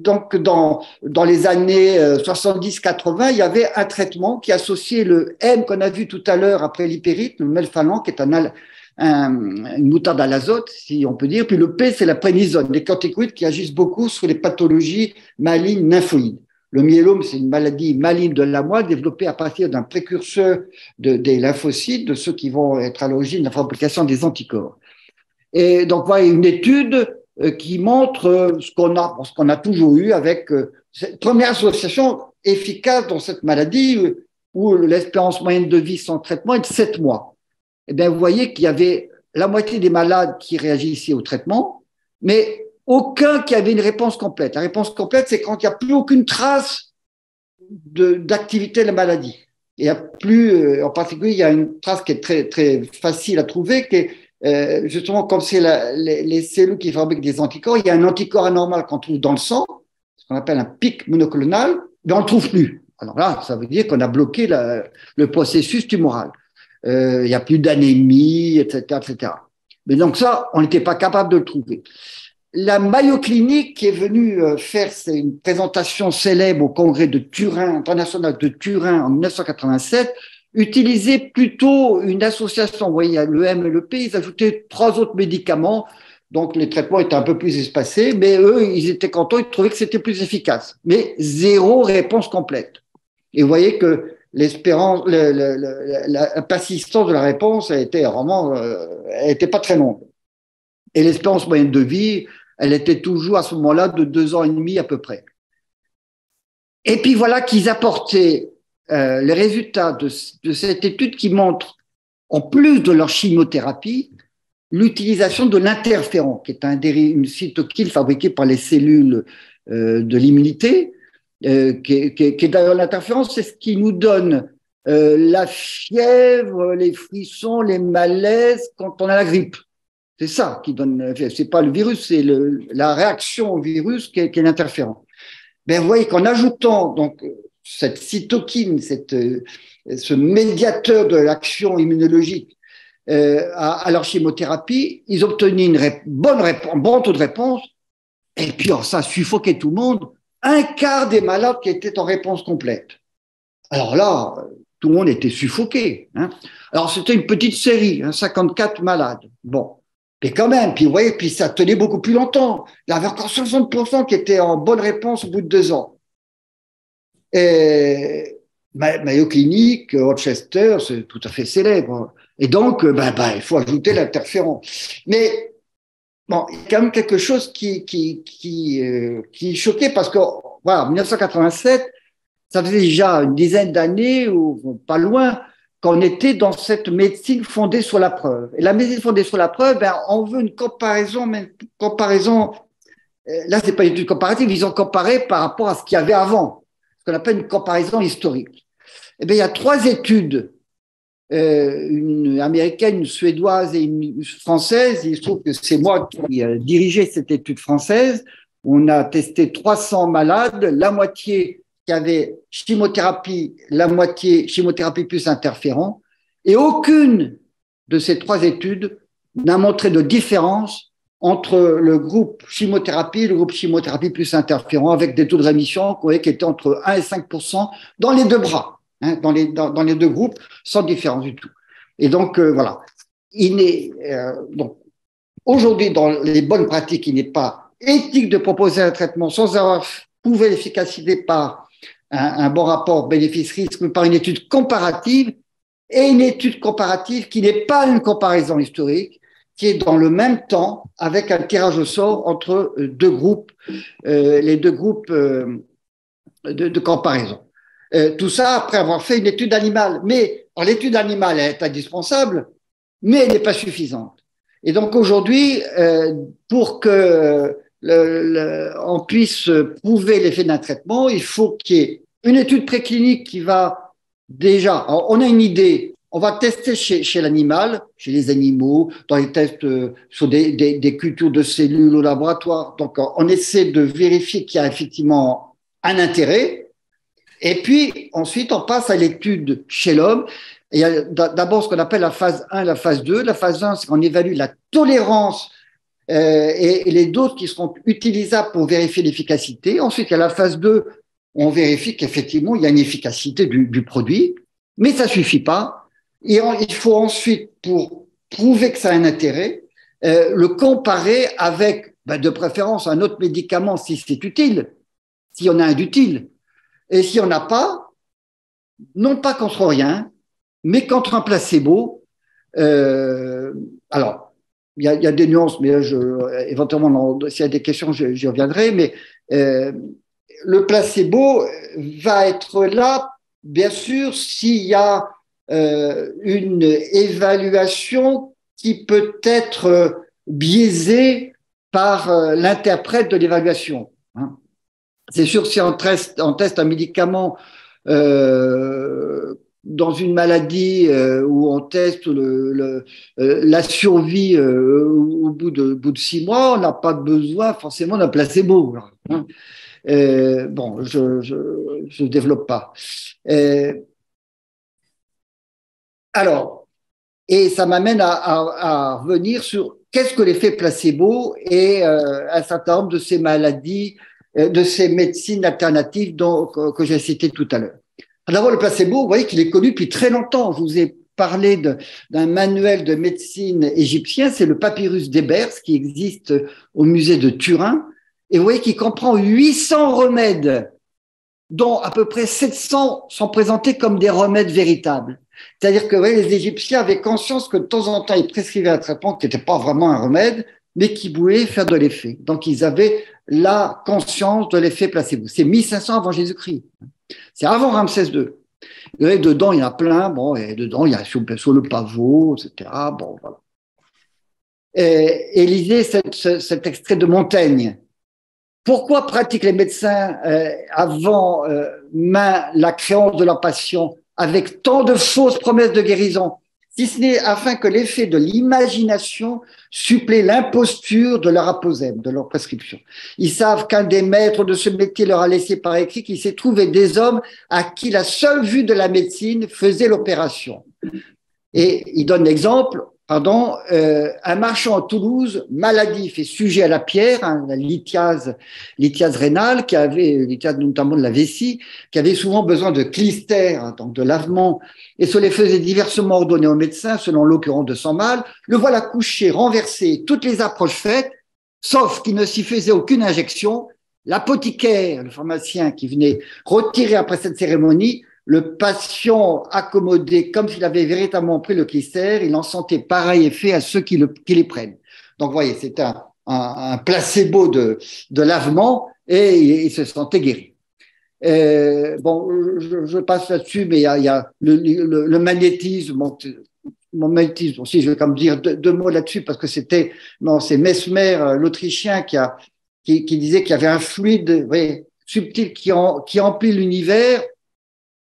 donc, dans, les années 70-80, euh, il y avait un traitement qui associait le M qu'on a vu tout à l'heure après l'hypérite, le melphalan, qui est un, une moutarde à l'azote, si on peut dire. Puis le P, c'est la prénisone, des corticoïdes qui agissent beaucoup sur les pathologies malignes nymphoïdes. Le myélome, c'est une maladie maligne de la moelle développée à partir d'un précurseur de, des lymphocytes, de ceux qui vont être à l'origine de la fabrication des anticorps. Et donc, voilà une étude qui montre euh, ce qu'on a, ce qu'on a toujours eu avec euh, cette première association efficace dans cette maladie où l'espérance moyenne de vie sans traitement est de 7 mois. Eh bien, vous voyez qu'il y avait la moitié des malades qui réagissaient au traitement, mais aucun qui avait une réponse complète. La réponse complète, c'est quand il n'y a plus aucune trace d'activité de, la maladie. Il y a plus, en particulier, il y a une trace qui est très, très facile à trouver, qui est euh, justement, comme c'est les, les, cellules qui fabriquent des anticorps, il y a un anticorps anormal qu'on trouve dans le sang, ce qu'on appelle un pic monoclonal, mais on ne le trouve plus. Alors là, ça veut dire qu'on a bloqué le processus tumoral. Euh, il y a plus d'anémie, etc., etc. Mais donc ça, on n'était pas capable de le trouver. La Mayo Clinique qui est venue euh, faire une présentation célèbre au congrès de Turin, international de Turin en 1987, utilisaient plutôt une association. Vous voyez, le M et le P, ils ajoutaient trois autres médicaments. Donc, les traitements étaient un peu plus espacés, mais eux, ils étaient contents, ils trouvaient que c'était plus efficace. Mais zéro réponse complète. Et vous voyez que l'espérance, la, persistance de la réponse a été vraiment, euh, elle était pas très longue. Et l'espérance moyenne de vie, elle était toujours à ce moment-là de deux ans et demi à peu près. Et puis voilà qu'ils apportaient euh, les résultats de, cette étude qui montre, en plus de leur chimiothérapie, l'utilisation de l'interféron, qui est un une cytokine fabriquée par les cellules euh, de l'immunité, euh, qui, est d'ailleurs l'interféron, c'est ce qui nous donne la fièvre, les frissons, les malaises quand on a la grippe. C'est ça qui donne, c'est pas le virus, c'est la réaction au virus qui est, qui est l'interféron. Ben, vous voyez qu'en ajoutant donc cette cytokine, euh, ce médiateur de l'action immunologique euh, à, leur chimiothérapie, ils obtenaient une bonne réponse, un bon taux de réponse, et puis alors, ça suffoquait tout le monde. Un quart des malades qui étaient en réponse complète. Alors là, tout le monde était suffoqué. Hein. Alors c'était une petite série, hein, 54 malades. Bon, mais quand même, puis vous voyez, puis ça tenait beaucoup plus longtemps. Il y avait encore 60% qui étaient en bonne réponse au bout de deux ans. Et Mayo Clinic, Rochester, c'est tout à fait célèbre. Et donc, ben, ben, il faut ajouter l'interféron. Mais bon, il y a quand même quelque chose qui, qui, qui, euh, qui choquait parce que, voilà, en 1987, ça faisait déjà une dizaine d'années, ou pas loin, qu'on était dans cette médecine fondée sur la preuve. Et la médecine fondée sur la preuve, ben, on veut une comparaison, mais une comparaison, euh, là, c'est pas une étude comparative, ils ont comparé par rapport à ce qu'il y avait avant ce qu'on appelle une comparaison historique. Eh bien, il y a trois études, euh, une américaine, une suédoise et une française. Il se trouve que c'est moi qui ai dirigé cette étude française. On a testé 300 malades, la moitié qui avait chimiothérapie, la moitié chimiothérapie plus interférent. Et aucune de ces trois études n'a montré de différence entre le groupe chimiothérapie et le groupe chimiothérapie plus interférent avec des taux de rémission qui étaient entre 1 et 5% dans les deux bras, hein, dans, les, deux groupes, sans différence du tout. Et donc, euh, voilà. Il euh, donc, aujourd'hui, dans les bonnes pratiques, il n'est pas éthique de proposer un traitement sans avoir prouvé l'efficacité par un, un bon rapport bénéfice-risque, mais par une étude comparative et une étude comparative qui n'est pas une comparaison historique, qui est dans le même temps avec un tirage au sort entre euh, deux groupes, euh, les deux groupes euh, de, comparaison. Tout ça après avoir fait une étude animale. Mais l'étude animale est indispensable, mais elle n'est pas suffisante. Et donc aujourd'hui, pour que on puisse prouver l'effet d'un traitement, il faut qu'il y ait une étude préclinique qui va déjà, on a une idée on va tester chez, l'animal, chez les animaux, dans les tests euh, sur des, cultures de cellules au laboratoire. Donc, on essaie de vérifier qu'il y a effectivement un intérêt. Et puis, ensuite, on passe à l'étude chez l'homme. Il y a d'abord ce qu'on appelle la phase 1 et la phase 2. La phase 1, c'est qu'on évalue la tolérance euh, et, et, les doses qui seront utilisables pour vérifier l'efficacité. Ensuite, il y a la phase 2, on vérifie qu'effectivement, il y a une efficacité du, du produit. Mais ça suffit pas et il faut ensuite, pour prouver que ça a un intérêt, euh, le comparer avec, ben, de préférence, un autre médicament si c'est utile, si on a un d'utile. Et si on n'a pas, non pas contre rien, mais contre un placebo. Euh, alors, il y, y a, des nuances, mais je, éventuellement, s'il y a des questions, j'y reviendrai. Mais euh, le placebo va être là, bien sûr, s'il y a euh, une évaluation qui peut être biaisée par euh, l'interprète de l'évaluation. Hein. C'est sûr, si on teste, un médicament euh, dans une maladie euh, où on teste euh, la survie euh, au bout de, six mois, on n'a pas besoin forcément d'un placebo. Hein. bon, je ne développe pas. Alors, et ça m'amène à, revenir sur qu'est-ce que l'effet placebo et euh, un certain nombre de ces maladies, euh, de ces médecines alternatives dont, que, j'ai citées tout à l'heure. D'abord, le placebo, vous voyez qu'il est connu depuis très longtemps. Je vous ai parlé d'un manuel de médecine égyptien, c'est le papyrus d'Ebers qui existe au musée de Turin. Et vous voyez qu'il comprend 800 remèdes, dont à peu près 700 sont présentés comme des remèdes véritables. C'est-à-dire que les Égyptiens avaient conscience que de temps en temps, ils prescrivaient un traitement qui n'était pas vraiment un remède, mais qui pouvait faire de l'effet. Donc, ils avaient la conscience de l'effet placebo. C'est 1500 avant Jésus-Christ. C'est avant Ramsès II. Et dedans, il y en a plein. Bon, et dedans, il y a sur, le pavot, etc. Bon, voilà. Et, lisez cet, extrait de Montaigne. Pourquoi pratiquent les médecins euh, avant euh, main la créance de leur patient avec tant de fausses promesses de guérison, si ce n'est afin que l'effet de l'imagination supplée l'imposture de leur aposème, de leur prescription. Ils savent qu'un des maîtres de ce métier leur a laissé par écrit qu'il s'est trouvé des hommes à qui la seule vue de la médecine faisait l'opération. Et il donne l'exemple, pardon, euh, un marchand à Toulouse, maladif et sujet à la pierre, hein, la lithiase, rénale, qui avait, lithiase notamment de la vessie, qui avait souvent besoin de clistères, hein, donc de lavement, et se les faisait diversement ordonner au médecin, selon l'occurrence de son mal. Le voilà couché, renversé, toutes les approches faites, sauf qu'il ne s'y faisait aucune injection. L'apothicaire, le pharmacien qui venait retirer après cette cérémonie, le patient accommodé comme s'il avait véritablement pris le clister, il en sentait pareil effet à ceux qui, le, les prennent. Donc, vous voyez, c'est un, placebo de, lavement et il, se sentait guéri. Euh, bon, je, passe là-dessus, mais il y a, le, magnétisme. Mon magnétisme aussi, je vais comme dire deux, mots là-dessus parce que c'était, non, c'est Mesmer, l'Autrichien, qui a, qui, disait qu'il y avait un fluide, oui, subtil qui, qui emplit l'univers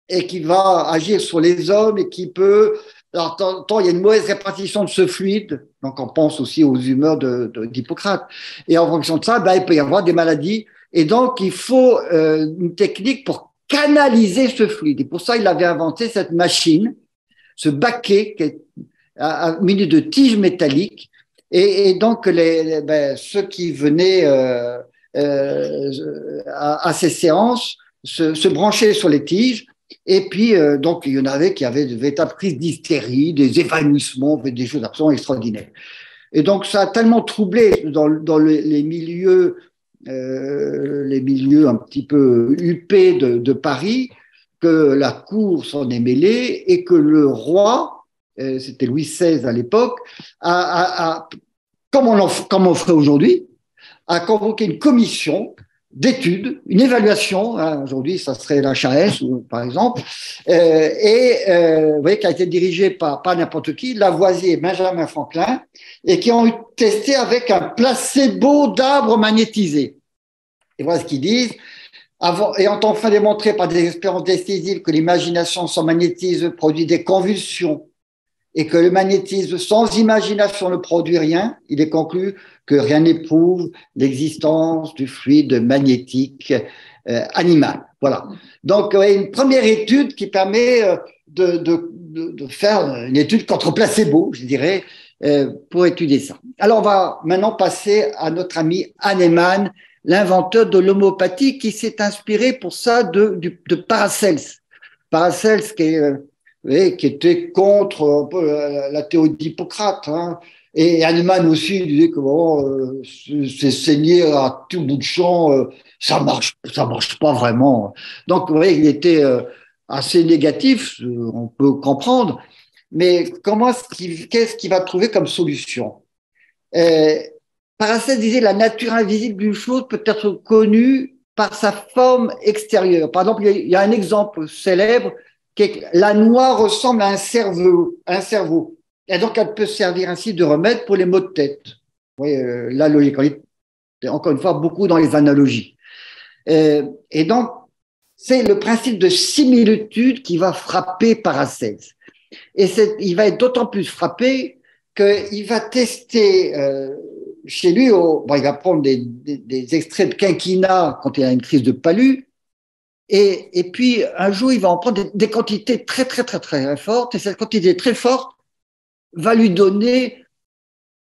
et qui va agir sur les hommes et qui peut. Alors, tant, il y a une mauvaise répartition de ce fluide, donc on pense aussi aux humeurs d'Hippocrate. De, et en fonction de ça, ben, il peut y avoir des maladies. Et donc, il faut euh, une technique pour canaliser ce fluide. Et pour ça, il avait inventé cette machine, ce baquet, qui est muni de tiges métalliques, Et, donc, les, ben, ceux qui venaient euh, euh, à, ces séances se, se, branchaient sur les tiges. Et puis, euh, donc, il y en avait qui avaient de véritables crises d'hystérie, des évanouissements, des choses absolument extraordinaires. Et donc, ça a tellement troublé dans, les milieux, euh, les milieux un petit peu huppés de, Paris que la cour s'en est mêlée et que le roi, euh, c'était Louis XVI à l'époque, a, comme on ferait aujourd'hui, a convoqué une commission d'études, une évaluation, hein, aujourd'hui ça serait la par exemple, euh, et euh, vous voyez qui a été dirigée par pas n'importe qui, Lavoisier et Benjamin Franklin, et qui ont testé avec un placebo d'arbres magnétisés. Et voilà ce qu'ils disent. Avant, ayant enfin démontré par des expériences décisives que l'imagination sans magnétisme produit des convulsions et que le magnétisme sans imagination ne produit rien, il est conclu que rien n'éprouve l'existence du fluide magnétique euh, animal. Voilà. Donc, une première étude qui permet euh, de, faire une étude contre placebo, je dirais, euh, pour étudier ça. Alors, on va maintenant passer à notre ami Hahnemann, l'inventeur de l'homéopathie, qui s'est inspiré pour ça de, de Paracels. Paracels, qui, qui était contre la, théorie d'Hippocrate. Hein. Et Hahnemann aussi disait que bon, euh, c'est saigner à tout bout de champ, euh, ça marche, ça marche pas vraiment. Donc, vous voyez, il était assez négatif, on peut comprendre. Mais comment, qu'est-ce qu'il va trouver comme solution? Paracelse disait la nature invisible d'une chose peut être connue par sa forme extérieure. Par exemple, il y a un exemple célèbre qui est la noix ressemble à un cerveau, un cerveau. Et donc, elle peut servir ainsi de remède pour les maux de tête. Voyez, euh, la logique. encore une fois, beaucoup dans les analogies. Euh, et donc, c'est le principe de similitude qui va frapper Paracelse. Et il va être d'autant plus frappé qu'il va tester euh, chez lui, bon, il va prendre des, des, extraits de quinquina quand il a une crise de palu. Et, et puis, un jour, il va en prendre des, quantités très, très, très, très fortes. Et cette quantité très forte va lui donner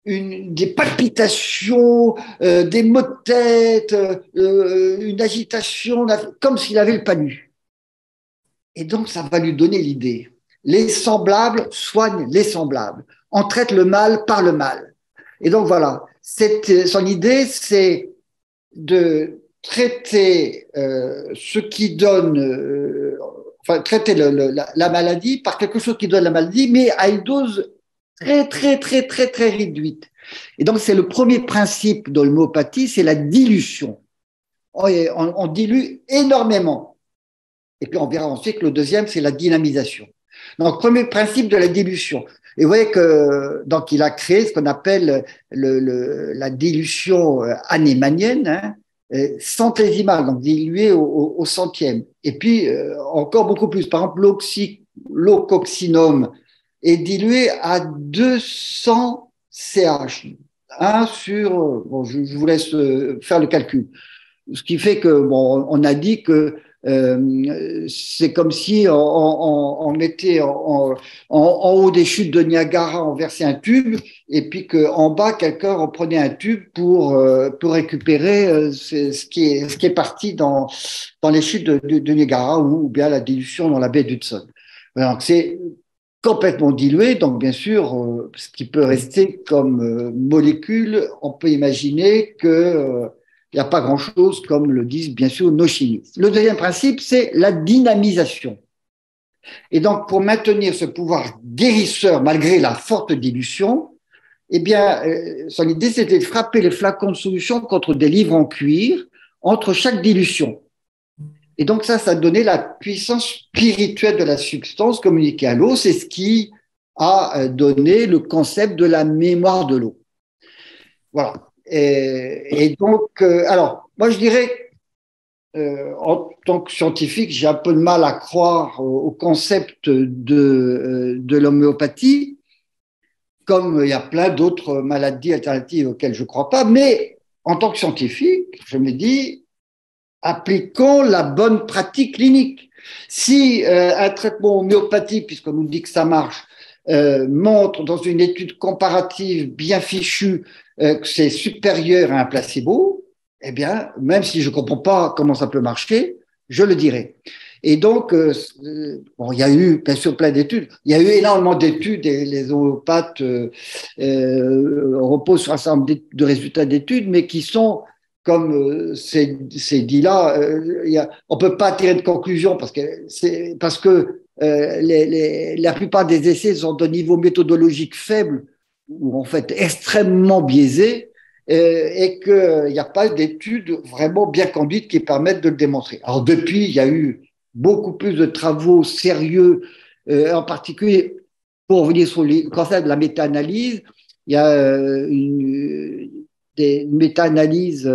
une, des palpitations, euh, des maux de tête, euh, une agitation, comme s'il avait le palu. Et donc, ça va lui donner l'idée. Les semblables soignent les semblables. On traite le mal par le mal. Et donc, voilà son idée, c'est de traiter euh, ce qui donne, enfin traiter la, la, maladie par quelque chose qui donne la maladie, mais à une dose très très très très très réduite. Et donc c'est le premier principe de l'homéopathie, c'est la dilution. On, on, dilue énormément. Et puis on verra ensuite que le deuxième, c'est la dynamisation. Donc premier principe de la dilution. Et vous voyez que donc il a créé ce qu'on appelle le, le, la dilution euh, anémanienne, hein, euh, centésimale, donc diluée au, centième. Et puis euh, encore beaucoup plus. Par exemple, l'ococcinum est dilué à 200 CH. 1 sur, bon, je, vous laisse faire le calcul. Ce qui fait que, bon, on a dit que euh, c'est comme si on, mettait en, en, haut des chutes de Niagara, on versait un tube, et puis qu'en bas, quelqu'un reprenait un tube pour, euh, pour récupérer euh, ce, qui est, ce qui est parti dans, dans les chutes de, Niagara ou bien la dilution dans la baie d'Hudson. Donc c'est complètement dilué, donc bien sûr, ce qui peut rester comme molécule, on peut imaginer que il n'y a pas grand-chose, comme le disent bien sûr nos chimistes. Le deuxième principe, c'est la dynamisation. Et donc, pour maintenir ce pouvoir guérisseur malgré la forte dilution, eh bien, euh, son idée, c'était de frapper les flacons de solution contre des livres en cuir entre chaque dilution. Et donc, ça, ça donnait la puissance spirituelle de la substance communiquée à l'eau. C'est ce qui a euh, donné le concept de la mémoire de l'eau. Voilà. Et, donc, euh, alors, moi je dirais, euh, en tant que scientifique, j'ai un peu de mal à croire au, concept de, de l'homéopathie, comme il y a plein d'autres maladies alternatives auxquelles je ne crois pas, mais en tant que scientifique, je me dis, appliquons la bonne pratique clinique. Si un traitement homéopathique, puisqu'on nous dit que ça marche, euh, montre dans une étude comparative bien fichue euh, que c'est supérieur à un placebo, eh bien, même si je ne comprends pas comment ça peut marcher, je le dirai. Et donc, euh, bon, il y a eu bien sûr plein d'études. Il y a eu énormément d'études et les homéopathes euh, reposent sur un certain nombre de résultats d'études, mais qui sont comme c'est dit là, on peut pas tirer de conclusion parce que parce que euh, la plupart des essais sont de niveau méthodologique faible ou en fait extrêmement biaisé euh, et qu'il n'y a pas d'études vraiment bien conduites qui permettent de le démontrer. Alors depuis, il y a eu beaucoup plus de travaux sérieux, euh, en particulier pour revenir sur le concept de la méta-analyse. Il y a euh, une, des méta-analyses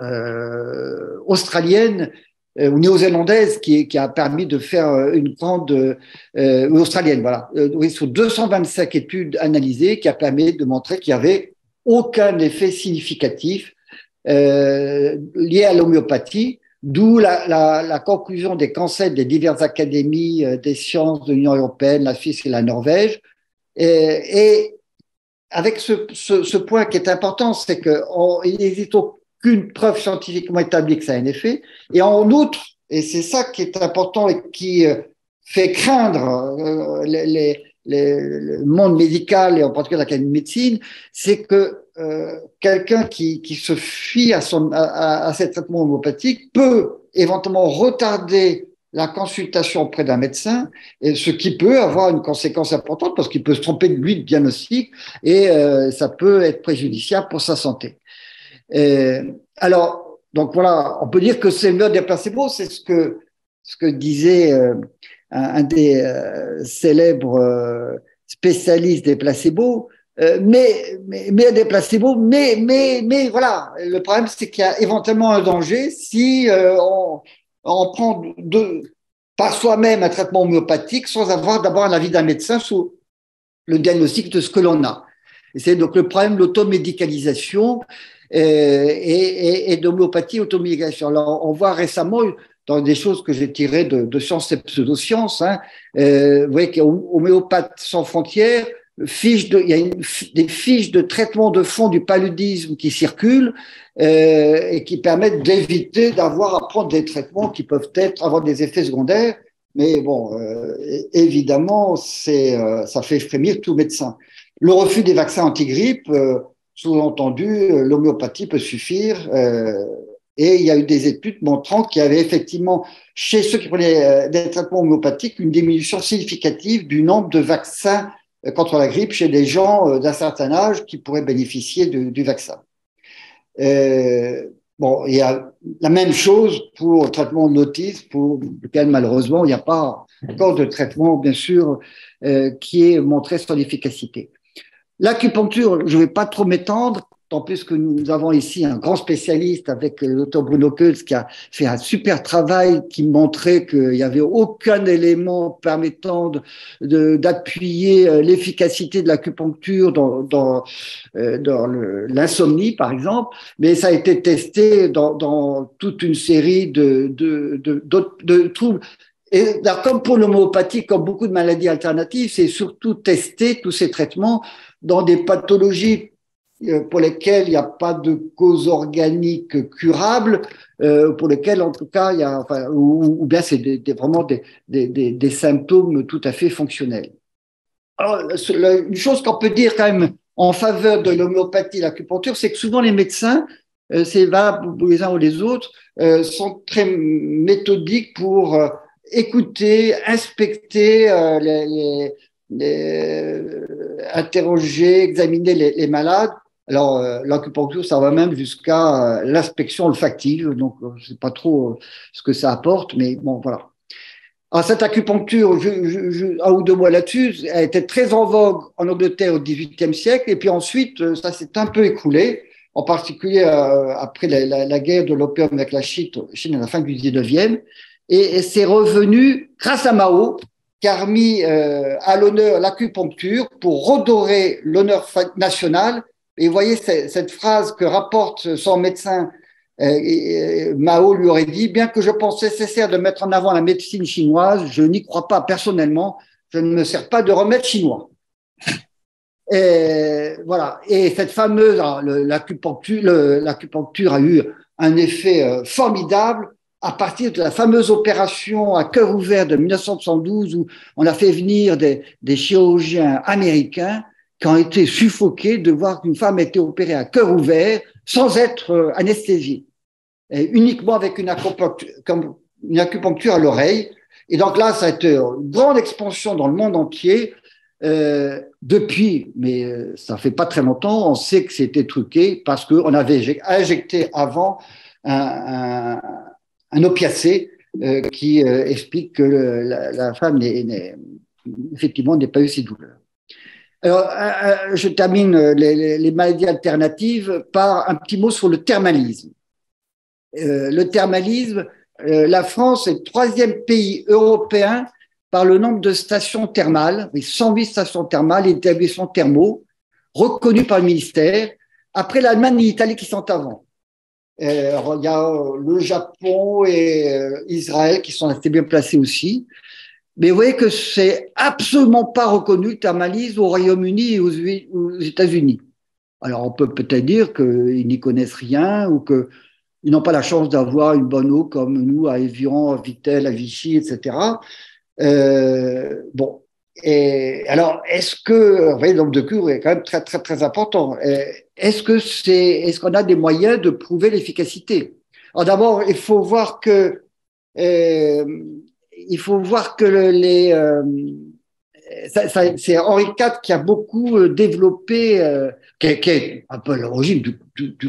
euh, australiennes euh, ou néo-zélandaise qui, qui, a permis de faire euh, une grande euh, australienne, voilà, euh, sur 225 études analysées, qui a permis de montrer qu'il y avait aucun effet significatif euh, lié à l'homéopathie, d'où la, conclusion des conseils des diverses académies des sciences de l'Union européenne, la Suisse et la Norvège. Et avec ce, ce, ce, point qui est important, c'est qu'il n'existe qu'une preuve scientifiquement établie que ça a un effet. Et en outre, et c'est ça qui est important et qui euh, fait craindre euh, les, les, les, le monde médical et en particulier l'Académie de médecine, c'est que euh, quelqu'un qui, qui, se fie à, son, à, à ces traitements peut éventuellement retarder la consultation auprès d'un médecin, et ce qui peut avoir une conséquence importante parce qu'il peut se tromper de lui de diagnostic et euh, ça peut être préjudiciable pour sa santé. Euh, alors, donc voilà, on peut dire que c'est meilleur des placebos, c'est ce que, disait euh, un, des euh, célèbres spécialistes des placebos. Mais, mais, mais des placebos, mais, mais, mais voilà, le problème c'est qu'il y a éventuellement un danger si on, on prend de, par soi-même un traitement homéopathique sans avoir d'abord l'avis d'un médecin sur le diagnostic de ce que l'on a. C'est donc le problème de l'automédicalisation euh, et, et, et d'homéopathie automédication. Alors, on voit récemment dans des choses que j'ai tirées de, sciences et pseudosciences, hein, euh, vous voyez qu'Homéopathe sans frontières, fiche de, il y a une, des fiches de traitement de fond du paludisme qui circulent euh, et qui permettent d'éviter d'avoir à prendre des traitements qui peuvent être avoir des effets secondaires. Mais bon, euh, évidemment, c'est euh, ça fait frémir tout médecin. Le refus des vaccins anti-grippe, euh, sous-entendu, euh, l'homéopathie peut suffire. Euh, et il y a eu des études montrant qu'il y avait effectivement, chez ceux qui prenaient des traitements homéopathiques, une diminution significative du nombre de vaccins contre la grippe chez des gens d'un certain âge qui pourraient bénéficier du vaccin. Euh, bon, il y a la même chose pour le traitement de l'autisme, pour lequel malheureusement il n'y a pas encore de traitement, bien sûr, euh, qui est montré son efficacité. L'acupuncture, je ne vais pas trop m'étendre, tant plus que nous avons ici un grand spécialiste avec le docteur Bruno Keutz qui a fait un super travail qui montrait qu'il n'y avait aucun élément permettant d'appuyer euh, l'efficacité de l'acupuncture dans, dans, euh, l'insomnie, par exemple, mais ça a été testé dans, dans toute une série de, de, de, de troubles. Et comme pour l'homéopathie, comme beaucoup de maladies alternatives, c'est surtout tester tous ces traitements dans des pathologies euh, pour lesquelles il n'y a pas de cause organique curable, euh, pour lesquelles en tout cas il y a, enfin, ou, bien c'est vraiment des, symptômes tout à fait fonctionnels. Alors, une chose qu'on peut dire quand même en faveur de l'homéopathie, l'acupuncture, c'est que souvent les médecins, euh, c'est valable pour les uns ou les autres, euh, sont très méthodiques pour euh, écouter, inspecter euh, les, les, les, interroger, examiner les malades. Alors, euh, l'acupuncture, ça va même jusqu'à euh, l'inspection olfactive, donc je sais pas trop ce que ça apporte, mais bon, voilà. Alors, cette acupuncture, un ou deux mots là-dessus, a été très en vogue en Angleterre au XVIIIe siècle, et puis ensuite, ça s'est un peu écoulé, en particulier euh, après la, guerre de l'opium avec la Chine, à la fin du XIXe, et, et c'est revenu grâce à Mao, qui a remis euh, à l'honneur l'acupuncture pour redorer l'honneur national. Et vous voyez cette phrase que rapporte son médecin, euh, Mao lui aurait dit, bien que je pense nécessaire de mettre en avant la médecine chinoise, je n'y crois pas personnellement. je ne me sers pas de remède chinois. Et voilà. Et cette fameuse, l'acupuncture a eu un effet euh, formidable à partir de la fameuse opération à cœur ouvert de 1972 où on a fait venir des, des chirurgiens américains qui ont été suffoqués de voir qu'une femme était opérée à cœur ouvert sans être euh, anesthésiée, uniquement avec une acupuncture, une acupuncture à l'oreille. Et donc là, ça a été une grande expansion dans le monde entier. Euh, depuis, mais euh, ça fait pas très longtemps, on sait que c'était truqué parce qu'on avait injecté avant un, opiacé qui explique que la, la, femme n'est, effectivement n'est pas eu ces douleurs. Alors, je termine les, les, maladies alternatives par un petit mot sur le thermalisme. le thermalisme, la France est le troisième pays européen par le nombre de stations thermales, 108 stations thermales et établissements thermaux reconnus par le ministère, après l'Allemagne et l'Italie qui sont avant. Euh, il y a euh, le Japon et euh, Israël qui sont assez bien placés aussi. Mais vous voyez que c'est absolument pas reconnu le thermalisme au Royaume-Uni et aux, États-Unis. Alors on peut peut-être dire qu'ils n'y connaissent rien ou qu'ils n'ont pas la chance d'avoir une bonne eau comme nous à Évian, à Vitel, à Vichy, etc. Euh, bon, et alors, est-ce que, vous voyez, le nombre de cures est quand même très, très, très important. Euh, est-ce que c'est, est-ce qu'on a des moyens de prouver l'efficacité? Alors d'abord, il faut voir que, euh, il faut voir que les, euh, c'est Henri IV qui a beaucoup euh, développé, euh, qui, est, un peu l'origine du,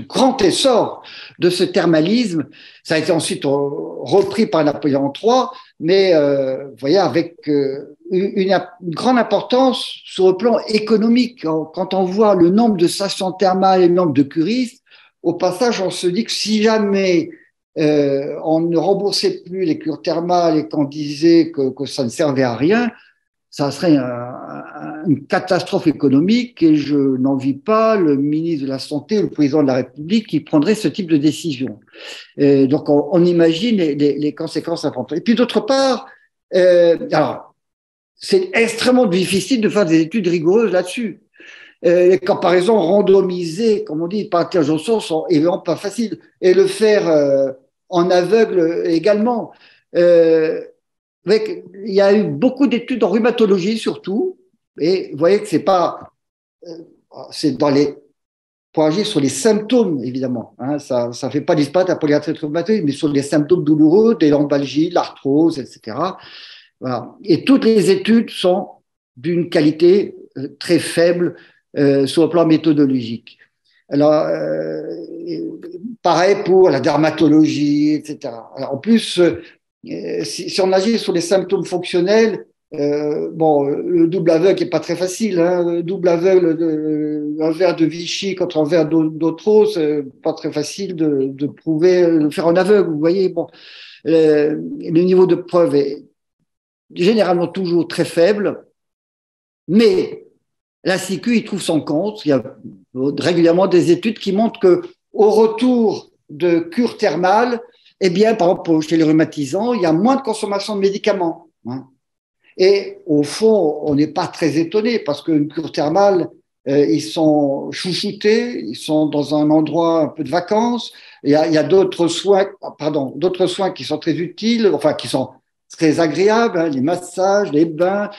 grand essor de ce thermalisme. Ça a été ensuite repris par Napoléon III, mais vous voyez, avec une, une, grande importance sur le plan économique. Quand on voit le nombre de stations thermales et le nombre de curistes, au passage, on se dit que si jamais on ne remboursait plus les cures thermales et qu'on disait que, ça ne servait à rien, ça serait une catastrophe économique et je n'envie pas le ministre de la Santé ou le président de la République qui prendrait ce type de décision. Donc, on, imagine les, conséquences importantes. Et puis, d'autre part, euh, c'est extrêmement difficile de faire des études rigoureuses là-dessus. Euh, les comparaisons randomisées, comme on dit, par intelligence sont évidemment pas faciles. Et le faire euh, en aveugle également. Euh, il y a eu beaucoup d'études en rhumatologie surtout, et vous voyez que c'est pas, euh, c'est dans les, pour agir sur les symptômes évidemment. Hein, ça, ne fait pas disparaître la polyarthrite rhumatoïde, mais sur les symptômes douloureux, des lombalgies, l'arthrose, etc. Voilà. Et toutes les études sont d'une qualité euh, très faible euh, sur le plan méthodologique. Alors, euh, pareil pour la dermatologie, etc. Alors, en plus, euh, si, on agit sur les symptômes fonctionnels, euh, bon, le double aveugle n'est pas très facile. Hein. Le double aveugle, de, un verre de Vichy contre un verre d'eau c'est pas très facile de, prouver, de faire en aveugle. Vous voyez, bon, le, le niveau de preuve est généralement toujours très faible, mais la Sécu, il trouve son compte. Il y a régulièrement des études qui montrent que au retour de cure thermale, eh bien, par exemple, chez les rhumatisants, il y a moins de consommation de médicaments. Hein. Et au fond, on n'est pas très étonné parce qu'une cure thermale, euh, ils sont chouchoutés, ils sont dans un endroit un peu de vacances. Il y a, il y a d'autres soins, pardon, d'autres soins qui sont très utiles, enfin qui sont très agréables, hein, les massages, les bains.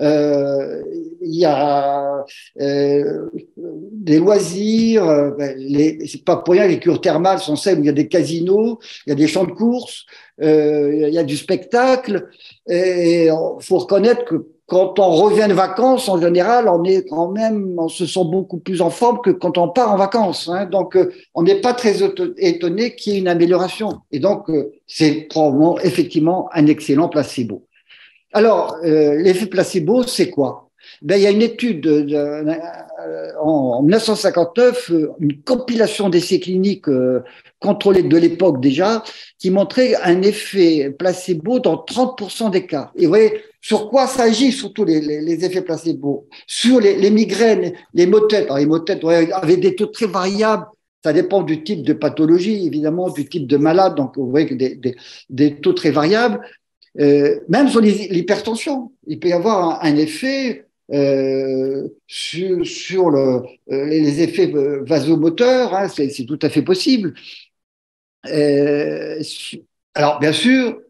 Euh, il y a euh, des loisirs. Euh, ben, c'est pas pour rien les cures thermales sont celles où il y a des casinos, il y a des champs de course, euh, il y a du spectacle. Et il faut reconnaître que quand on revient de vacances, en général, on est quand même, on se sent beaucoup plus en forme que quand on part en vacances. Hein. Donc, euh, on n'est pas très étonné qu'il y ait une amélioration. Et donc, euh, c'est probablement effectivement un excellent placebo. Alors, euh, l'effet placebo, c'est quoi? Ben, il y a une étude de, en 1959, une compilation d'essais cliniques contrôlés de l'époque déjà, qui montrait un effet placebo dans 30% des cas. Et vous voyez, sur quoi s'agit surtout les, effets placebo? Sur les, migraines, les maux de tête. Alors, les maux avec des taux très variables. Ça dépend du type de pathologie, évidemment, du type de malade. Donc, vous voyez des taux très variables. Euh, même sur l'hypertension. Il peut y avoir un, effet euh, sur, euh, les effets vasomoteurs, hein, c'est tout à fait possible. Alors, bien sûr,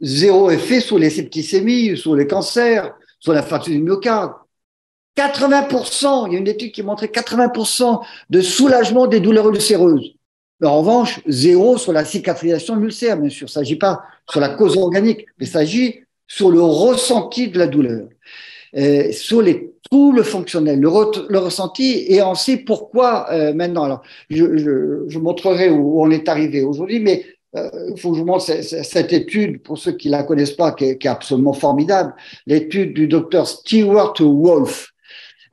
zéro effet sur les septicémies, sur les cancers, sur fracture du myocarde. 80%, il y a une étude qui montrait 80% de soulagement des douleurs ulcéreuses. En revanche, zéro sur la cicatrisation de l'ulcère, bien sûr. Il ne s'agit pas sur la cause organique, mais il s'agit sur le ressenti de la douleur, euh, sur les troubles le, le ressenti, et on sait pourquoi euh, maintenant. Alors, je, montrerai où on est arrivé aujourd'hui, mais euh, il faut que je vous montre cette étude, pour ceux qui la connaissent pas, qui est, qui est absolument formidable, l'étude du docteur Stewart Wolf.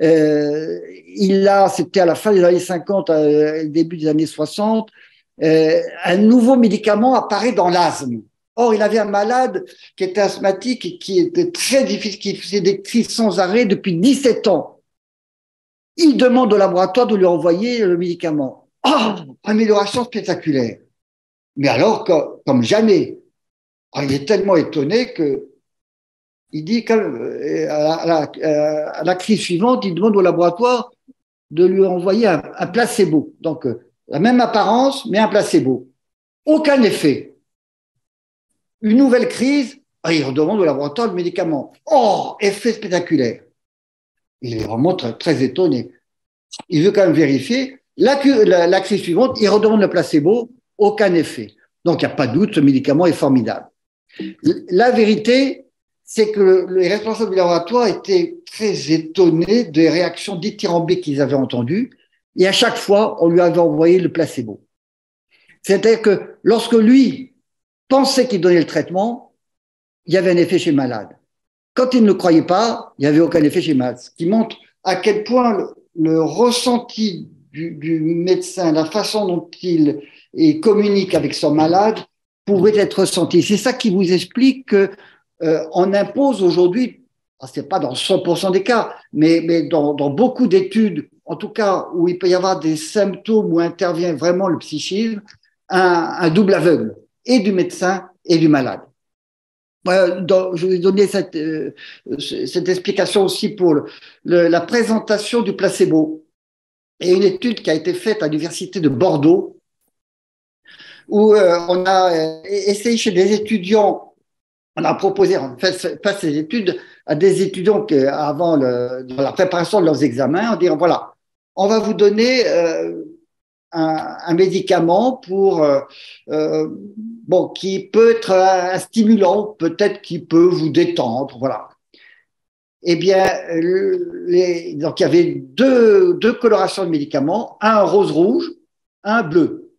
Euh, il a, c'était à la fin des années 50, euh, début des années 60, euh, un nouveau médicament apparaît dans l'asthme. Or, il avait un malade qui était asthmatique et qui était très difficile, qui faisait des crises sans arrêt depuis 17 ans. Il demande au laboratoire de lui envoyer le médicament. Oh, amélioration spectaculaire. Mais alors, comme, jamais. il est tellement étonné que il dit qu'à la, à la, crise suivante, il demande au laboratoire de lui envoyer un, placebo. Donc, la même apparence, mais un placebo. Aucun effet. Une nouvelle crise, ah, il redemande au laboratoire le médicament. Oh, effet spectaculaire. Il est vraiment très, étonné. Il veut quand même vérifier. La, la, crise suivante, il redemande le placebo, aucun effet. Donc, il n'y a pas de doute, ce médicament est formidable. La vérité, c'est que les responsables du laboratoire étaient très étonnés des réactions dithyrambiques qu'ils avaient entendues et à chaque fois, on lui avait envoyé le placebo. C'est-à-dire que lorsque lui pensait qu'il donnait le traitement, il y avait un effet chez le malade. Quand il ne croyait pas, il n'y avait aucun effet chez le malade. Ce qui montre à quel point le, ressenti du, médecin, la façon dont il, communique avec son malade, pourrait être ressenti. C'est ça qui vous explique qu'on euh, impose aujourd'hui, ah, ce n'est pas dans 100% des cas, mais, dans, beaucoup d'études en tout cas où il peut y avoir des symptômes où intervient vraiment le psychisme, un, double aveugle, et du médecin et du malade. je vais donner cette, euh, explication aussi pour la présentation du placebo. Et une étude qui a été faite à l'Université de Bordeaux, où euh, on a essayé chez des étudiants, on a proposé, en fait, ces études à des étudiants qui, avant le, la préparation de leurs examens, en disant voilà, on va vous donner euh, un, médicament pour euh, euh, bon qui peut être un stimulant, peut-être qui peut vous détendre, voilà. Eh bien, donc il y avait deux, deux colorations de médicaments, un rose rouge, un bleu.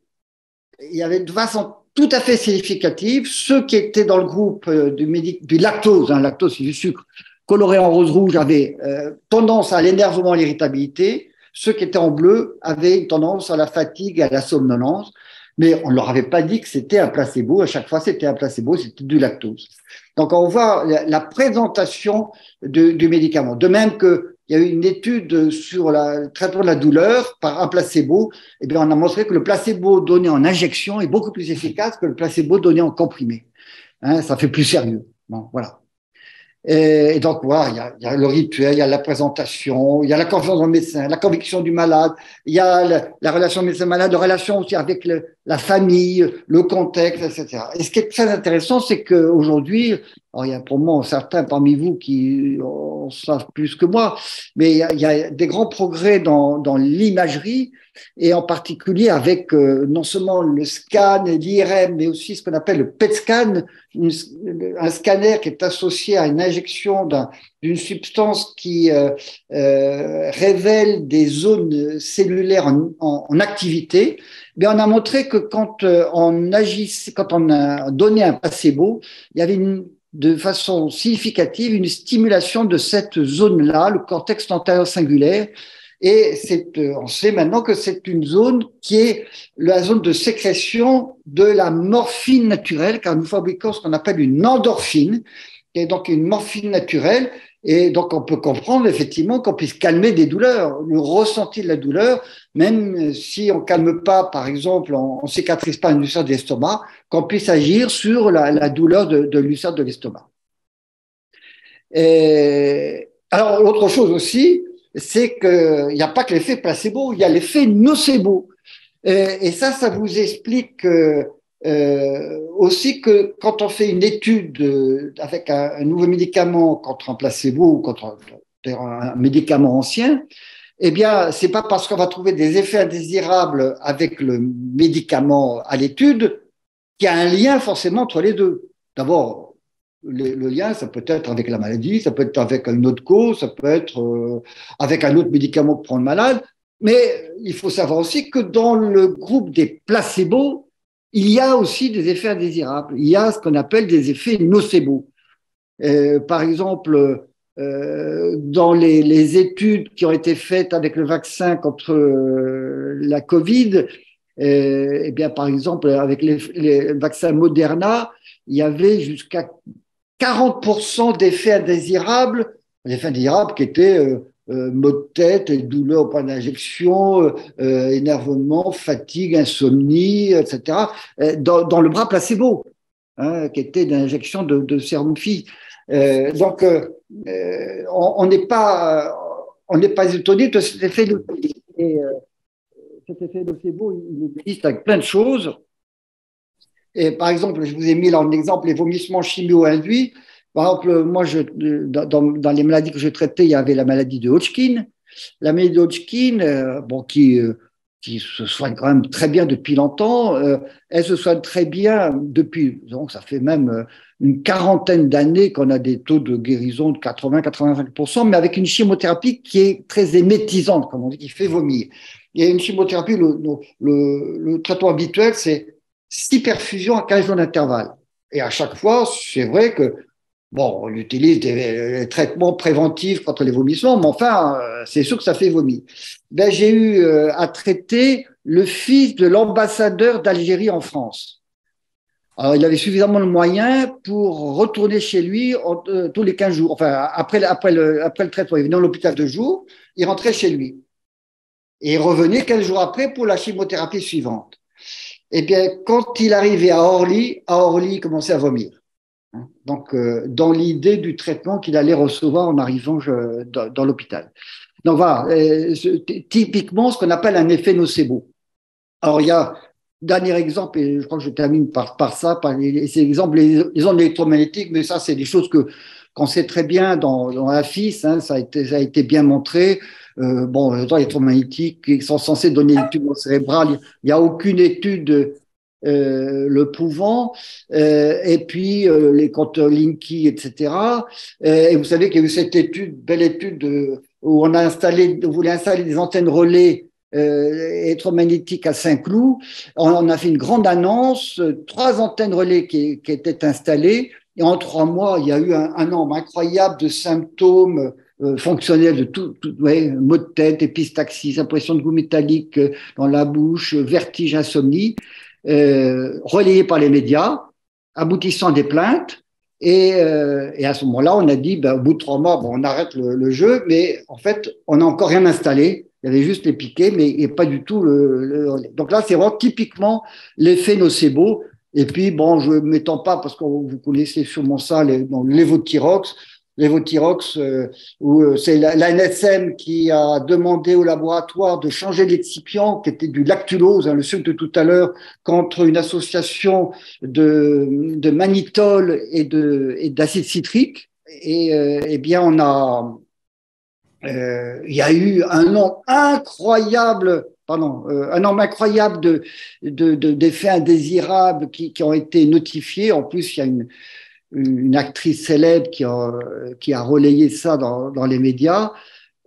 Il y avait de façon tout à fait significative ceux qui étaient dans le groupe du, du lactose, hein, lactose c'est du sucre, coloré en rose rouge avaient tendance à l'énervement, à l'irritabilité, ceux qui étaient en bleu avaient une tendance à la fatigue, à la somnolence, mais on ne leur avait pas dit que c'était un placebo. À chaque fois, c'était un placebo, c'était du lactose. Donc, on voit la, présentation du médicament. De même qu'il y a eu une étude sur le traitement de la douleur par un placebo. Eh bien, on a montré que le placebo donné en injection est beaucoup plus efficace que le placebo donné en comprimé. Hein, ça fait plus sérieux. Voilà. Et, donc, voilà, il y, a, il le rituel, il y a la présentation, il y a la confiance le médecin, la conviction du malade, il y a la, relation médecin-malade, la relation aussi avec le, la famille, le contexte, etc. Et ce qui est très intéressant, c'est qu'aujourd'hui, il y a probablement certains parmi vous qui en savent plus que moi, mais il y a, des grands progrès dans, dans l'imagerie et en particulier avec euh, non seulement le scan et l'IRM, mais aussi ce qu'on appelle le PET scan, un scanner qui est associé à une injection d'une substance qui euh, euh, révèle des zones cellulaires en activité. On a montré que quand euh, on agissait, quand on a donné un placebo, il y avait de façon significative une stimulation de cette zone-là, le cortex antérieur singulaire, et euh, on sait maintenant que c'est une zone qui est la zone de sécrétion de la morphine naturelle, car nous fabriquons ce qu'on appelle une endorphine, qui est donc une morphine naturelle. Et donc, on peut comprendre effectivement qu'on puisse calmer des douleurs, le ressenti de la douleur, même si on calme pas, par exemple, on, on cicatrise pas une ulcère de l'estomac, qu'on puisse agir sur la, douleur de, l'ulcère de l'estomac. alors, l'autre chose aussi, c'est qu'il n'y a pas que l'effet placebo, il y a l'effet nocebo. Et, et, ça, ça vous explique euh, aussi que quand on fait une étude avec un, nouveau médicament contre un placebo ou contre un, médicament ancien, eh bien, c'est pas parce qu'on va trouver des effets indésirables avec le médicament à l'étude qu'il y a un lien forcément entre les deux. D'abord, le, lien, ça peut être avec la maladie, ça peut être avec une autre cause, ça peut être euh, avec un autre médicament pour prendre le malade. Mais il faut savoir aussi que dans le groupe des placebos, il y a aussi des effets indésirables. Il y a ce qu'on appelle des effets nocebo. Euh, par exemple, euh, dans les, les, études qui ont été faites avec le vaccin contre euh, la Covid, euh, eh bien, par exemple, avec les, les, vaccins Moderna, il y avait jusqu'à 40% d'effets indésirables, des effets indésirables qui étaient euh, maux de tête, douleurs au point d'injection, euh, euh, énervement, fatigue, insomnie, etc., dans, le bras placebo, hein, qui était une injection de, de sérum donc, on n'est pas, on n'est pas étonné de cet effet de et, cet effet nocebo, il existe avec plein de choses. Et par exemple, je vous ai mis là en exemple les vomissements chimio-induits. Par exemple, moi, dans, les maladies que je traitais, il y avait la maladie de Hodgkin. La maladie de Hodgkin, euh, bon, qui, euh, qui se soigne quand même très bien depuis longtemps, euh, elle se soigne très bien depuis, donc ça fait même une quarantaine d'années qu'on a des taux de guérison de 80-85%, mais avec une chimiothérapie qui est très émétisante, comme on dit, qui fait vomir. Il y a une chimiothérapie, le, traitement habituel, c'est six perfusions à 15 jours d'intervalle. Et à chaque fois, c'est vrai que Bon, on utilise des, traitements préventifs contre les vomissements, mais enfin, euh, c'est sûr que ça fait vomir. Ben, j'ai eu euh, à traiter le fils de l'ambassadeur d'Algérie en France. Alors, il avait suffisamment de moyens pour retourner chez lui euh, tous les 15 jours. Enfin, après, après, le, après le traitement, il venait dans l'hôpital de jour, il rentrait chez lui. Et il revenait 15 jours après pour la chimiothérapie suivante. Eh bien, quand il arrivait à Orly, à Orly, il commençait à vomir. Hein. Donc, euh, dans l'idée du traitement qu'il allait recevoir en arrivant dans, l'hôpital. Donc voilà, euh, typiquement ce qu'on appelle un effet nocebo. Alors il y a dernier exemple, et je crois que je termine par, par ça, par les, ces exemples, les, ondes électromagnétiques, mais ça c'est des choses que qu'on sait très bien dans, dans la FIS, hein, ça, a été, ça a été bien montré. Euh, bon, les ondes électromagnétiques sont censées donner des tumeurs cérébrales, il n'y a aucune étude euh, le pouvant, euh, et puis euh, les compteurs Linky, etc. et vous savez qu'il y a eu cette étude, belle étude où on a installé, on voulait installer des antennes relais électromagnétiques à Saint-Cloud. On, a fait une grande annonce, trois antennes relais qui, étaient installées, et en trois mois, il y a eu un, nombre incroyable de symptômes fonctionnels de tout, tout maux de tête, épistaxie, impression de goût métallique dans la bouche, vertige, insomnie euh, par les médias, aboutissant des plaintes. Et, euh, et à ce moment-là, on a dit, ben, au bout de trois mois, bon, on arrête le, le, jeu, mais en fait, on n'a encore rien installé. Il y avait juste les piquets, mais pas du tout le, le... Donc là, c'est vraiment typiquement l'effet nocebo. Et puis, bon, je ne m'étends pas parce que vous connaissez sûrement ça, les, bon, l'évothyrox l'évothyrox, euh, où euh, c'est la, NSM qui a demandé au laboratoire de changer l'excipient, qui était du lactulose, hein, le sucre de tout à l'heure, contre une association de, de manitol et de et d'acide citrique. Et euh, eh bien, on a, il y a eu un nombre incroyable pardon, un nombre incroyable de, d'effets indésirables qui, qui ont été notifiés. En plus, il y a une, une actrice célèbre qui a, qui a relayé ça dans, dans les médias.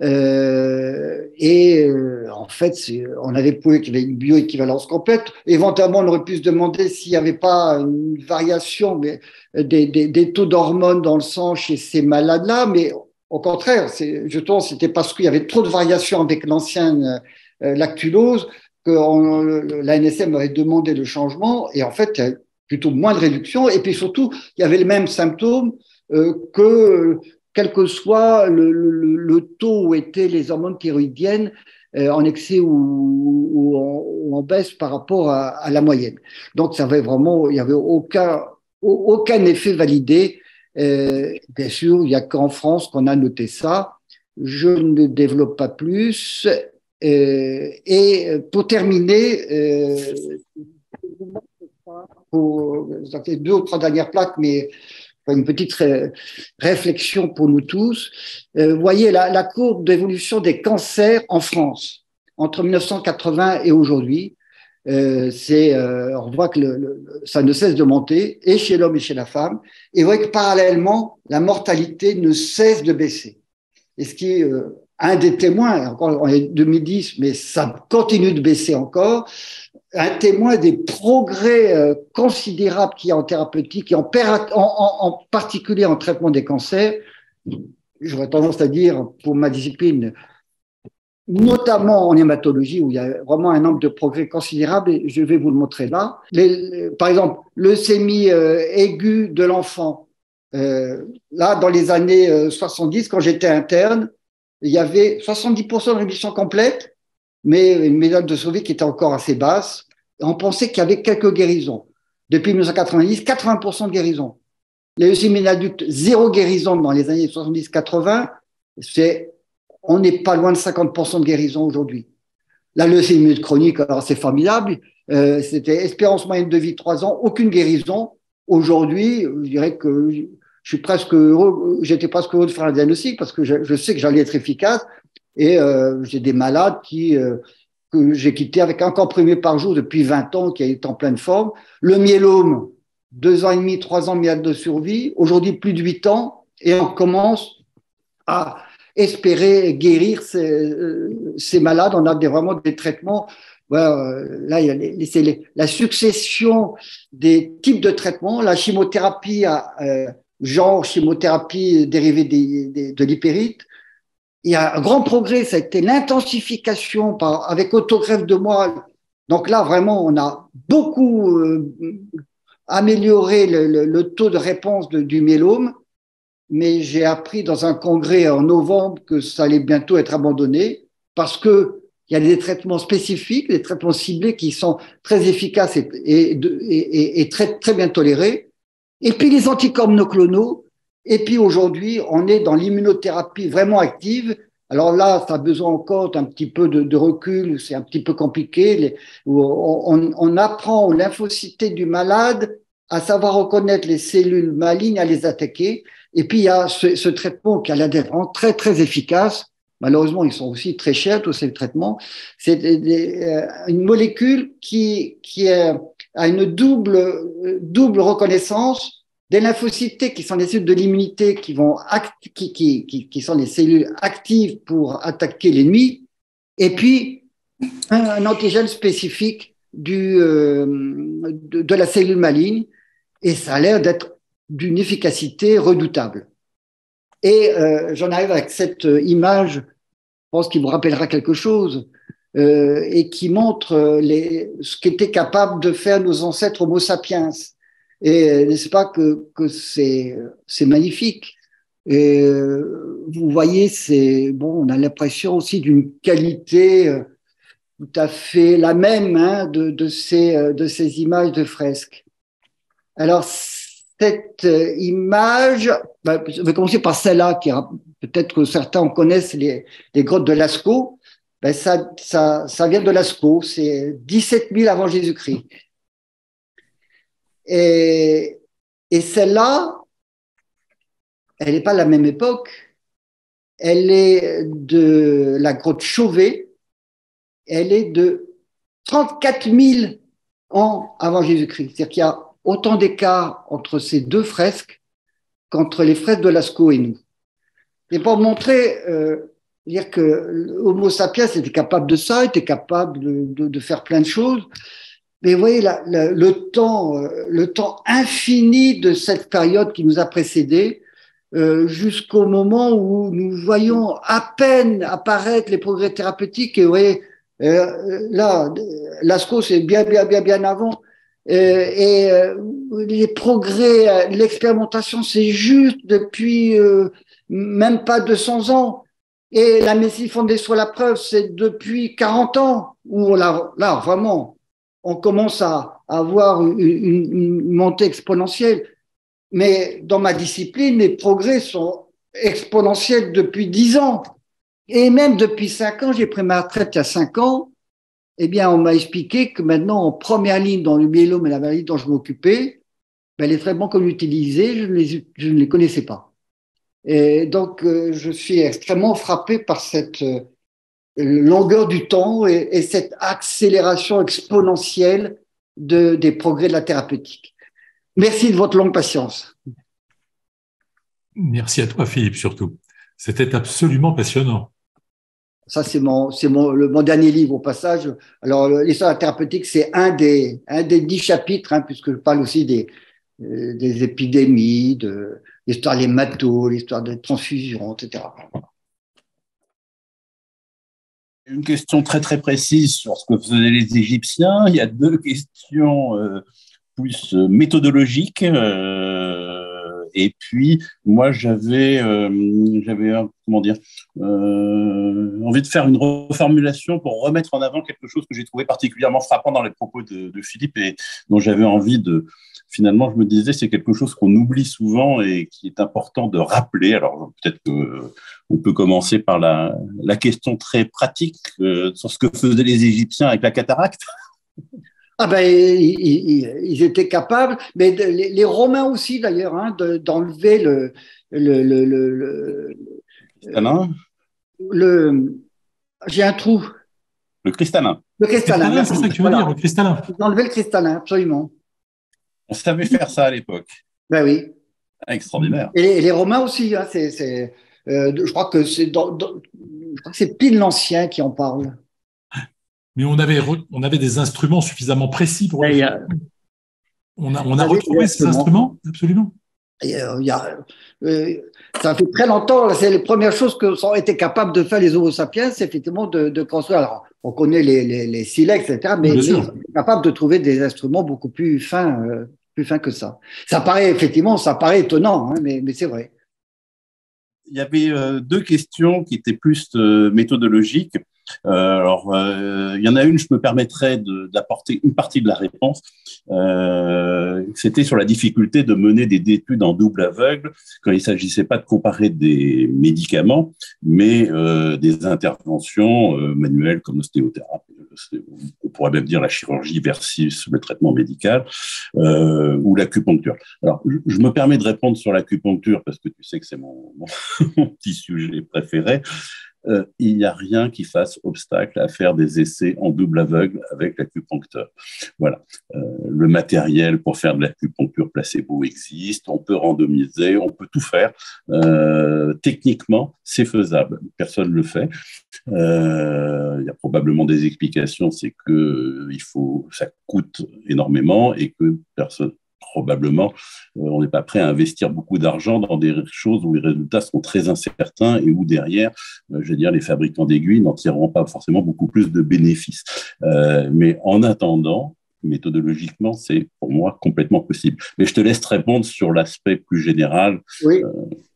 Euh, et euh, en fait, on avait prouvé qu'il y avait une bioéquivalence complète. Éventuellement, on aurait pu se demander s'il n'y avait pas une variation des, des, des taux d'hormones dans le sang chez ces malades-là, mais au contraire, je pense c'était parce qu'il y avait trop de variations avec l'ancienne euh, lactulose que l'ANSM avait demandé le changement. Et en fait, plutôt moins de réduction. Et puis surtout, il y avait les mêmes symptômes que quel que soit le, taux où étaient les hormones thyroïdiennes en excès ou, en, baisse par rapport à, la moyenne. Donc, ça avait vraiment, il n'y avait aucun, aucun effet validé. bien sûr, il n'y a qu'en France qu'on a noté ça. Je ne développe pas plus. Euh, et pour terminer, pour deux ou trois dernières plaques, mais une petite réflexion pour nous tous. Euh, voyez la, courbe d'évolution des cancers en France entre 1980 et aujourd'hui. Euh, euh, on voit que ça ne cesse de monter, et chez l'homme et chez la femme. Et vous voyez que parallèlement, la mortalité ne cesse de baisser. Et ce qui est euh, un des témoins, encore en 2010, mais ça continue de baisser encore, un témoin des progrès euh, considérables qu'il y a en thérapeutique et en, en, particulier en traitement des cancers. J'aurais tendance à dire, pour ma discipline, notamment en hématologie, où il y a vraiment un nombre de progrès considérables, et je vais vous le montrer là. Par exemple, leucémie euh, aiguë de l'enfant. Euh, là, dans les années 70, quand j'étais interne, il y avait 70% de rémission complète, mais une méthode de survie qui était encore assez basse. On pensait qu'il y avait quelques guérisons. Depuis 1990, 80% de guérison. Les leucémies adultes, zéro guérison dans les années 70-80. C'est, on n'est pas loin de 50% de guérison aujourd'hui. La leucémie chronique, alors c'est formidable. Euh, c'était espérance moyenne de vie 3 ans, aucune guérison. Aujourd'hui, je dirais que je presque heureux, j'étais presque heureux de faire un diagnostic parce que je, sais que j'allais être efficace. Et euh, j'ai des malades qui euh, que j'ai quitté avec un comprimé par jour depuis 20 ans, qui est en pleine forme. Le myélome, deux ans et demi, trois ans de survie. Aujourd'hui, plus de huit ans. Et on commence à espérer guérir ces, euh, ces malades. On a des, vraiment des traitements. là, il y a la succession des types de traitements. La chimiothérapie a genre chimiothérapie dérivée de l'hypérite. Il y a un grand progrès, ça a été l'intensification avec autogreffe de moelle. Donc là, vraiment, on a beaucoup euh, amélioré le, taux de réponse du myélome, mais j'ai appris dans un congrès en novembre que ça allait bientôt être abandonné parce que il y a des traitements spécifiques, des traitements ciblés qui sont très efficaces et, et, et très, très bien tolérés. Et puis les anticorps monoclonaux. Et puis aujourd'hui, on est dans l'immunothérapie vraiment active. Alors là, ça a besoin encore d'un petit peu de, recul, c'est un petit peu compliqué. on, apprend aux lymphocytes du malade à savoir reconnaître les cellules malignes, à les attaquer. Et puis il y a ce, traitement qui a l'air d'être très très efficace. Malheureusement, ils sont aussi très chers tous ces traitements. C'est euh, une molécule qui qui a une double double reconnaissance des lymphocytes qui sont des cellules de l'immunité qui vont qui, qui, qui, qui, sont des cellules actives pour attaquer l'ennemi, et puis un, antigène spécifique du, euh, de, la cellule maligne, et ça a l'air d'être d'une efficacité redoutable. Et euh, j'en arrive avec cette image, je pense qu'il vous rappellera quelque chose, euh, et qui montre les, ce qu'étaient capables de faire nos ancêtres Homo sapiens et euh, n'est-ce pas que, que c'est, magnifique. Et euh, vous voyez, c'est bon, on a l'impression aussi d'une qualité euh, tout à fait la même hein, de, de, ces, de ces images de fresques. Alors, cette image, bah, je vais commencer par celle-là, qui peut-être que certains en connaissent les, les grottes de Lascaux. Ben ça, ça, ça vient de Lascaux, c'est 17 000 avant Jésus-Christ. Et, et celle-là, elle n'est pas la même époque. Elle est de la grotte Chauvet. Elle est de 34 000 ans avant Jésus-Christ. C'est-à-dire qu'il y a autant d'écart entre ces deux fresques qu'entre les fresques de Lascaux et nous. Et pour montrer, euh, dire que Homo sapiens était capable de ça, était capable de, de faire plein de choses. Mais vous voyez, le, temps, euh, le temps infini de cette période qui nous a précédés, euh, jusqu'au moment où nous voyons à peine apparaître les progrès thérapeutiques. Et vous voyez, euh, là, Lascaux, c'est bien, bien, bien, bien avant. et les progrès, l'expérimentation, c'est juste depuis même pas 200 ans. Et la médecine fondée sur la preuve, c'est depuis 40 ans où là, là vraiment, on commence à avoir une, montée exponentielle. Mais dans ma discipline, les progrès sont exponentiels depuis 10 ans. Et même depuis 5 ans, j'ai pris ma retraite il y a 5 ans, eh bien, on m'a expliqué que maintenant, en première ligne dans le myélome et la maladie dont je m'occupais, ben, les traitements qu'on utilisait, je, je ne les connaissais pas. Et donc, euh, je suis extrêmement frappé par cette euh, longueur du temps et, cette accélération exponentielle de, des progrès de la thérapeutique. Merci de votre longue patience. Merci à toi, Philippe, surtout. C'était absolument passionnant. Ça, c'est mon, c'est mon, mon dernier livre au passage. Alors, l'histoire de la thérapeutique, c'est un des, un des dix chapitres, hein, puisque je parle aussi des, euh, des épidémies, de, l'histoire des matos, l'histoire des transfusions, etc. Une question très très précise sur ce que faisaient les Égyptiens. Il y a deux questions euh, plus euh, méthodologiques. et puis moi j'avais envie de faire une reformulation pour remettre en avant quelque chose que j'ai trouvé particulièrement frappant dans les propos de Philippe et dont j'avais envie de finalement, je me disais, c'est quelque chose qu'on oublie souvent et qui est important de rappeler. Alors, peut-être qu'on peut commencer par la, question très pratique euh, sur ce que faisaient les Égyptiens avec la cataracte. <laughs> Ah ben, ils, étaient capables, mais les, Romains aussi d'ailleurs, hein, d'enlever le, le, le, le, le j'ai un trou. Le cristallin. Le cristallin. C'est ça que tu veux dire, le cristallin. D'enlever le cristallin, absolument. On savait faire ça à l'époque. Ben oui. Extraordinaire. Et les, Romains aussi. Hein, c'est, euh, je crois que c'est dans, c'est Pile l'Ancien qui en parle. Mais on avait, on avait des instruments suffisamment précis pour. On a, on a retrouvé ces instruments, absolument. Euh, il y a, euh, ça fait très longtemps, c'est les premières choses que sont été capables de faire les Homo sapiens, c'est effectivement de, de, construire. Alors, on connaît les, les, les silex, etc., mais, ils sont capables de trouver des instruments beaucoup plus fins, euh, plus fins que ça. Ça paraît, effectivement, ça paraît étonnant, hein, mais, mais c'est vrai. Il y avait deux questions qui étaient plus méthodologiques. Euh, alors, euh, il y en a une, je me permettrais d'apporter une partie de la réponse. Euh, C'était sur la difficulté de mener des études en double aveugle quand il ne s'agissait pas de comparer des médicaments, mais euh, des interventions euh, manuelles comme l'ostéothérapie. On pourrait même dire la chirurgie versus le traitement médical ou l'acupuncture. Alors, je, me permets de répondre sur l'acupuncture parce que tu sais que c'est mon, <laughs> petit sujet préféré. Euh, il n'y a rien qui fasse obstacle à faire des essais en double aveugle avec l'acupuncteur. Voilà. Euh, le matériel pour faire de l'acupuncture placebo existe, on peut randomiser, on peut tout faire. Euh, techniquement, c'est faisable. Personne ne le fait. Il y a probablement des explications, c'est que il faut, ça coûte énormément et que personne, probablement, euh, on n'est pas prêt à investir beaucoup d'argent dans des choses où les résultats sont très incertains et où derrière, euh, je veux dire, les fabricants d'aiguilles n'en tireront pas forcément beaucoup plus de bénéfices. Euh, mais en attendant, méthodologiquement, c'est pour moi complètement possible. Mais je te laisse répondre sur l'aspect plus général. Oui.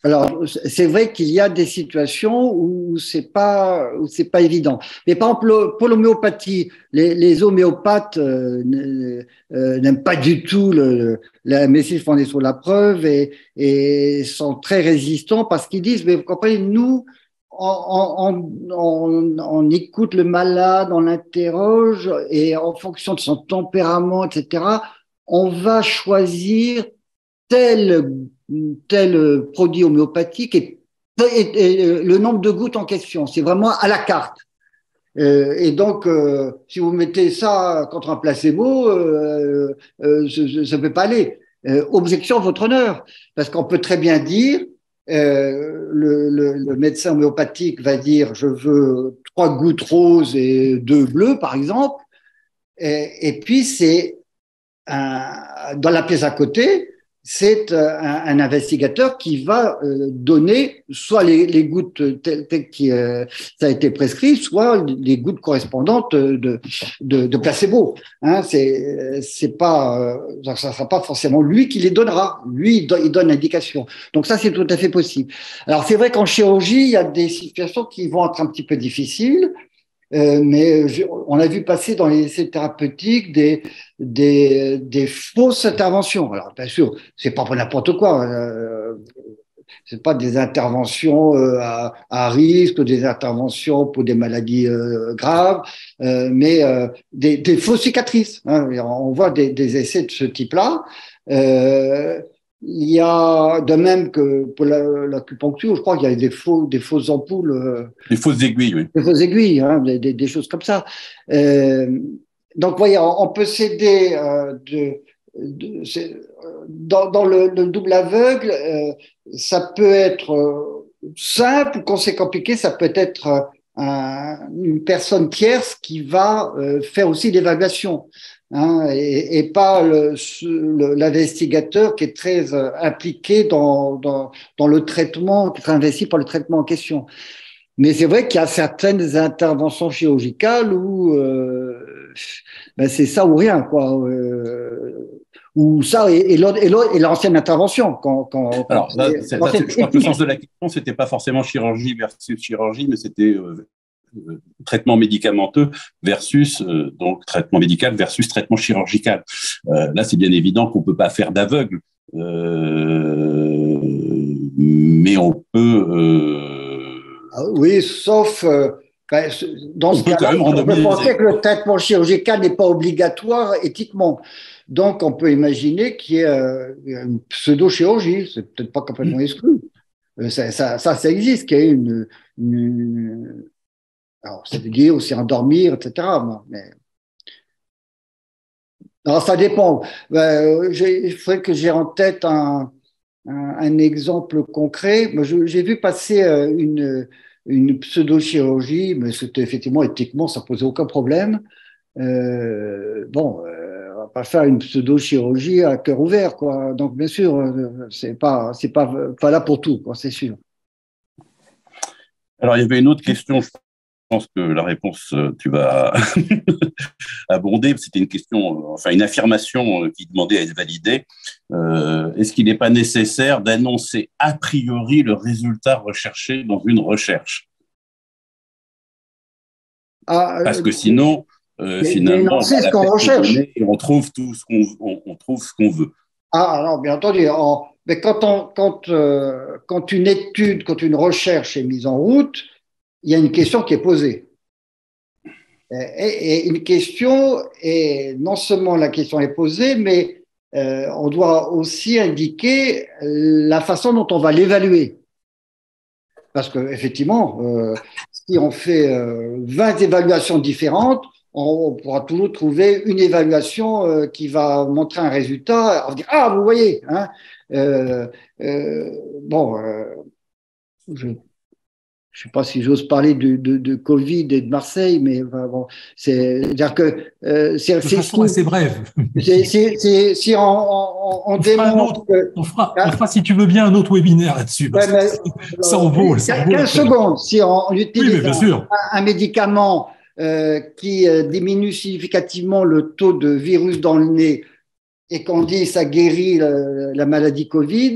Alors, c'est vrai qu'il y a des situations où c'est pas où c'est pas évident. Mais par exemple, pour l'homéopathie, les, les, homéopathes euh, euh, n'aiment pas du tout le, la médecine fondée sur la preuve et, et sont très résistants parce qu'ils disent, mais vous comprenez, nous, on, écoute le malade, on l'interroge et en fonction de son tempérament, etc., on va choisir tel, tel produit homéopathique et, le nombre de gouttes en question. C'est vraiment à la carte. Euh, et donc, euh, si vous mettez ça contre un placebo, euh, ça ne peut pas aller. objection, votre honneur, parce qu'on peut très bien dire euh, le, médecin homéopathique va dire je veux trois gouttes roses et deux bleus, par exemple, et, et puis c'est dans la pièce à côté, c'est euh, un, investigateur qui va euh, donner soit les, gouttes telles, que euh, ça a été prescrit, soit les gouttes correspondantes de, de, placebo. Hein, c'est c'est pas ça sera pas forcément lui qui les donnera. Lui, il, donne l'indication. Donc ça, c'est tout à fait possible. Alors c'est vrai qu'en chirurgie, il y a des situations qui vont être un petit peu difficiles. Euh, mais on a vu passer dans les essais thérapeutiques des, des, des fausses interventions. Alors, bien sûr, c'est pas pour n'importe quoi. Euh, c'est pas des interventions euh, à, risque, des interventions pour des maladies euh, graves, euh, mais des, fausses cicatrices. Hein. On voit des, essais de ce type-là. Il y a, de même que pour l'acupuncture, je crois qu'il y a des, faux, des fausses ampoules. Euh, des fausses aiguilles, oui. Des fausses aiguilles, hein, des, des, choses comme ça. Euh, donc, voyez, on peut s'aider euh, de, de dans, dans le, le, double aveugle, euh, ça peut être simple ou quand c'est compliqué, ça peut être un, une personne tierce qui va faire aussi l'évaluation. Hein, et, et, pas l'investigateur qui est très euh, impliqué dans, dans, dans, le traitement, qui est investi par le traitement en question. Mais c'est vrai qu'il y a certaines interventions chirurgicales où euh, ben c'est ça ou rien, quoi. Euh, ou ça et, et l'ancienne intervention. Quand, quand, Alors, je crois que le sens de la question, c'était pas forcément chirurgie versus chirurgie, mais c'était traitement médicamenteux versus euh, donc traitement médical versus traitement chirurgical. Euh, là, c'est bien évident qu'on peut pas faire d'aveugle, mais on peut. Ah oui, sauf ben, dans ce cas-là, on peut penser que le traitement chirurgical n'est pas obligatoire éthiquement. Donc, on peut imaginer qu'il y ait une pseudo-chirurgie. C'est peut-être pas complètement mm. exclu. Ça, ça, ça, existe, qu'il y ait une, une, alors, dire aussi endormir, etc. Mais... Alors, ça dépend. Ben, il faudrait que j'ai en tête un, un, exemple concret. J'ai vu passer euh, une, une pseudo-chirurgie, mais c'était effectivement éthiquement, ça posait aucun problème. Euh, bon, euh, on va pas faire une pseudo-chirurgie à cœur ouvert, quoi. Donc, bien sûr, euh, c'est pas, c'est pas, pas là pour tout, c'est sûr. Alors, il y avait une autre question, pense que la réponse, euh, tu vas <laughs> abonder. C'était une question, euh, enfin une affirmation euh, qui demandait à être validée. Est-ce qu'il n'est pas nécessaire d'annoncer a priori le résultat recherché dans une recherche? Ah, Parce que sinon, finalement, on, recherche. on trouve tout ce qu'on on, trouve ce qu'on veut. Ah non, bien entendu. mais quand, on, quand, quand une étude, quand une recherche est mise en route, il y a une question qui est posée. Et, une question, et non seulement la question est posée, mais euh, on doit aussi indiquer la façon dont on va l'évaluer. Parce que effectivement, euh, si on fait euh, 20 évaluations différentes, on, pourra toujours trouver une évaluation euh, qui va montrer un résultat. On va dire ah vous voyez, hein, euh, bon, je je sais pas si j'ose parler de, de, de, Covid et de Marseille, mais bon, c'est dire que euh, c'est assez bref. C'est si on, on, on, démontre. on, fera, on, fera, si tu veux bien un autre webinaire là-dessus. ça en vaut. 15 secondes. Si on, utilise Un, médicament euh, qui euh, diminue significativement le taux de virus dans le nez et qu'on dit ça guérit la, la maladie Covid,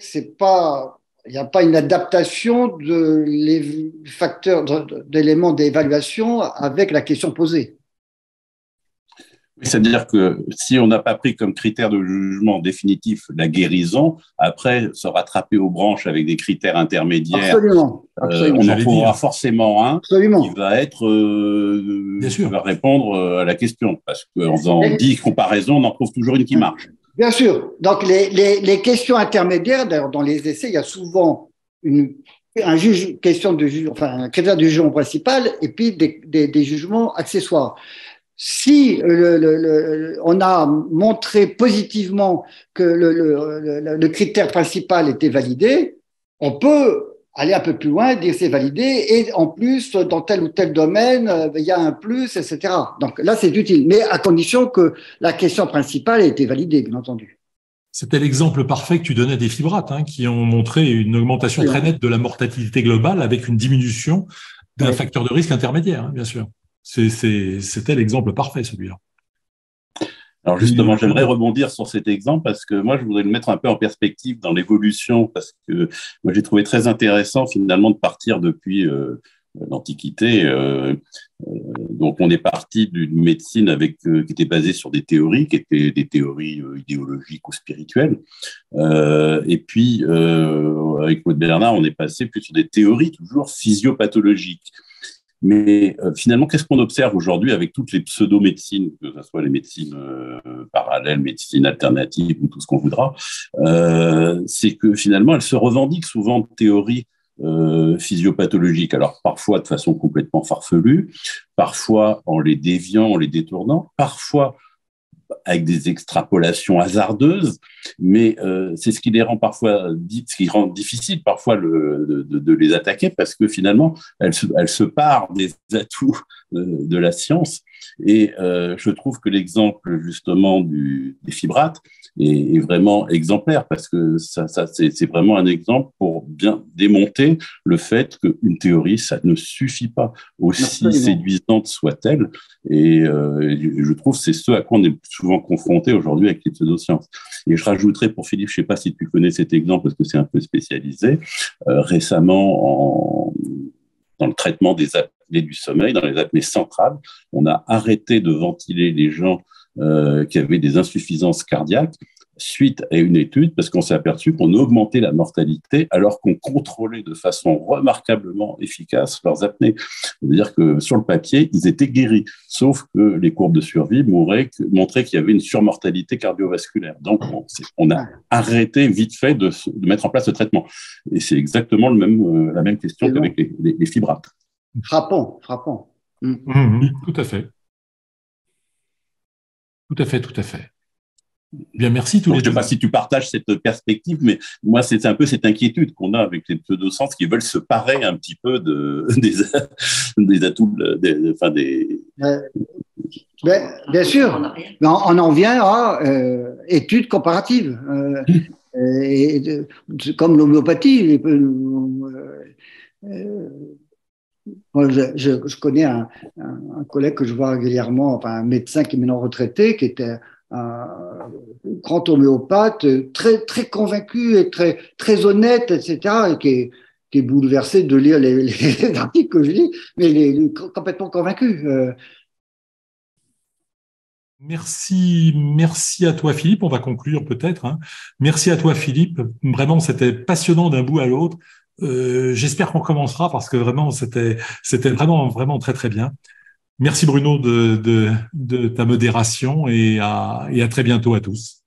c'est pas il n'y a pas une adaptation de les facteurs d'éléments d'évaluation avec la question posée. C'est-à-dire que si on n'a pas pris comme critère de jugement définitif la guérison, après se rattraper aux branches avec des critères intermédiaires, absolument, euh, on en trouvera forcément un qui va être euh, qui va répondre euh, à la question. Parce qu'en faisant dix comparaisons, on en trouve toujours une qui marche. Bien sûr. Donc, les, questions intermédiaires, d'ailleurs, dans les essais, il y a souvent une, un juge, question de juge, enfin, un critère du jugement principal et puis des, jugements accessoires. Si on a montré positivement que le, critère principal était validé, on peut aller un peu plus loin, dire c'est validé, et en plus, dans tel ou tel domaine, euh, il y a un plus, etc. Donc là, c'est utile, mais à condition que la question principale ait été validée, bien entendu. C'était l'exemple parfait que tu donnais des fibrates, hein, qui ont montré une augmentation très nette de la mortalité globale avec une diminution d'un facteur de risque intermédiaire, hein, bien sûr. C'était l'exemple parfait, celui-là. Alors justement, j'aimerais rebondir sur cet exemple parce que moi, je voudrais le mettre un peu en perspective dans l'évolution parce que moi, j'ai trouvé très intéressant finalement de partir depuis euh, l'Antiquité. Euh, euh, donc, on est parti d'une médecine avec, qui était basée sur des théories, qui étaient des théories idéologiques ou spirituelles. et puis, avec Maud Bernard, on est passé plus sur des théories toujours physiopathologiques. Mais euh, finalement, qu'est-ce qu'on observe aujourd'hui avec toutes les pseudo-médecines, que ce soit les médecines euh, parallèles, médecines alternatives ou tout ce qu'on voudra, euh, c'est que finalement, elles se revendiquent souvent de théories physiopathologiques. Alors parfois de façon complètement farfelue, parfois en les déviant, en les détournant, parfois avec des extrapolations hasardeuses, mais euh, c'est ce qui les rend parfois, difficile parfois de, les attaquer parce que finalement, elles se, elles se partent des atouts euh, de la science. Et euh, je trouve que l'exemple justement du, des fibrates est, est, vraiment exemplaire parce que ça, ça c'est vraiment un exemple pour bien démonter le fait qu'une théorie, ça ne suffit pas, aussi séduisante soit-elle. Et, euh, je trouve c'est ce à quoi on est souvent confronté aujourd'hui avec les pseudosciences. Et je rajouterais pour Philippe, je ne sais pas si tu connais cet exemple parce que c'est un peu spécialisé, euh, récemment en, dans le traitement des apnées du sommeil, dans les apnées centrales, on a arrêté de ventiler les gens euh, qui avaient des insuffisances cardiaques suite à une étude parce qu'on s'est aperçu qu'on augmentait la mortalité alors qu'on contrôlait de façon remarquablement efficace leurs apnées. C'est-à-dire que sur le papier, ils étaient guéris, sauf que les courbes de survie montraient qu'il y avait une surmortalité cardiovasculaire. Donc, on, a arrêté vite fait de, mettre en place ce traitement. Et c'est exactement le même, euh, la même question qu'avec les, fibrates. Frappant, frappant. Mmh. Mmh, tout à fait. Tout à fait, tout à fait. Bien, merci tous les Je ne sais pas si tu partages cette perspective, mais moi, c'est un peu cette inquiétude qu'on a avec les pseudosciences qui veulent se parer un petit peu de, <laughs> des, des atouts, des, enfin des. Ben, bien sûr, on, on en vient à euh, études comparatives. Euh, et comme l'homéopathie. Je, connais un, collègue que je vois régulièrement, enfin un médecin qui est maintenant retraité, qui était un grand homéopathe, très, très convaincu et très, très honnête, etc., et qui est, bouleversé de lire les, <laughs> les articles que je lis, mais il est complètement convaincu. Euh. Merci, merci à toi Philippe. On va conclure peut-être. Hein. Merci à toi Philippe. Vraiment, c'était passionnant d'un bout à l'autre. Euh, J'espère qu'on commencera parce que vraiment, c'était, vraiment, vraiment très très bien. Merci Bruno de, ta modération et à très bientôt à tous.